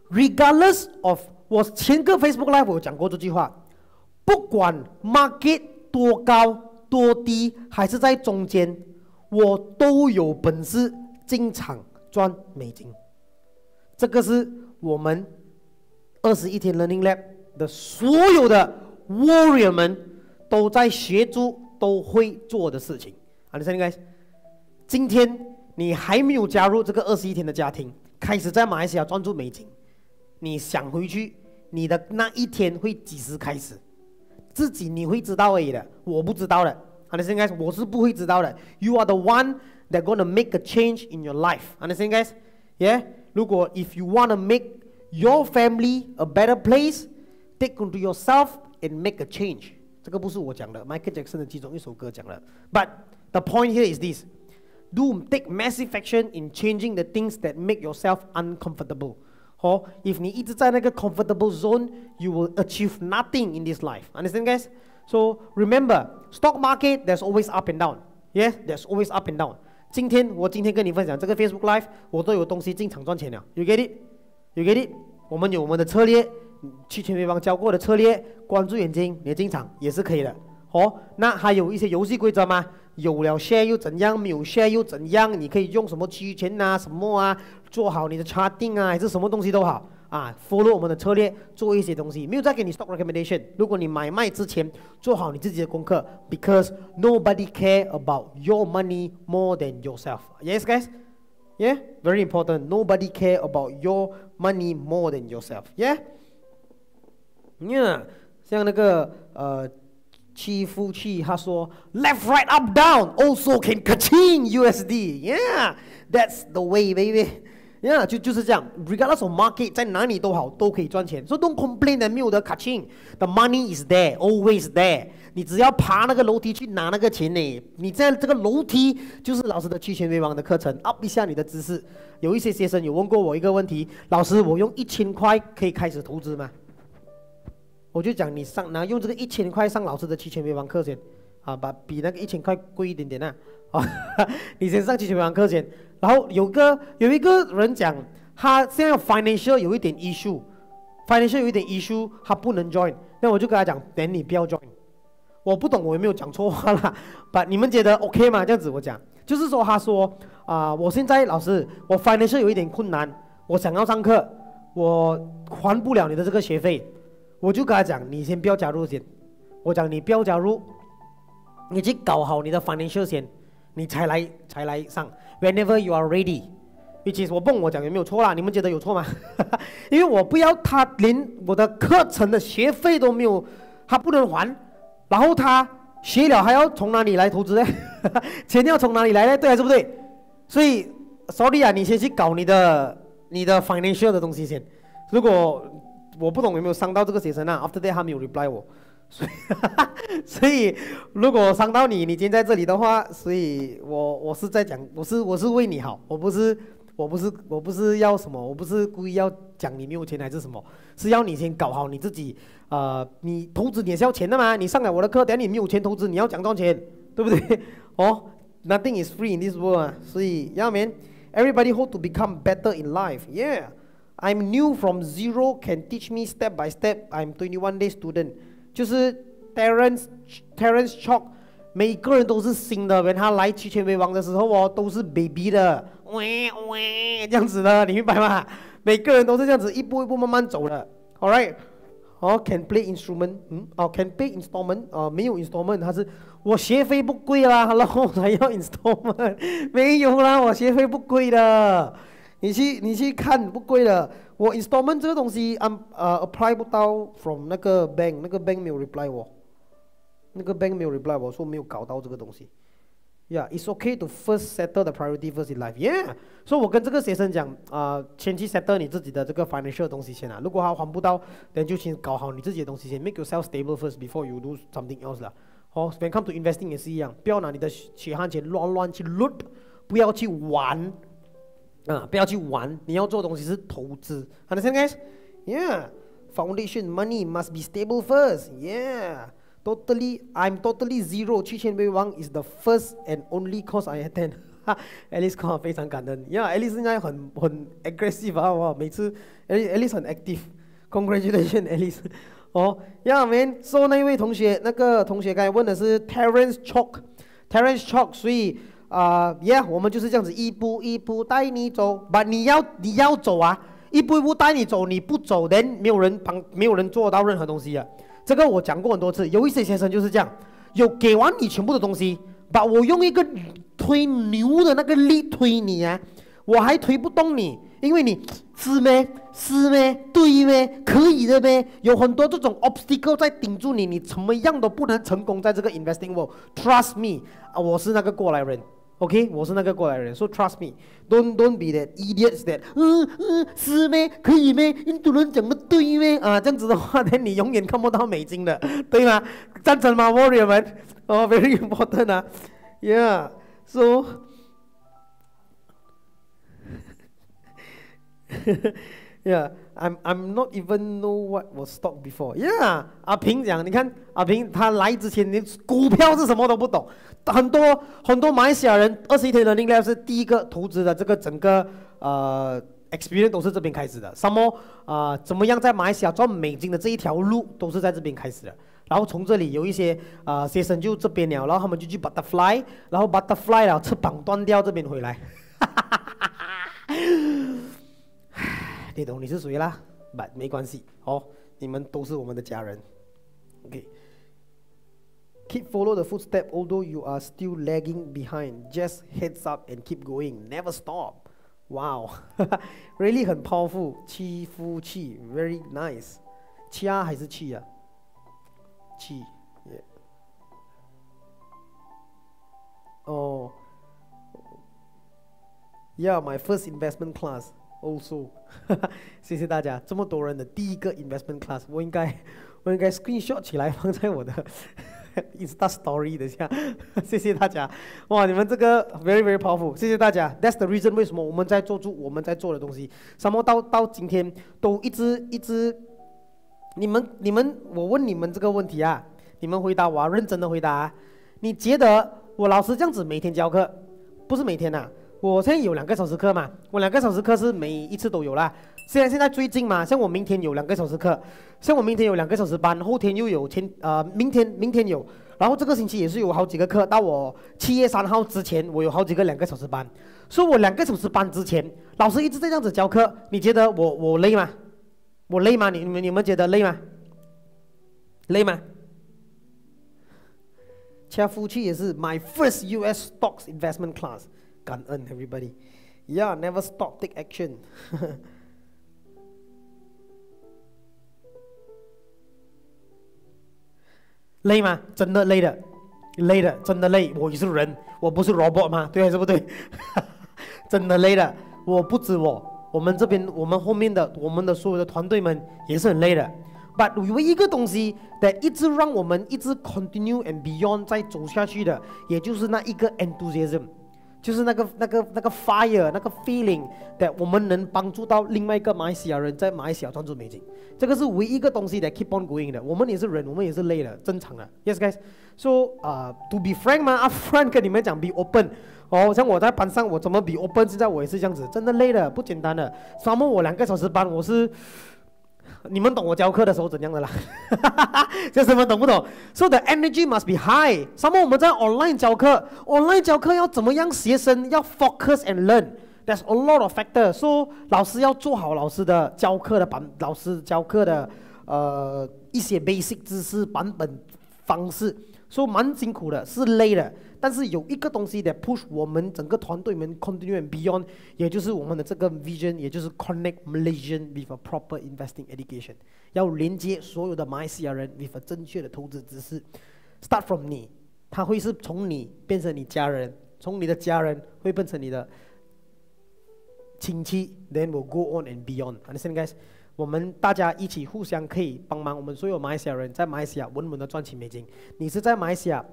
Regardless of 我前个 Facebook Live 我讲过这句话，不管 market 多高多低，还是在中间，我都有本事进场赚美金。这个是我们。二十一天 Learning Lab 的所有的 Warrior 们都在协助都会做的事情。好的，现在今天你还没有加入这个二十一天的家庭，开始在马来西亚专注美金，你想回去，你的那一天会几时开始？自己你会知道而已的，我不知道的。好的，现在我是不会知道的。You are the one that gonna make a change in your life. Understand, guys? Yeah. 如果 if you wanna make your family a better place, take control yourself and make a change. 这个不是我讲的，Michael Jackson 的其中一首歌讲的。But the point here is this: do take massive action in changing the things that make yourself uncomfortable. 哦，if 你一直在那个 comfortable zone, you will achieve nothing in this life. Understand, guys? So remember, Stock market there's always up and down. Yeah, there's always up and down. 今天我今天跟你分享这个 Facebook Live，我都有东西进场赚钱了。You get it? You get it? 我们有我们的策略，去全美方教过的策略，关注眼睛，你进场也是可以的。哦，那还有一些游戏规则吗？有了 share 又怎样？没有 share 又怎样？你可以用什么期权啊？什么啊？做好你的 charting 啊，还是什么东西都好啊，follow 我们的策略，做一些东西。没有再给你 stock recommendation。如果你买卖之前做好你自己的功课，because nobody care about your money more than yourself. Yes, guys. Yeah, very important. Nobody care about your money more than yourself. Yeah. Yeah，像那个呃。欺负器，他说 left, right, up, down also can catching USD. Yeah, that's the way, baby. Yeah，就就是这样，regardless of market，在哪里都好，都可以赚钱。So don't complain that 没有的 catching. The money is there, always there. 你只要爬那个楼梯去拿那个钱呢。你在这个楼梯就是老师的期权为王的课程，up 一下你的知识。有一些学生有问过我一个问题，老师，我用一千块可以开始投资吗？我就讲你上，然后用这个一千块上老师的期权微网课程，啊，把比那个一千块贵一点点呐，啊，你先上期权微网课先。然后有个有一个人讲，他现在 financial 有一点 issue，financial 有一点 issue，他不能 join。那我就跟他讲，等你不要 join。我不懂，我有没有讲错话啦？把你们觉得 OK 吗？这样子我讲，就是说他说啊，我现在老师，我 financial 有一点困难，我想要上课，我还不了你的这个学费。我就跟他讲，你先不要加入先。我讲你不要加入，你去搞好你的 financial 先，你才来才来上。Whenever you are ready，which is 我问我讲有没有错啦？你们觉得有错吗？因为我不要他连我的课程的学费都没有，他不能还，然后他学了还要从哪里来投资呢？钱要从哪里来呢？对还是不对？所以，sorry 啊，你先去搞你的你的 financial 的东西先。如果我不懂有没有伤到这个学生啊？After that 他没有 reply 我，所以所以如果伤到你，你今天在这里的话，所以我我是在讲，我是我是为你好，我不是我不是我不是要什么，我不是故意要讲你没有钱还是什么，是要你先搞好你自己。呃，你投资你也是要钱的嘛，你上了我的课，等下你没有钱投资，你要讲多少钱，对不对？哦，Nothing is free in this world，所以，Yeah man，everybody hope to become better in life，Yeah。I'm new from zero, can teach me step by step. I'm twenty one day student，就是 Terence Terence Chalk，每个人都是新的。when 他来七千为王的时候哦，都是 baby 的，喂喂这样子的，你明白吗？每个人都是这样子，一步一步慢慢走的。All right，哦，can play instrument，嗯，哦，can play instrument，哦，没有 instrument，他是我学费不贵啦，Hello，还要 instrument？没有啦，我学费不贵的。你去你去看不贵的，我 installment 这个东西按呃 apply 不到 from 那个 bank，那个 bank 没有 reply 我，那个 bank 没有 reply 我说没有搞到这个东西。Yeah，it's okay to first settle the priority first in life. Yeah，所以我跟这个学生讲啊，前期 settle 你自己的这个 financial 东西先啊，如果他还不到，那就先搞好你自己的东西先，make yourself stable first before you do something else 啦。好，when come to investing 也是一样，不要拿你的血汗钱乱乱去 loot，不要去玩。啊，不要去玩，你要做的东西是投资。Understand, guys? Yeah. Foundation money must be stable first. Yeah. Totally, I'm totally zero. 七千倍王 is the first and only course I attend. Alice 讲非常感恩。Yeah，Alice 现在很很 aggressive 啊，哇，每次，Alice，Alice 很 active。Congratulations, Alice. 哦，Yeah, man. So 那一位同学，那个同学刚才问的是 Terence Chalk。Terence Chalk，所以。啊，Yeah，我们就是这样子一步一步带你走，把你要你要走啊，一步一步带你走，你不走，人没有人帮，没有人做到任何东西啊。这个我讲过很多次，有一些先生就是这样，有给完你全部的东西，把我用一个推牛的那个力推你啊，我还推不动你，因为你是咩是咩对咩可以的咩，有很多这种 obstacle 在顶住你，你怎么样都不能成功在这个 investing world。Trust me，我是那个过来人。OK，我是那个过来人，So trust me，don't don't be that idiots that，嗯嗯，是咩？可以咩？印度人讲的对咩？啊，这样子的话，那你永远看不到美金的，对吗？赞成吗，Warrior 们？哦，very important 啊，Yeah，So，Yeah。I'm I'm not even know what was stock before. Yeah，阿平讲，你看阿平他来之前连股票是什么都不懂，很多很多马来西亚人二十一天的 Link Lab 是第一个投资的这个整个呃 experience 都是这边开始的。什么啊？怎么样在马来西亚赚美金的这一条路都是在这边开始的。然后从这里有一些啊学生就这边了，然后他们就去 butterfly，然后 butterfly 了翅膀断掉这边回来。你懂你是谁啦？不，没关系，哦，你们都是我们的家人。OK。Keep follow the footstep, although you are still lagging behind. Just heads up and keep going. Never stop. Wow, really 很 powerful. 七夫气，very nice. 掐还是气啊？气，yeah. 哦，Yeah, my first investment class. Also，谢谢大家，这么多人的第一个 investment class，我应该我应该 screenshot 起来放在我的 Insta Story 的下。谢谢大家，哇，你们这个 very very powerful，谢谢大家。That's the reason 为什么我们在做出我们在做的东西，什么到到今天都一直一直，你们你们，我问你们这个问题啊，你们回答我要，认真的回答。你觉得我老师这样子每天教课，不是每天呐？我现在有两个小时课嘛，我两个小时课是每一次都有啦。虽然现在最近嘛，像我明天有两个小时课，像我明天有两个小时班，后天又有前呃明天明天有，然后这个星期也是有好几个课。到我七月三号之前，我有好几个两个小时班。所以我两个小时班之前，老师一直在这样子教课，你觉得我我累吗？我累吗？你你们你们觉得累吗？累吗？恰夫妻也是 my first US stocks investment class。感恩 everybody. Yeah, never stop, take action. 累吗？真的累的，累的，真的累。我也是人，我不是 robot 吗？对还是不对？真的累的。我不止我，我们这边，我们后面的，我们的所有的团队们也是很累的。But 有一个东西的一直让我们一直 continue and beyond 再走下去的，也就是那一个 enthusiasm。就是那个那个那个 fire 那个 feeling，对我们能帮助到另外一个马来西亚人在马来西亚赚足美景，这个是唯一一个东西的 keep on going 的。我们也是人，我们也是累的，正常的。Yes guys，so 啊，to be frank 嘛？啊，frank 跟你们讲 be open。哦，像我在班上，我怎么 be open？现在我也是这样子，真的累了，不简单的。上么我两个小时班，我是。你们懂我教课的时候怎样的啦？这什么懂不懂？So the energy must be high。什么我们在 online 教课，online 教课要怎么样？学生要 focus and learn。There's a lot of factors。So 老师要做好老师的教课的版，老师教课的呃一些 basic 知识版本方式，说蛮辛苦的，是累的。但是有一个东西的 push 我们整个团队们 continue and beyond，也就是我们的这个 vision，也就是 connect Malaysian with a proper investing education，要连接所有的马来西亚人 with a 正确的投资知识。Start from 你，他会是从你变成你家人，从你的家人会变成你的亲戚，then will go on and beyond。Understand guys？我们大家一起互相可以帮忙，我们所有马来西亚人在马来西亚稳稳的赚取美金。你是在马来西亚，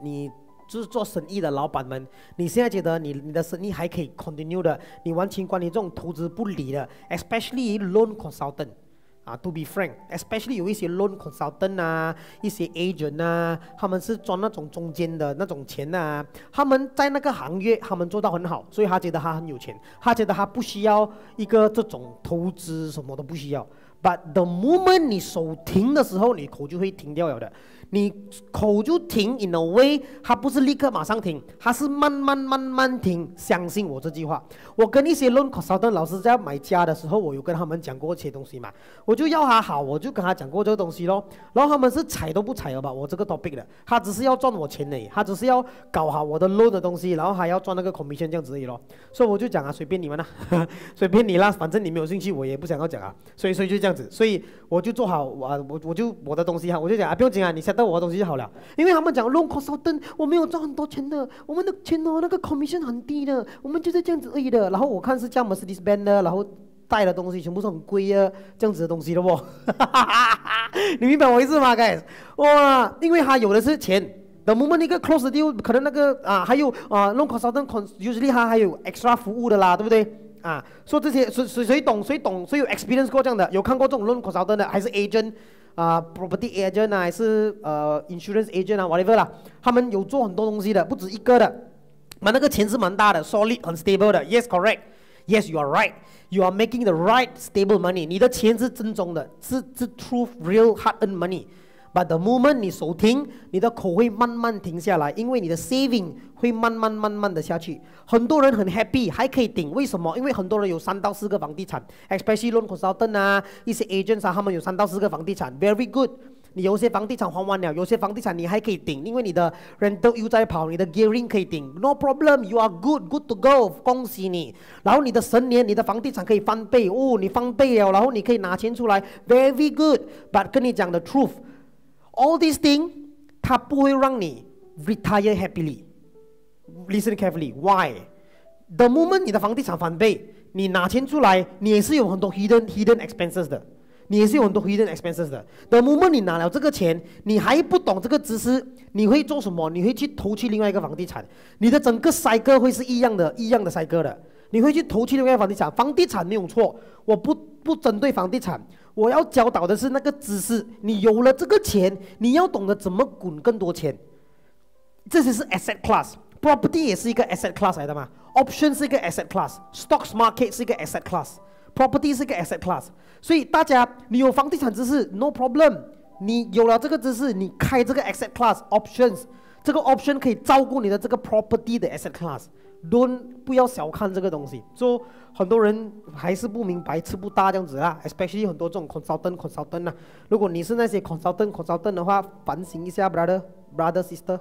你。就是做生意的老板们，你现在觉得你你的生意还可以 continue 的，你完全关你这种投资不理的，especially loan consultant，啊，to be frank，especially 有一些 loan consultant 啊，一些 agent 啊，他们是赚那种中间的那种钱啊，他们在那个行业他们做到很好，所以他觉得他很有钱，他觉得他不需要一个这种投资什么都不需要，but the moment 你手停的时候，你口就会停掉了的。你口就停，in a way，它不是立刻马上停，它是慢慢慢慢停。相信我这句话。我跟一些 loan consultant 老师在买家的时候，我有跟他们讲过这些东西嘛。我就要他好，我就跟他讲过这个东西咯。然后他们是踩都不踩了吧？我这个 topic 的，他只是要赚我钱已，他只是要搞好我的 loan 的东西，然后还要赚那个 commission 这样子而已咯。所以我就讲啊，随便你们啦，随便你啦，反正你没有兴趣，我也不想要讲啊。所以所以就这样子，所以我就做好我我我就我的东西哈，我就讲啊，不用紧啊，你先。到我的东西就好了。因为他们讲 loan consultant，我没有赚很多钱的，我们的钱哦那个 commission 很低的，我们就是这样子而已的。然后我看是叫 Mercedes Benz 的，然后带的东西全部是很贵啊，这样子的东西的不？你明白我意思吗，guys？哇，因为他有的是钱。等我们那个 close 掉可能那个啊，还有啊，loan consultant，usually 他还有 extra 服务的啦，对不对？啊，说这些谁谁谁懂谁懂，谁有 experience 过这样的，有看过这种 loan consultant 的，还是 agent 啊，property agent 啊，还是呃 insurance agent 啊，whatever 啦，他们有做很多东西的，不止一个的，嘛那个钱是蛮大的，solid 很 stable 的，yes correct，yes you are right，you are making the right stable money，你的钱是正宗的，是是 true real hard earned money。But the moment 你手停，你的口会慢慢停下来，因为你的 saving 会慢慢慢慢的下去。很多人很 happy，还可以顶，为什么？因为很多人有三到四个房地产，especially loan consultant 啊，一些 agents 啊，他们有三到四个房地产，very good。你有些房地产还完了，有些房地产你还可以顶，因为你的 rental 又在跑，你的 gearing 可以顶，no problem，you are good，good to go，恭喜你。然后你的十年，你的房地产可以翻倍，哦，你翻倍了，然后你可以拿钱出来，very good。But 跟你讲的 truth。All these things，它不会让你 retire happily。Listen carefully. Why? The moment 你的房地产翻倍，你拿钱出来，你也是有很多 hidden hidden expenses 的，你也是有很多 hidden expenses 的。The moment 你拿了这个钱，你还不懂这个知识，你会做什么？你会去投去另外一个房地产，你的整个 cycle 会是一样的，一样的 cycle 的。你会去投去另外一个房地产，房地产没有错，我不不针对房地产。我要教导的是那个知识，你有了这个钱，你要懂得怎么滚更多钱。这些是 asset class，property 也是一个 asset class 来的嘛，option 是一个 asset class，stocks market 是一个 asset class，property 是一个 asset class。所以大家，你有房地产知识，no problem。你有了这个知识，你开这个 asset class options，这个 option 可以照顾你的这个 property 的 asset class。Don't 不要小看这个东西，说很多人还是不明白，吃不大这样子啦，especially 很多这种 consultant consultant 啊，如果你是那些 consultant consultant 的话，反省一下，brother brother sister。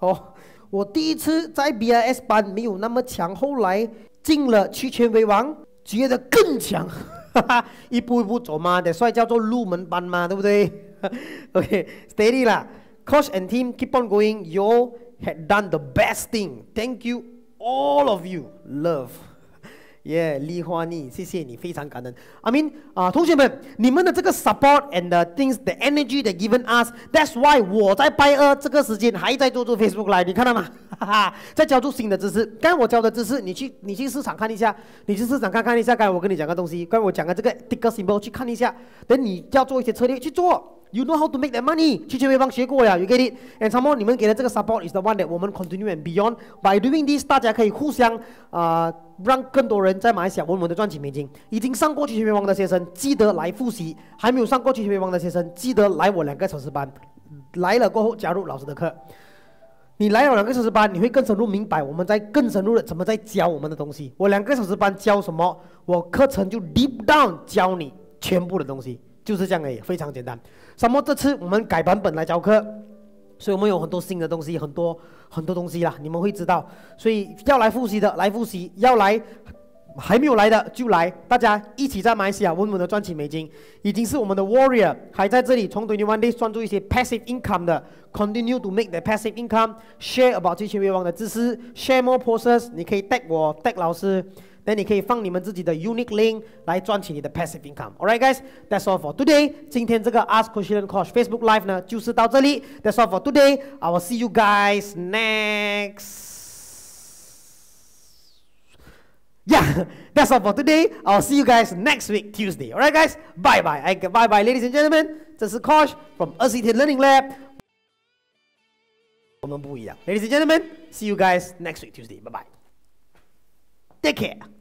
哦，我第一次在 BIS 班没有那么强，后来进了七权为王，觉得更强，哈哈，一步一步走嘛，得所以叫做入门班嘛，对不对？OK，steady 啦，coach and team keep on going，you had done the best thing，thank you。All of you love. Yeah，李花妮，谢谢你，非常感恩。I mean 啊，同学们，你们的这个 support and the things, the energy they given us, that's why 我在拜二这个时间还在做做 Facebook 来，你看到吗？哈哈，在教出新的知识。刚才我教的知识，你去你去市场看一下，你去市场看看一下。刚才我跟你讲个东西，刚才我讲的这个 ticker symbol 去看一下，等你要做一些策略去做。You know how to make that money？去全微帮学过了，You get it？And some more，你们给的这个 support is the one that 我们 continue and beyond by doing this，大家可以互相啊，让更多人在马来西亚稳稳的赚取美金。已经上过去全微帮的学生，记得来复习；还没有上过去全微帮的学生，记得来我两个小时班。来了过后加入老师的课。你来了两个小时班，你会更深入明白我们在更深入的怎么在教我们的东西。我两个小时班教什么？我课程就 deep down 教你全部的东西。就是这样而已，非常简单。什么？这次我们改版本来教课，所以我们有很多新的东西，很多很多东西啦，你们会知道。所以要来复习的来复习，要来还没有来的就来，大家一起在马来西亚稳稳的赚起美金。已经是我们的 warrior 还在这里，从 twenty one Day 赚出一些 passive income 的，continue to make the passive income，share about 这些愿望的知识，share more process，你可以带我带老师。那你可以放你们自己的 unique link 来赚取你的 passive income。Alright, guys, that's all for today. 今天这个 Ask Question Coach Facebook Live 呢，就是到这里。That's all for today. I will see you guys next. Yeah, that's all for today. I'll see you guys next week, Tuesday. Alright, guys, bye bye. I, bye bye, ladies and gentlemen. This is Coach from ACT Learning Lab. 我们不一样，Ladies and gentlemen, see you guys next week, Tuesday. Bye bye. Take care.